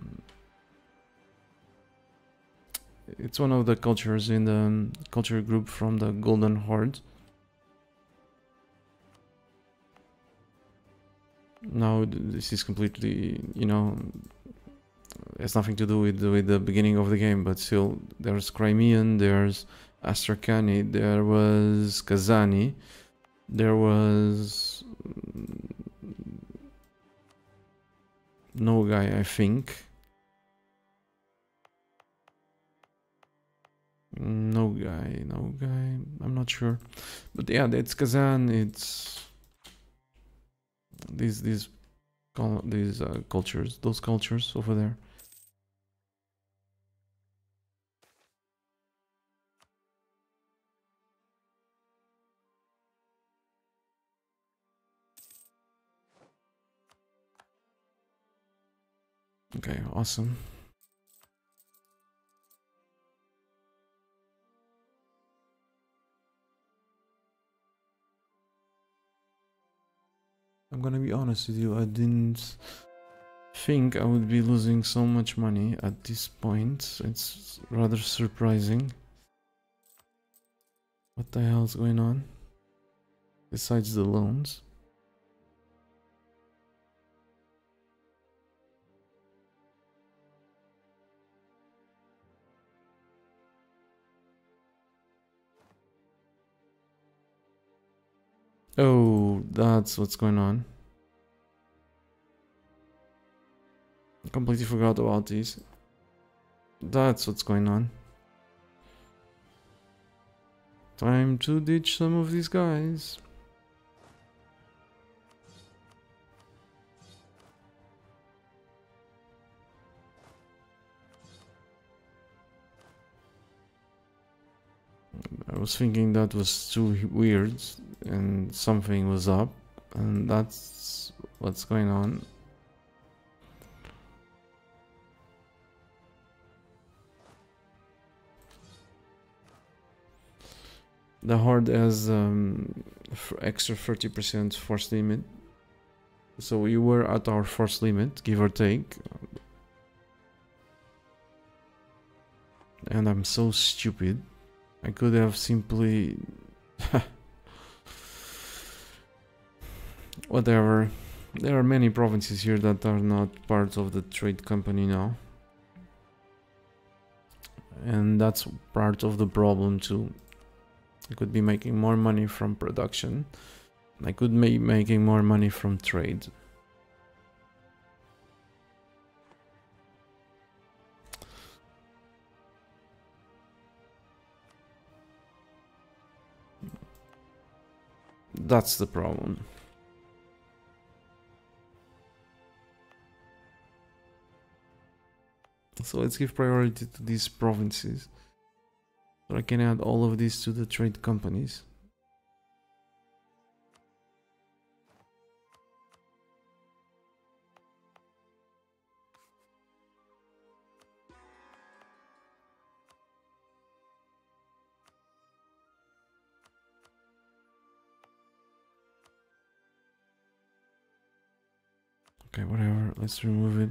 It's one of the cultures in the culture group from the Golden Horde. Now this is completely, you know, has nothing to do with with the beginning of the game, but still, there's Crimean, there's Astrakhani, there was Kazani, there was Nogai, I think. Nogai, no guy. I'm not sure, but yeah, it's Kazan. It's these these these uh, cultures, those cultures over there. Okay, awesome. I'm gonna be honest with you, I didn't think I would be losing so much money at this point. It's rather surprising. What the hell's going on? Besides the loans. Oh, that's what's going on. Completely forgot about these. That's what's going on. Time to ditch some of these guys. I was thinking that was too weird and something was up and that's what's going on the horde has um, extra 30% force limit. So we were at our force limit, give or take. And I'm so stupid. I could have simply... [laughs] Whatever. There are many provinces here that are not part of the trade company now. And that's part of the problem too. I could be making more money from production. I could be making more money from trade. That's the problem. So let's give priority to these provinces. So I can add all of these to the trade companies. Okay, whatever, let's remove it.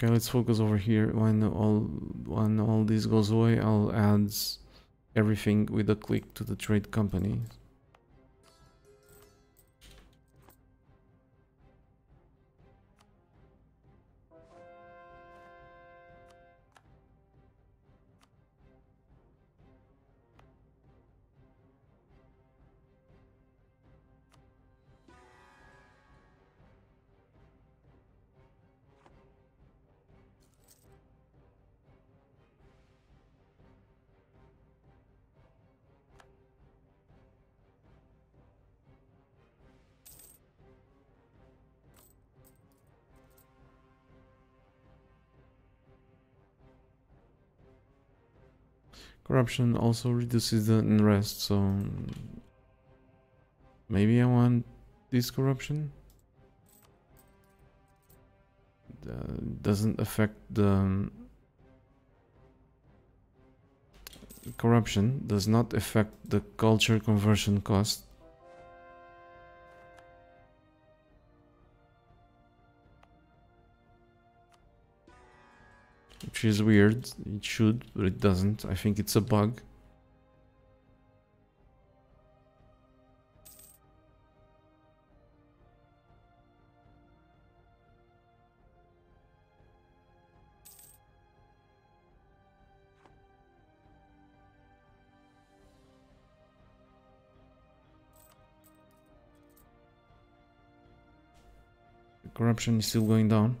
Okay, let's focus over here. When all when all this goes away, I'll add everything with a click to the trade company. Corruption also reduces the unrest, so maybe I want this corruption. Doesn't affect the um, corruption does not affect the culture conversion cost Which is weird. It should, but it doesn't. I think it's a bug. corruption is still going down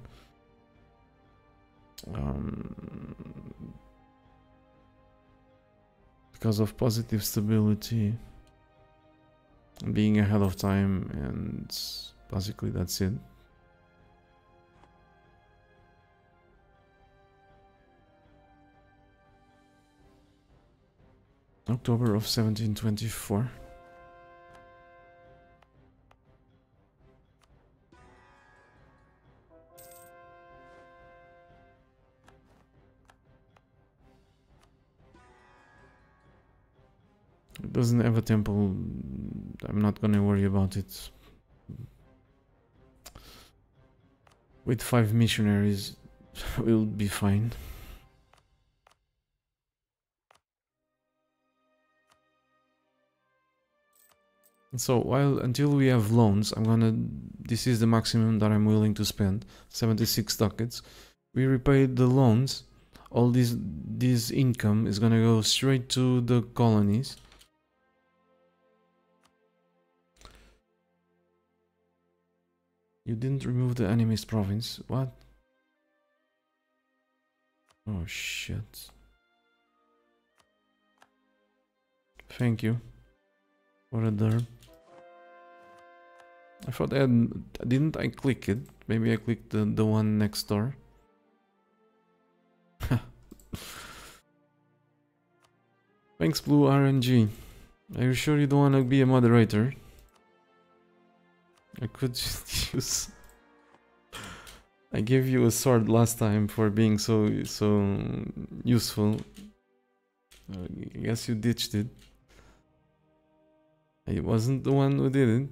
um, because of positive stability being ahead of time and basically that's it. October of 1724 It doesn't have a temple. I'm not gonna worry about it. With five missionaries, [laughs] we'll be fine. So while until we have loans, I'm gonna. This is the maximum that I'm willing to spend. 76 ducats. We repaid the loans. All this this income is gonna go straight to the colonies You didn't remove the enemy's province. What? Oh shit. Thank you. What a derb. I thought I had, didn't I click it? Maybe I clicked the, the one next door. [laughs] Thanks Blue RNG. Are you sure you don't want to be a moderator? I could [laughs] just use. I gave you a sword last time for being so so useful. I guess you ditched it. I wasn't the one who did it.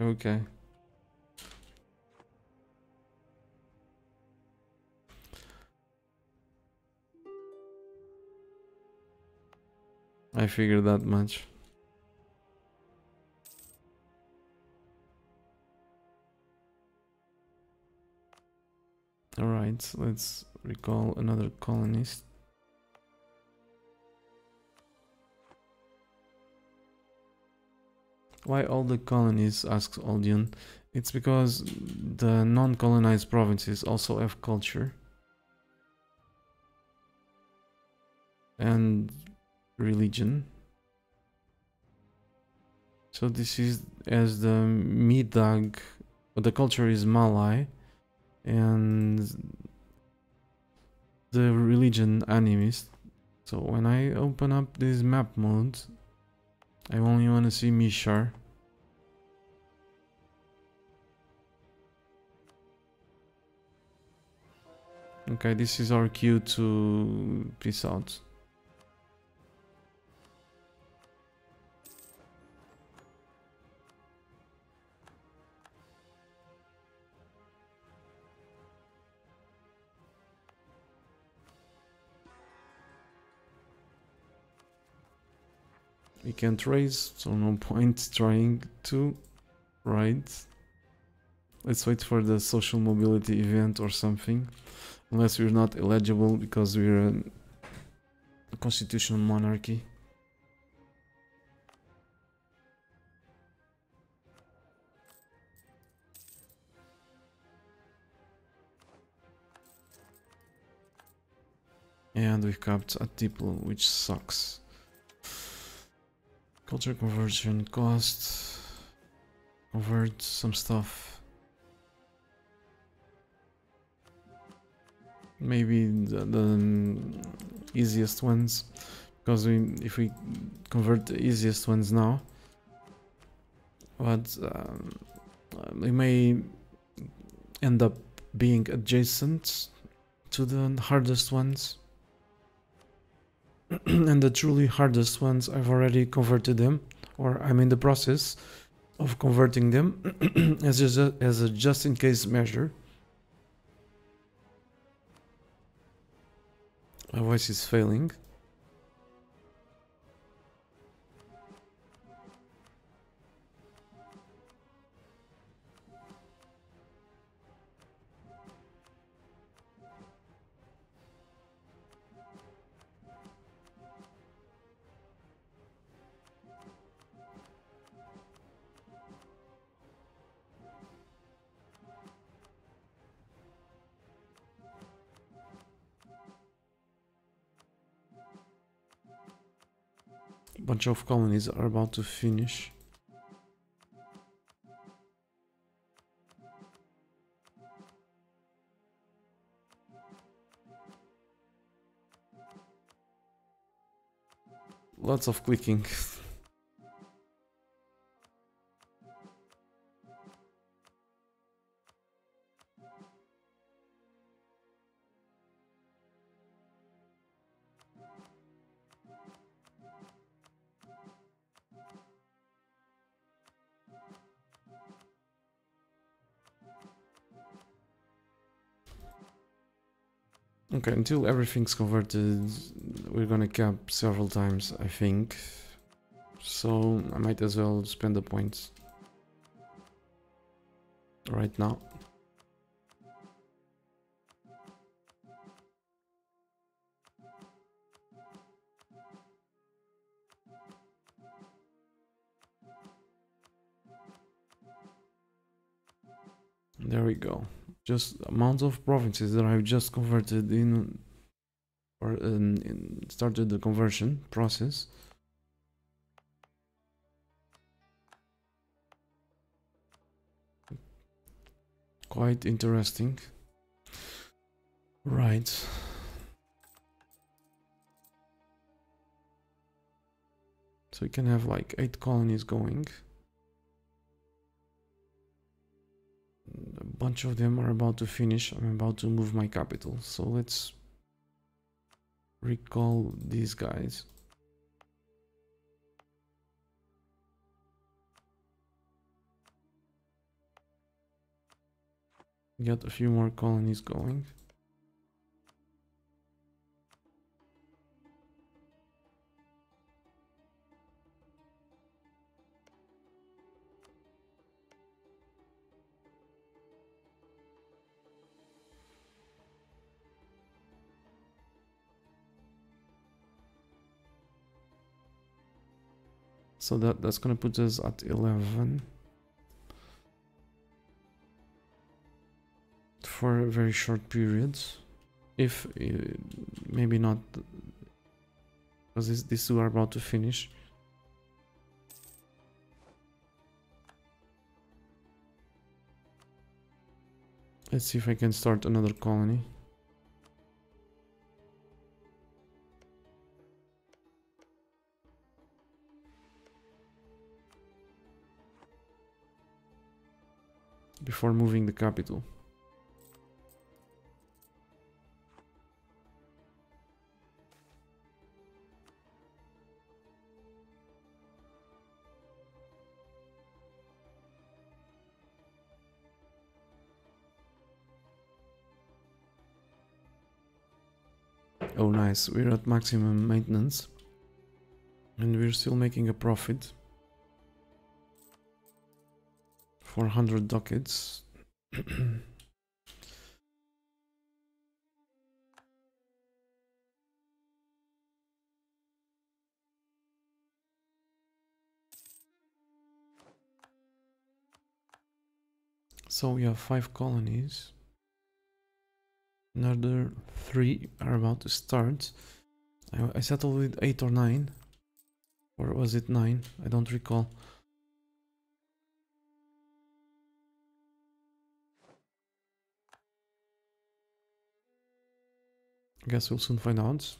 Okay. I figured that much. Alright, let's recall another colonist. Why all the colonies, asks Aldion. It's because the non-colonized provinces also have culture. And religion. So this is as the Midag, the culture is Malay, and the religion animist. So when I open up this map mode, I only want to see Mishar. Okay, this is our cue to peace out. We can't raise, so no point [laughs] trying to, right? Let's wait for the social mobility event or something. Unless we're not eligible because we're a constitutional monarchy. And we've capped a Diplo, which sucks. Culture conversion cost. Convert some stuff. Maybe the, the easiest ones. Because we, if we convert the easiest ones now, but um, we may end up being adjacent to the hardest ones. [clears throat] and the truly hardest ones I've already converted them or I'm in the process of converting them [clears throat] as a, as a just in case measure. My voice is failing bunch of colonies are about to finish. Lots of clicking. [laughs] Okay, until everything's converted, we're gonna cap several times, I think. So I might as well spend the points right now. There we go just amount of provinces that I've just converted in or in, in started the conversion process. quite interesting. Right. So we can have like eight colonies going. A bunch of them are about to finish. I'm about to move my capital. So let's recall these guys. Get a few more colonies going. So that, that's gonna put us at 11. For a very short period. If, uh, maybe not, because this, these two are about to finish. Let's see if I can start another colony. Before moving the capital. Oh nice, we're at maximum maintenance and we're still making a profit. 400 ducats. [clears throat] so we have five colonies. Another three are about to start. I, I settled with eight or nine. Or was it nine? I don't recall. I guess we'll soon find out.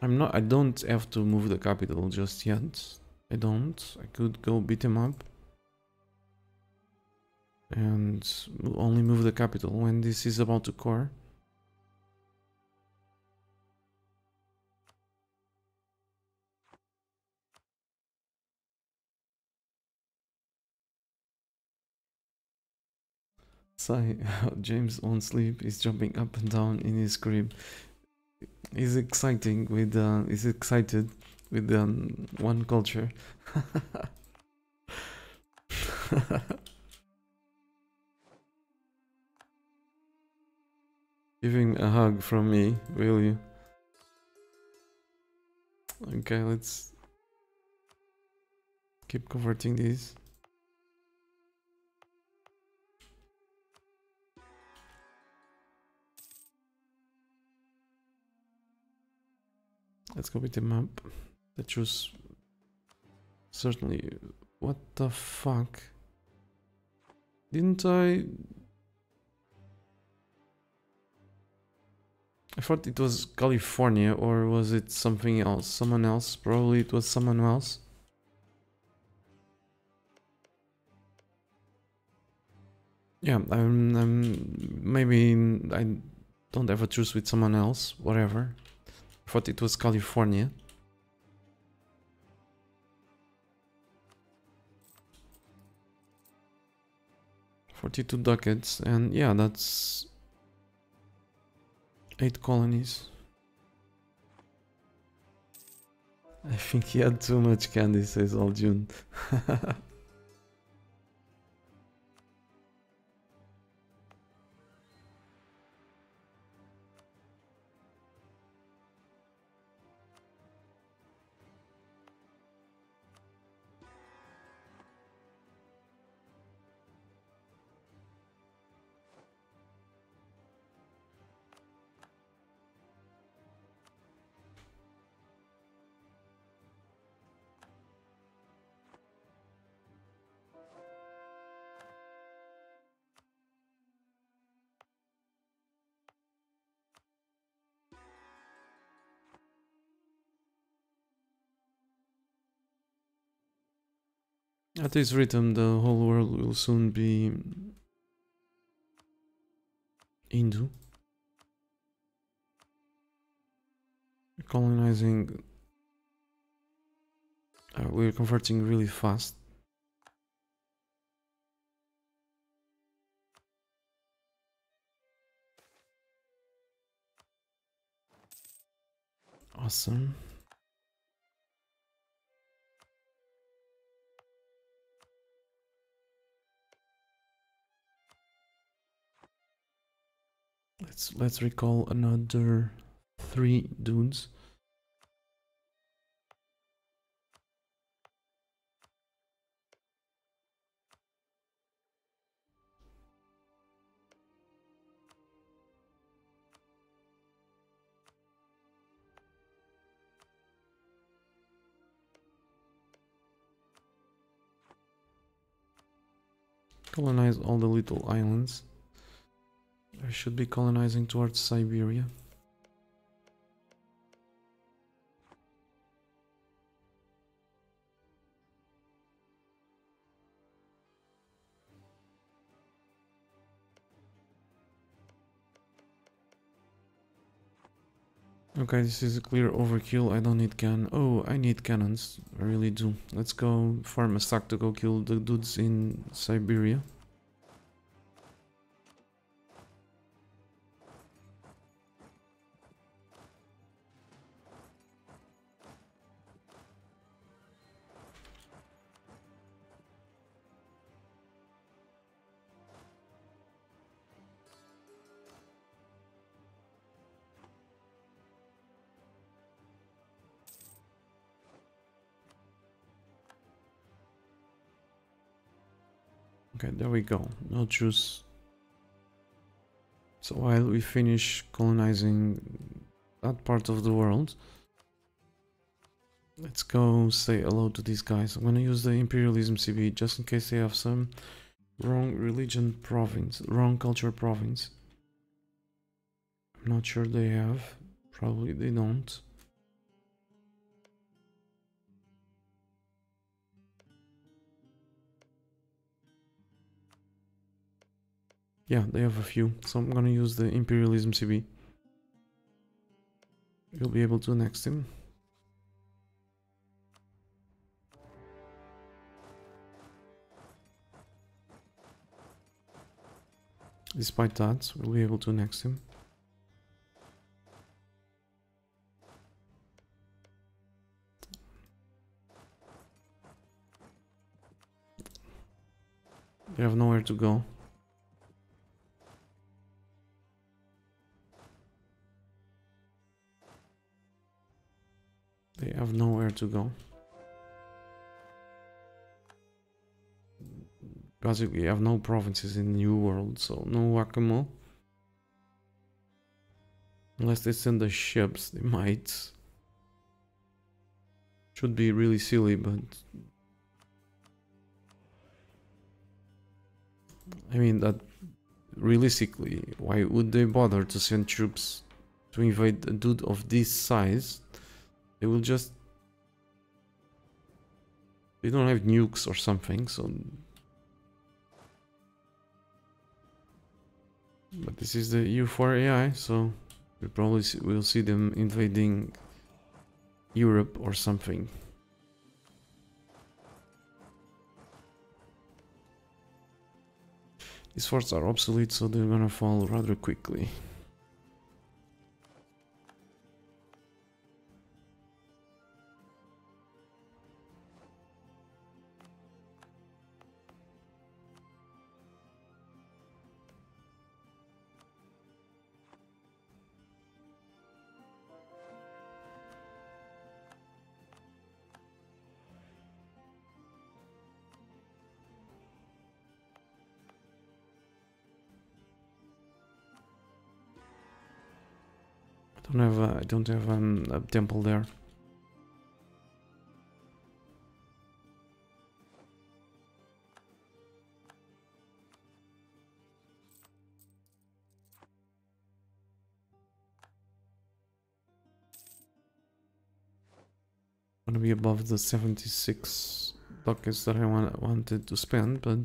I'm not I don't have to move the capital just yet. I don't. I could go beat him up. And only move the capital when this is about to core. Sigh, [laughs] James won't sleep He's jumping up and down in his crib. He's exciting with uh, he's excited with um, one culture. [laughs] Giving a hug from me, will you? Okay, let's keep converting these. Let's go with the map. That was certainly... What the fuck? Didn't I... I thought it was California or was it something else? Someone else? Probably it was someone else. Yeah, I'm, I'm maybe I don't have a truce with someone else, whatever. I thought it was California. 42 ducats, and yeah, that's 8 colonies. I think he had too much candy, says Aljun. [laughs] At this rhythm, the whole world will soon be Hindu. Colonizing. Uh, we're converting really fast. Awesome. Let's let's recall another three dudes. Colonize all the little islands. I should be colonizing towards Siberia. Okay, this is a clear overkill. I don't need can. Oh, I need cannons. I really do. Let's go farm a stack to go kill the dudes in Siberia. Okay, there we go. No juice. So while we finish colonizing that part of the world, let's go say hello to these guys. I'm gonna use the imperialism CB just in case they have some wrong religion province, wrong culture province. I'm not sure they have. Probably they don't. Yeah, they have a few. So I'm gonna use the Imperialism CB. You'll be able to annex him. Despite that, we'll be able to annex him. They have nowhere to go. They have nowhere to go. Basically, you have no provinces in the New World, so no Wakamo. Unless they send the ships, they might. Should be really silly, but... I mean, that... Realistically, why would they bother to send troops to invade a dude of this size they will just... They don't have nukes or something, so... But this is the EU4 AI, so we probably will see them invading Europe or something. These forts are obsolete, so they're gonna fall rather quickly. Don't have a, I don't have um, a temple there. going to be above the 76 ducats that I want, wanted to spend, but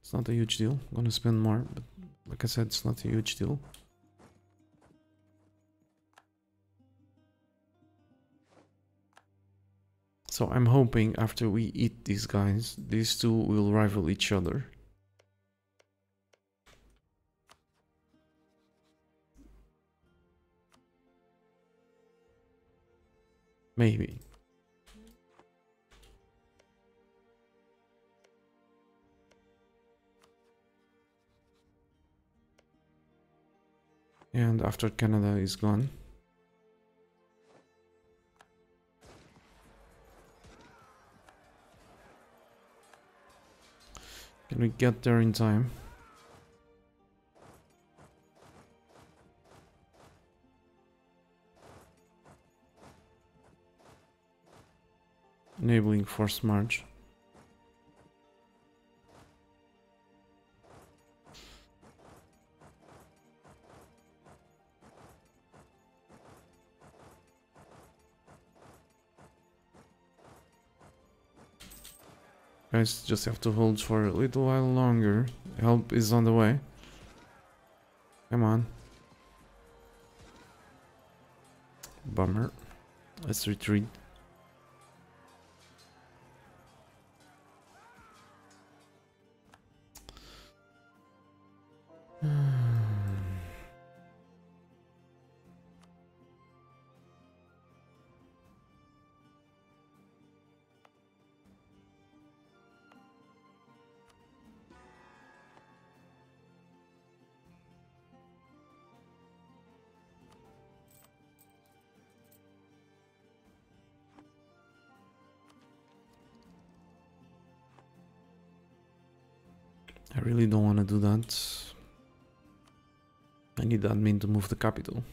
it's not a huge deal. I'm gonna spend more, but like I said, it's not a huge deal. So I'm hoping after we eat these guys, these two will rival each other. Maybe. And after Canada is gone. Can we get there in time? Enabling force march. Guys, just have to hold for a little while longer. Help is on the way. Come on. Bummer. Let's retreat. Need admin to move the capital.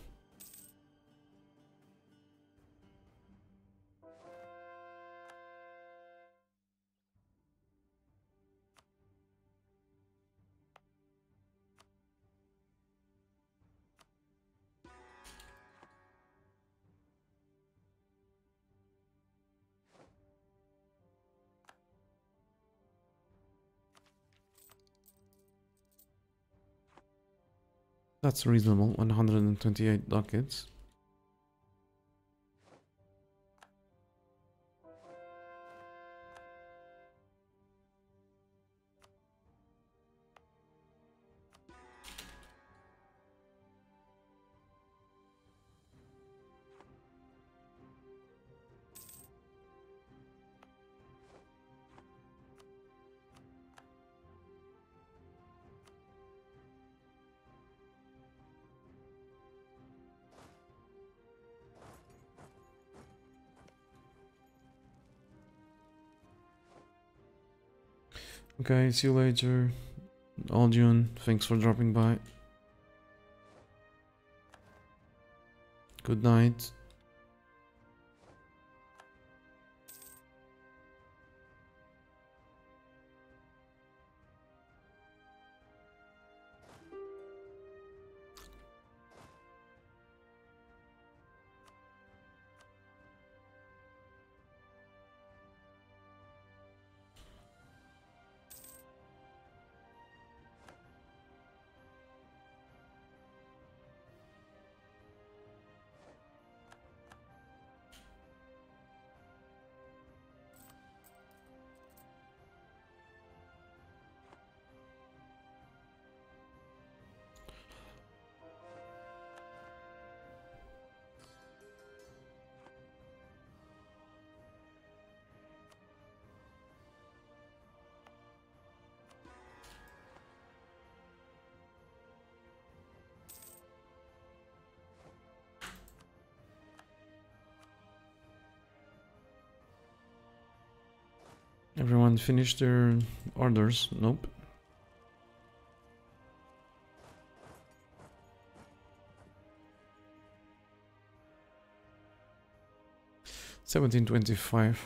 That's reasonable, 128 ducats. See you later. Aldion, thanks for dropping by. Good night. Finished their orders? Nope. Seventeen twenty-five.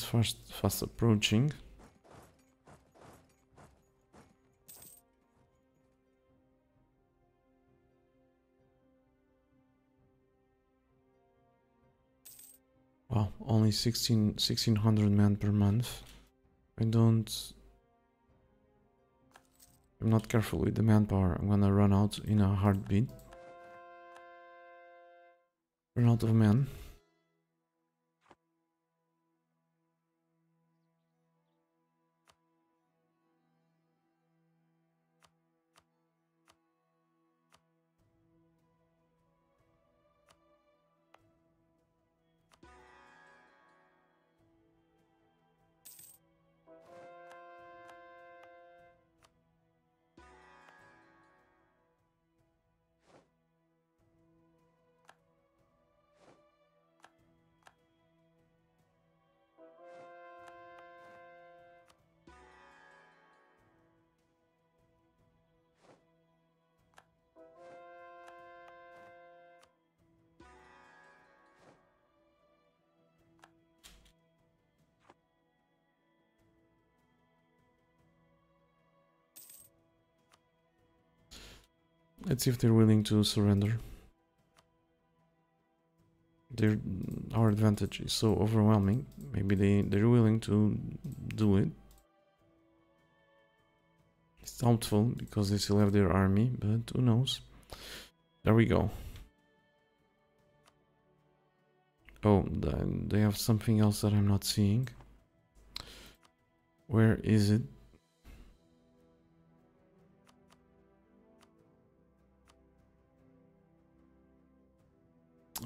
Is fast, fast approaching. Wow, only 16, 1600 men per month. I don't... I'm not careful with the manpower. I'm gonna run out in a heartbeat. Run out of men. Let's see if they're willing to surrender. Their our advantage is so overwhelming. Maybe they they're willing to do it. It's doubtful because they still have their army, but who knows? There we go. Oh, they have something else that I'm not seeing. Where is it?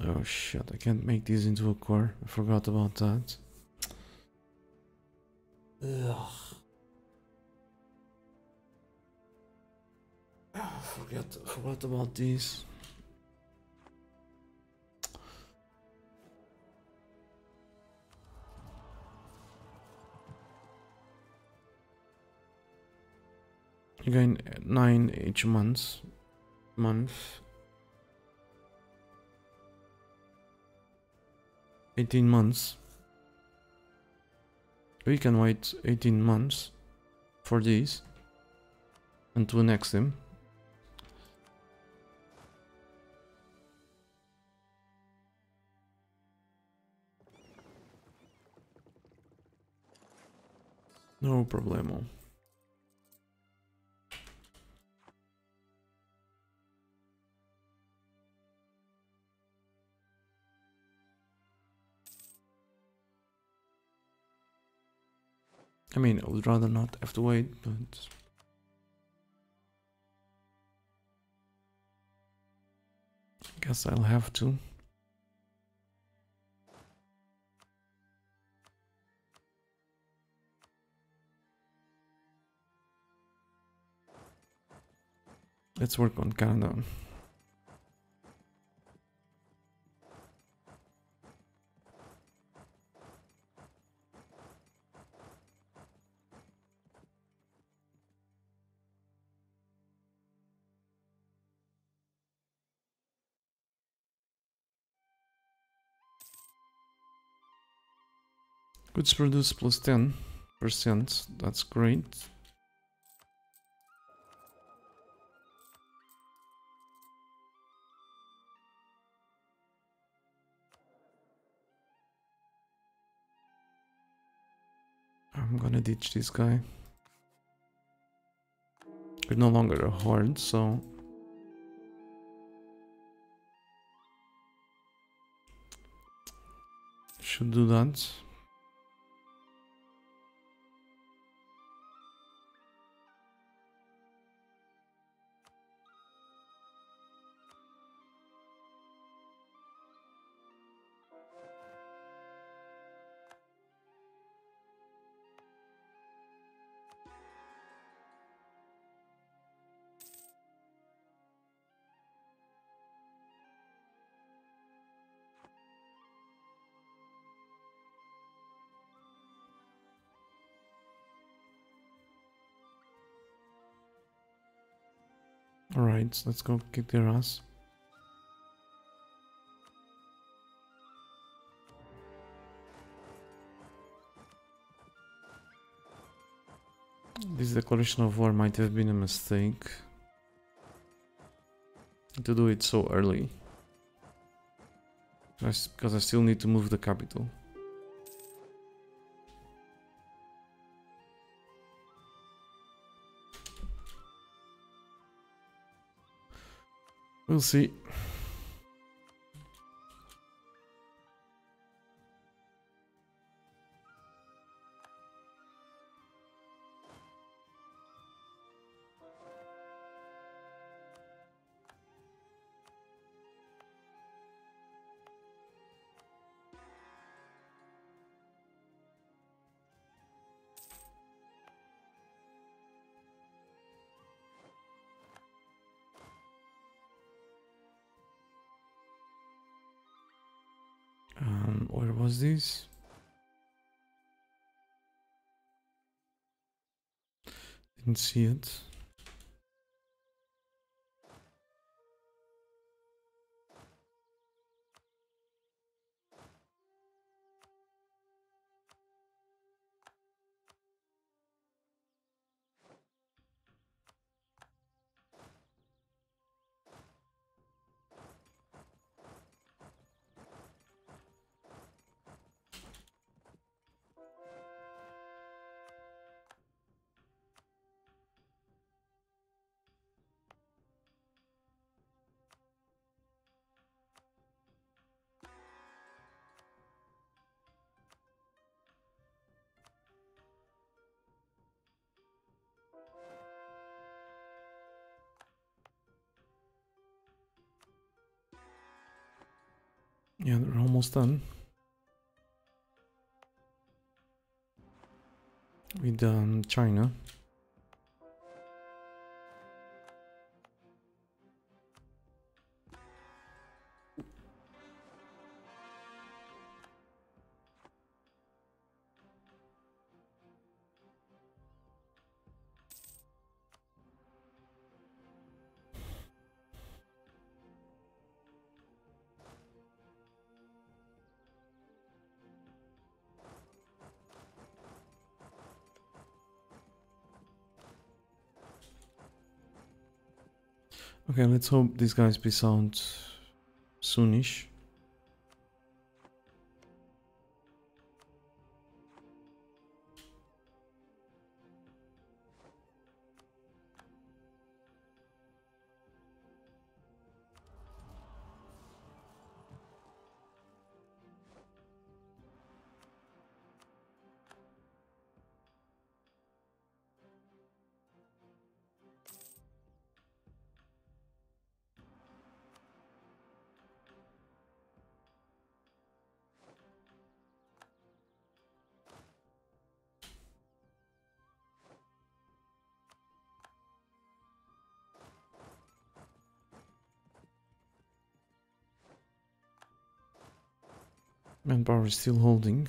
Oh shit, I can't make these into a core. I forgot about that. Ugh. Ah, forget forgot about these. Again, nine each month. Month. 18 months. We can wait 18 months for these and to annex. No problemo. I mean, I would rather not have to wait, but... I guess I'll have to. Let's work on Canada. Goods produced plus 10%. That's great. I'm gonna ditch this guy. We're no longer a horde, so... Should do that. Alright, so let's go kick their ass. This declaration of war might have been a mistake to do it so early. Just because I still need to move the capital. We'll see. Didn't almost done. With China. Okay, let's hope these guys be sound soonish. Still holding.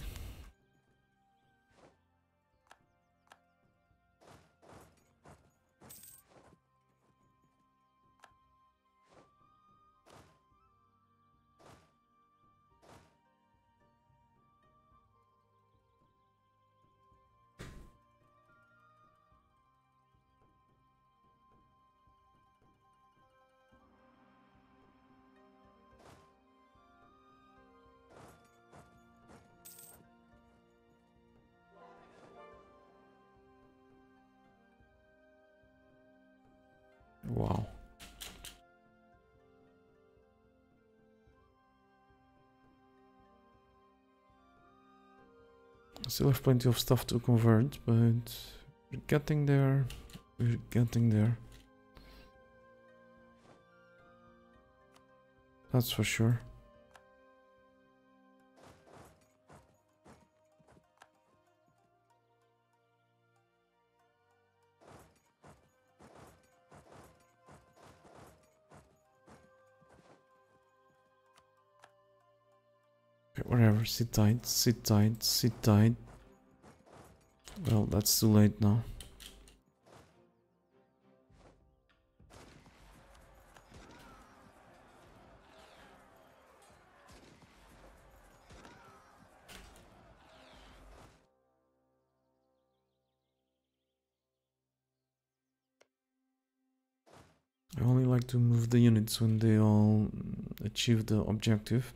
Still have plenty of stuff to convert, but we're getting there. We're getting there. That's for sure. Whatever, sit tight, sit tight, sit tight. Well, that's too late now. I only like to move the units when they all achieve the objective.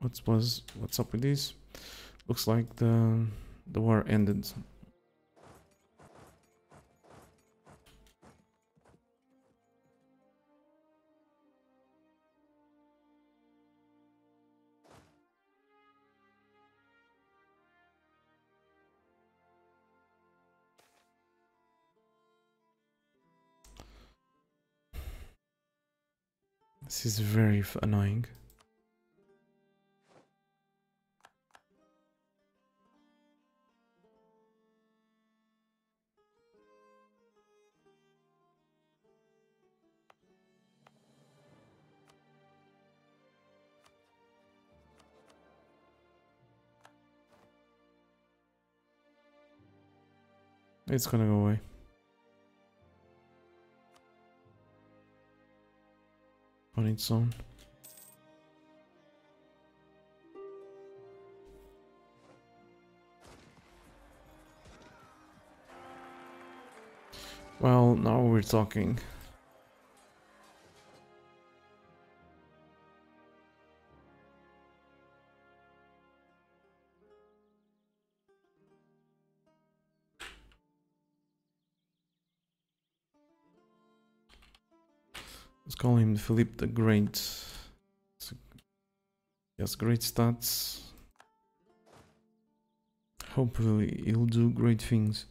What's was what's up with this? Looks like the the war ended. This is very annoying. It's gonna go away. On its own. Well, now we're talking. Call him Philippe the Great. He has great stats. Hopefully he'll do great things.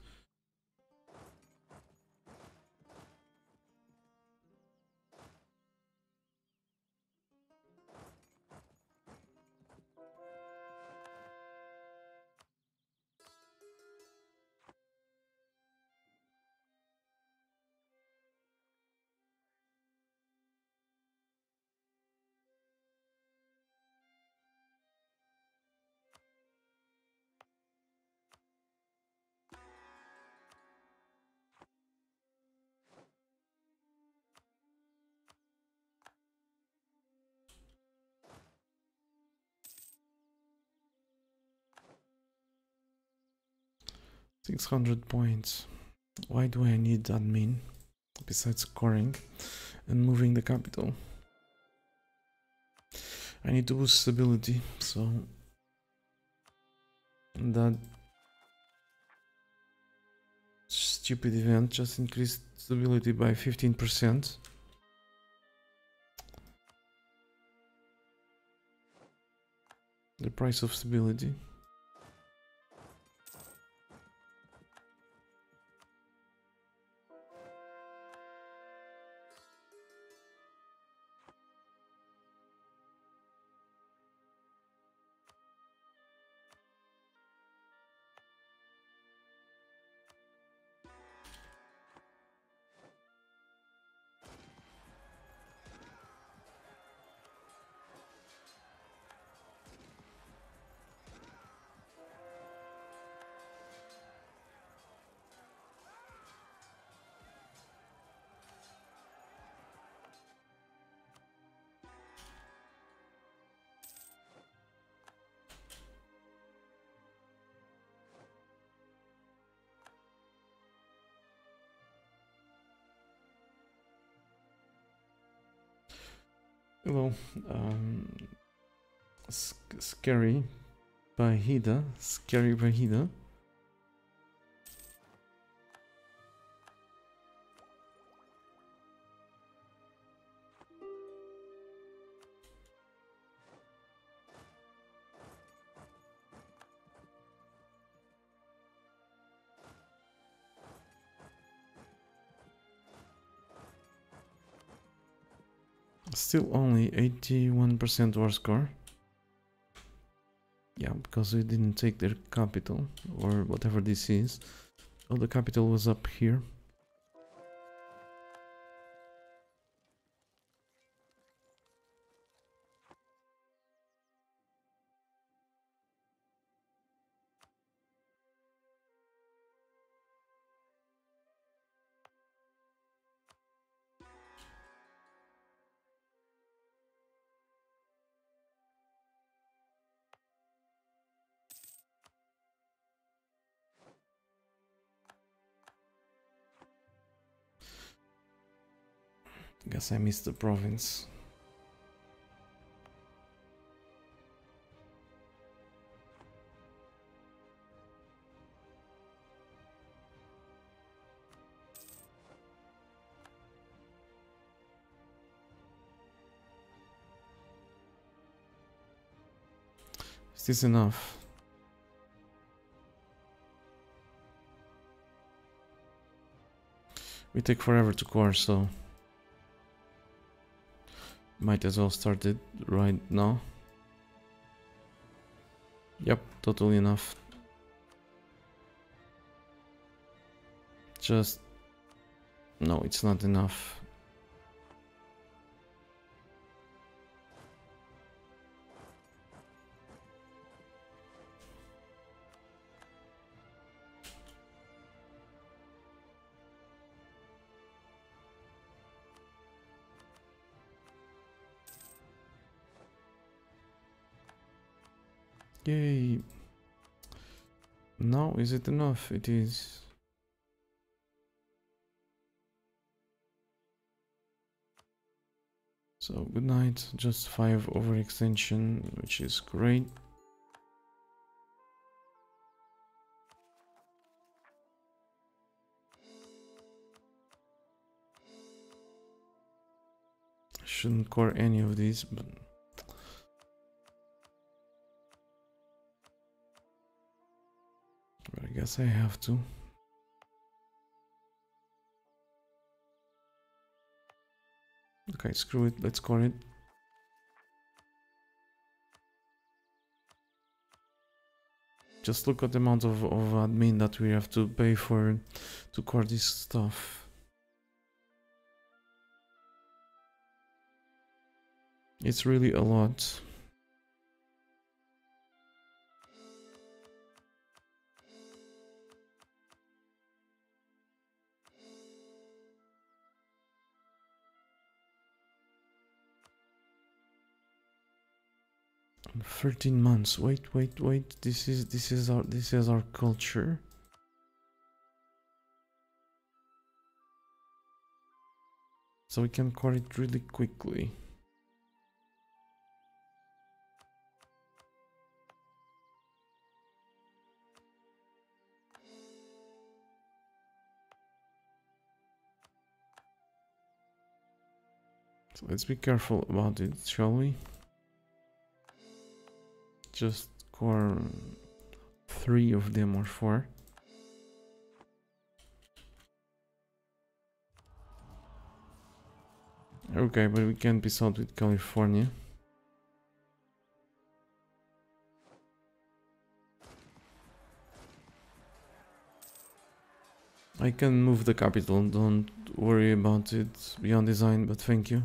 600 points. Why do I need admin besides scoring and moving the capital? I need to boost stability, so that stupid event just increased stability by 15%. The price of stability. Scary Bahida, scary Bahida. Still only 81% war score. Yeah, because we didn't take their capital, or whatever this is. Oh, the capital was up here. Guess I missed the province. Is this enough? We take forever to core, so might as well start it right now. Yep, totally enough. Just no, it's not enough. Yay. Now, is it enough? It is. So, good night. Just 5 overextension, which is great. Shouldn't core any of these, but But I guess I have to. Okay, screw it, let's call it. Just look at the amount of, of admin that we have to pay for to core this stuff. It's really a lot. Thirteen months. Wait, wait, wait. This is this is our this is our culture. So we can core it really quickly. So let's be careful about it, shall we? Just core three of them or four. Okay, but we can't be sold with California. I can move the capital, don't worry about it beyond design, but thank you.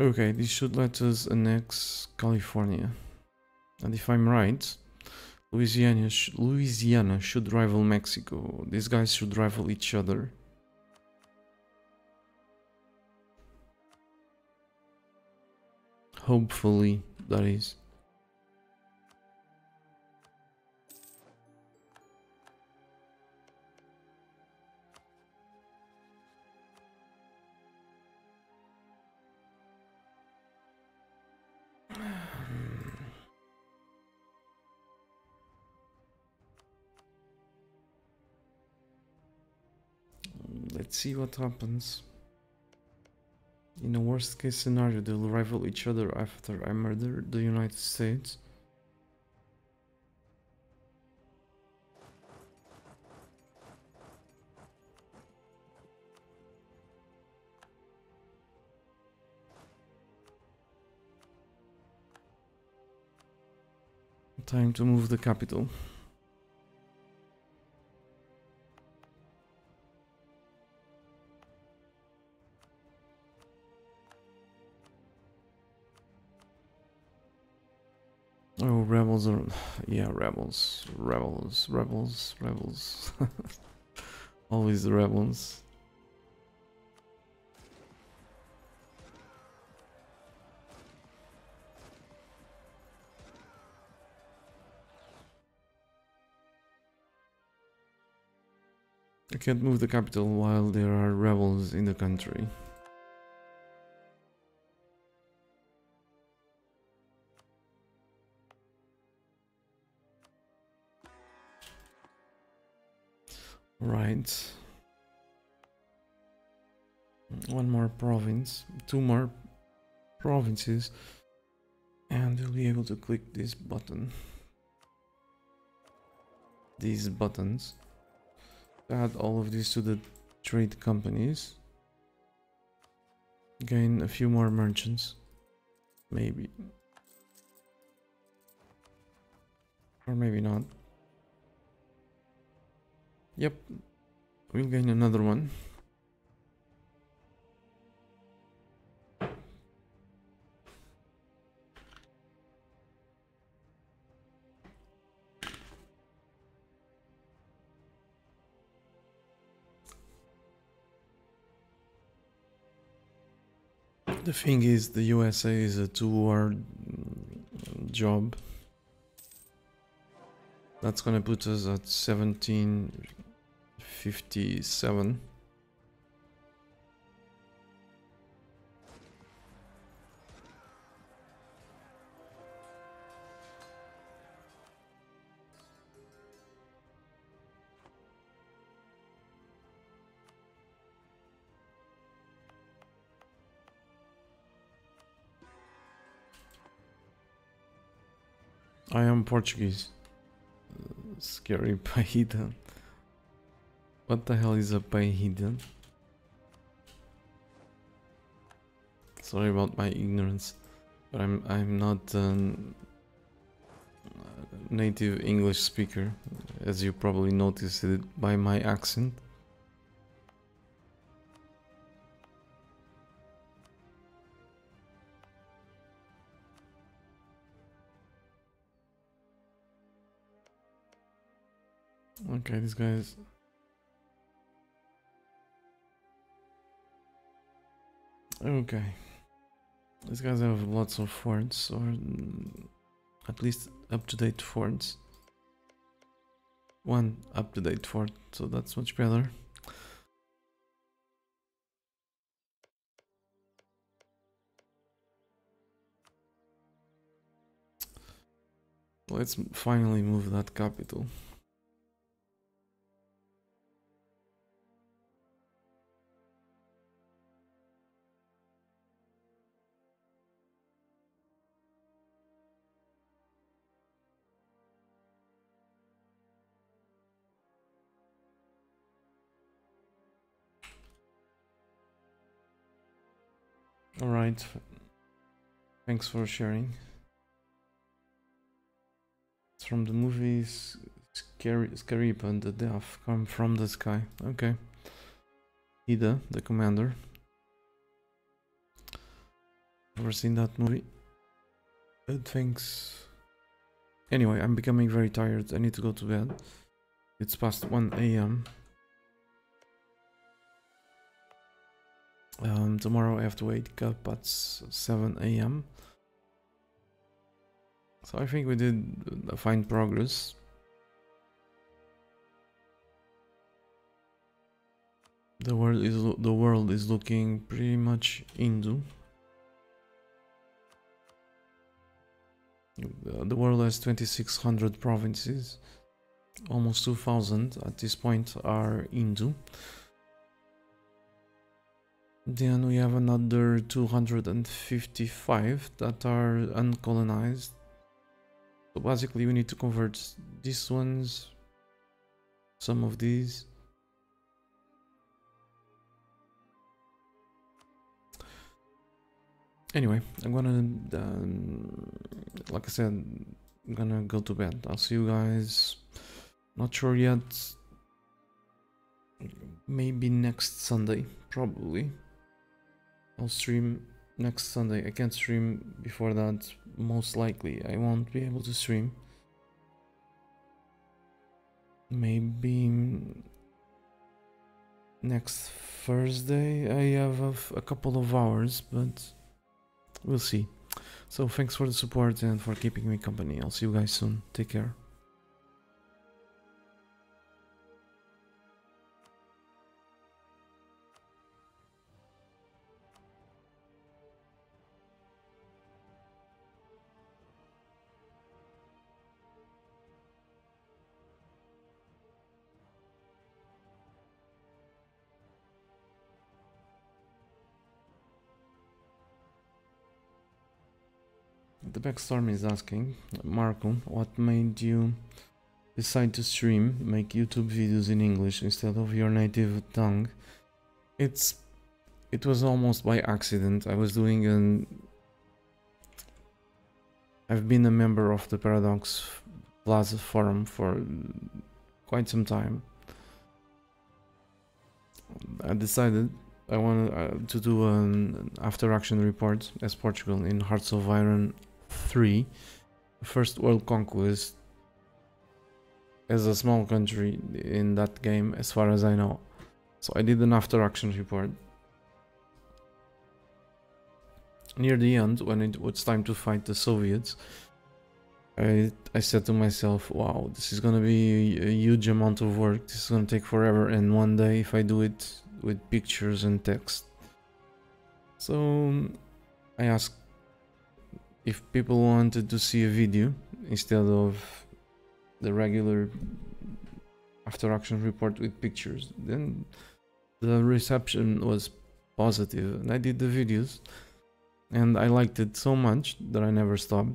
Okay, this should let us annex California. And if I'm right, Louisiana, sh Louisiana should rival Mexico. These guys should rival each other. Hopefully, that is. Let's see what happens. In a worst case scenario, they'll rival each other after I murder the United States. Time to move the capital. Oh, rebels are... Yeah, rebels. Rebels, rebels, rebels. [laughs] Always the rebels. I can't move the capital while there are rebels in the country. Right. One more province, two more provinces, and we'll be able to click this button. These buttons. Add all of these to the trade companies. Gain a few more merchants. Maybe. Or maybe not. Yep. We'll gain another one. The thing is, the USA is a two-war mm, job. That's gonna put us at 1757. I am Portuguese. Scary [laughs] Paida. What the hell is a Paida? Sorry about my ignorance, but I'm I'm not a native English speaker, as you probably noticed by my accent. Okay, these guys. Okay. These guys have lots of forts, or mm, at least up-to-date forts. One up-to-date fort, so that's much better. Let's finally move that capital. Right. Thanks for sharing. It's from the movies Scary Scary and the Death come from the sky. Okay. Ida, the commander. Never seen that movie. But thanks. Anyway, I'm becoming very tired. I need to go to bed. It's past 1 a.m. Um, tomorrow I have to wake up at 7 a.m. So I think we did a fine progress. The world is the world is looking pretty much Hindu. The world has 2600 provinces. Almost 2000 at this point are Hindu. Then we have another 255 that are uncolonized. So basically we need to convert these ones, some of these. Anyway, I'm gonna, um, like I said, I'm gonna go to bed. I'll see you guys, not sure yet, maybe next Sunday, probably. I'll stream next Sunday. I can't stream before that. Most likely, I won't be able to stream. Maybe next Thursday I have a, a couple of hours, but we'll see. So thanks for the support and for keeping me company. I'll see you guys soon. Take care. The backstorm is asking, Marco, what made you decide to stream, make YouTube videos in English instead of your native tongue? It's it was almost by accident. I was doing an I've been a member of the Paradox Plaza forum for quite some time. I decided I wanted uh, to do an after action report as Portugal in Hearts of Iron 3, first world conquest as a small country in that game, as far as I know. So I did an after action report. Near the end, when it was time to fight the Soviets, I, I said to myself, wow, this is gonna be a huge amount of work, this is gonna take forever, and one day if I do it with pictures and text. So I asked if people wanted to see a video instead of the regular after action report with pictures. Then the reception was positive and I did the videos and I liked it so much that I never stopped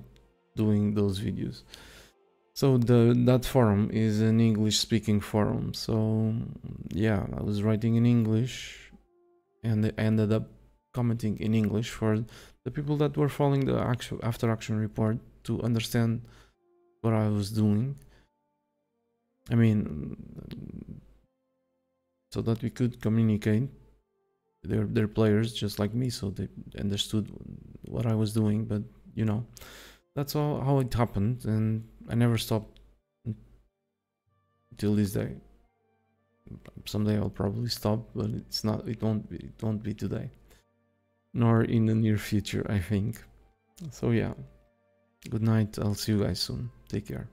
doing those videos. So the that forum is an English speaking forum. So yeah, I was writing in English and I ended up commenting in English for the people that were following the after action report to understand what I was doing. I mean so that we could communicate they're they're players just like me so they understood what I was doing but you know that's all how it happened and I never stopped till this day. Someday I'll probably stop, but it's not. It won't be. It won't be today, nor in the near future. I think. So yeah. Good night. I'll see you guys soon. Take care.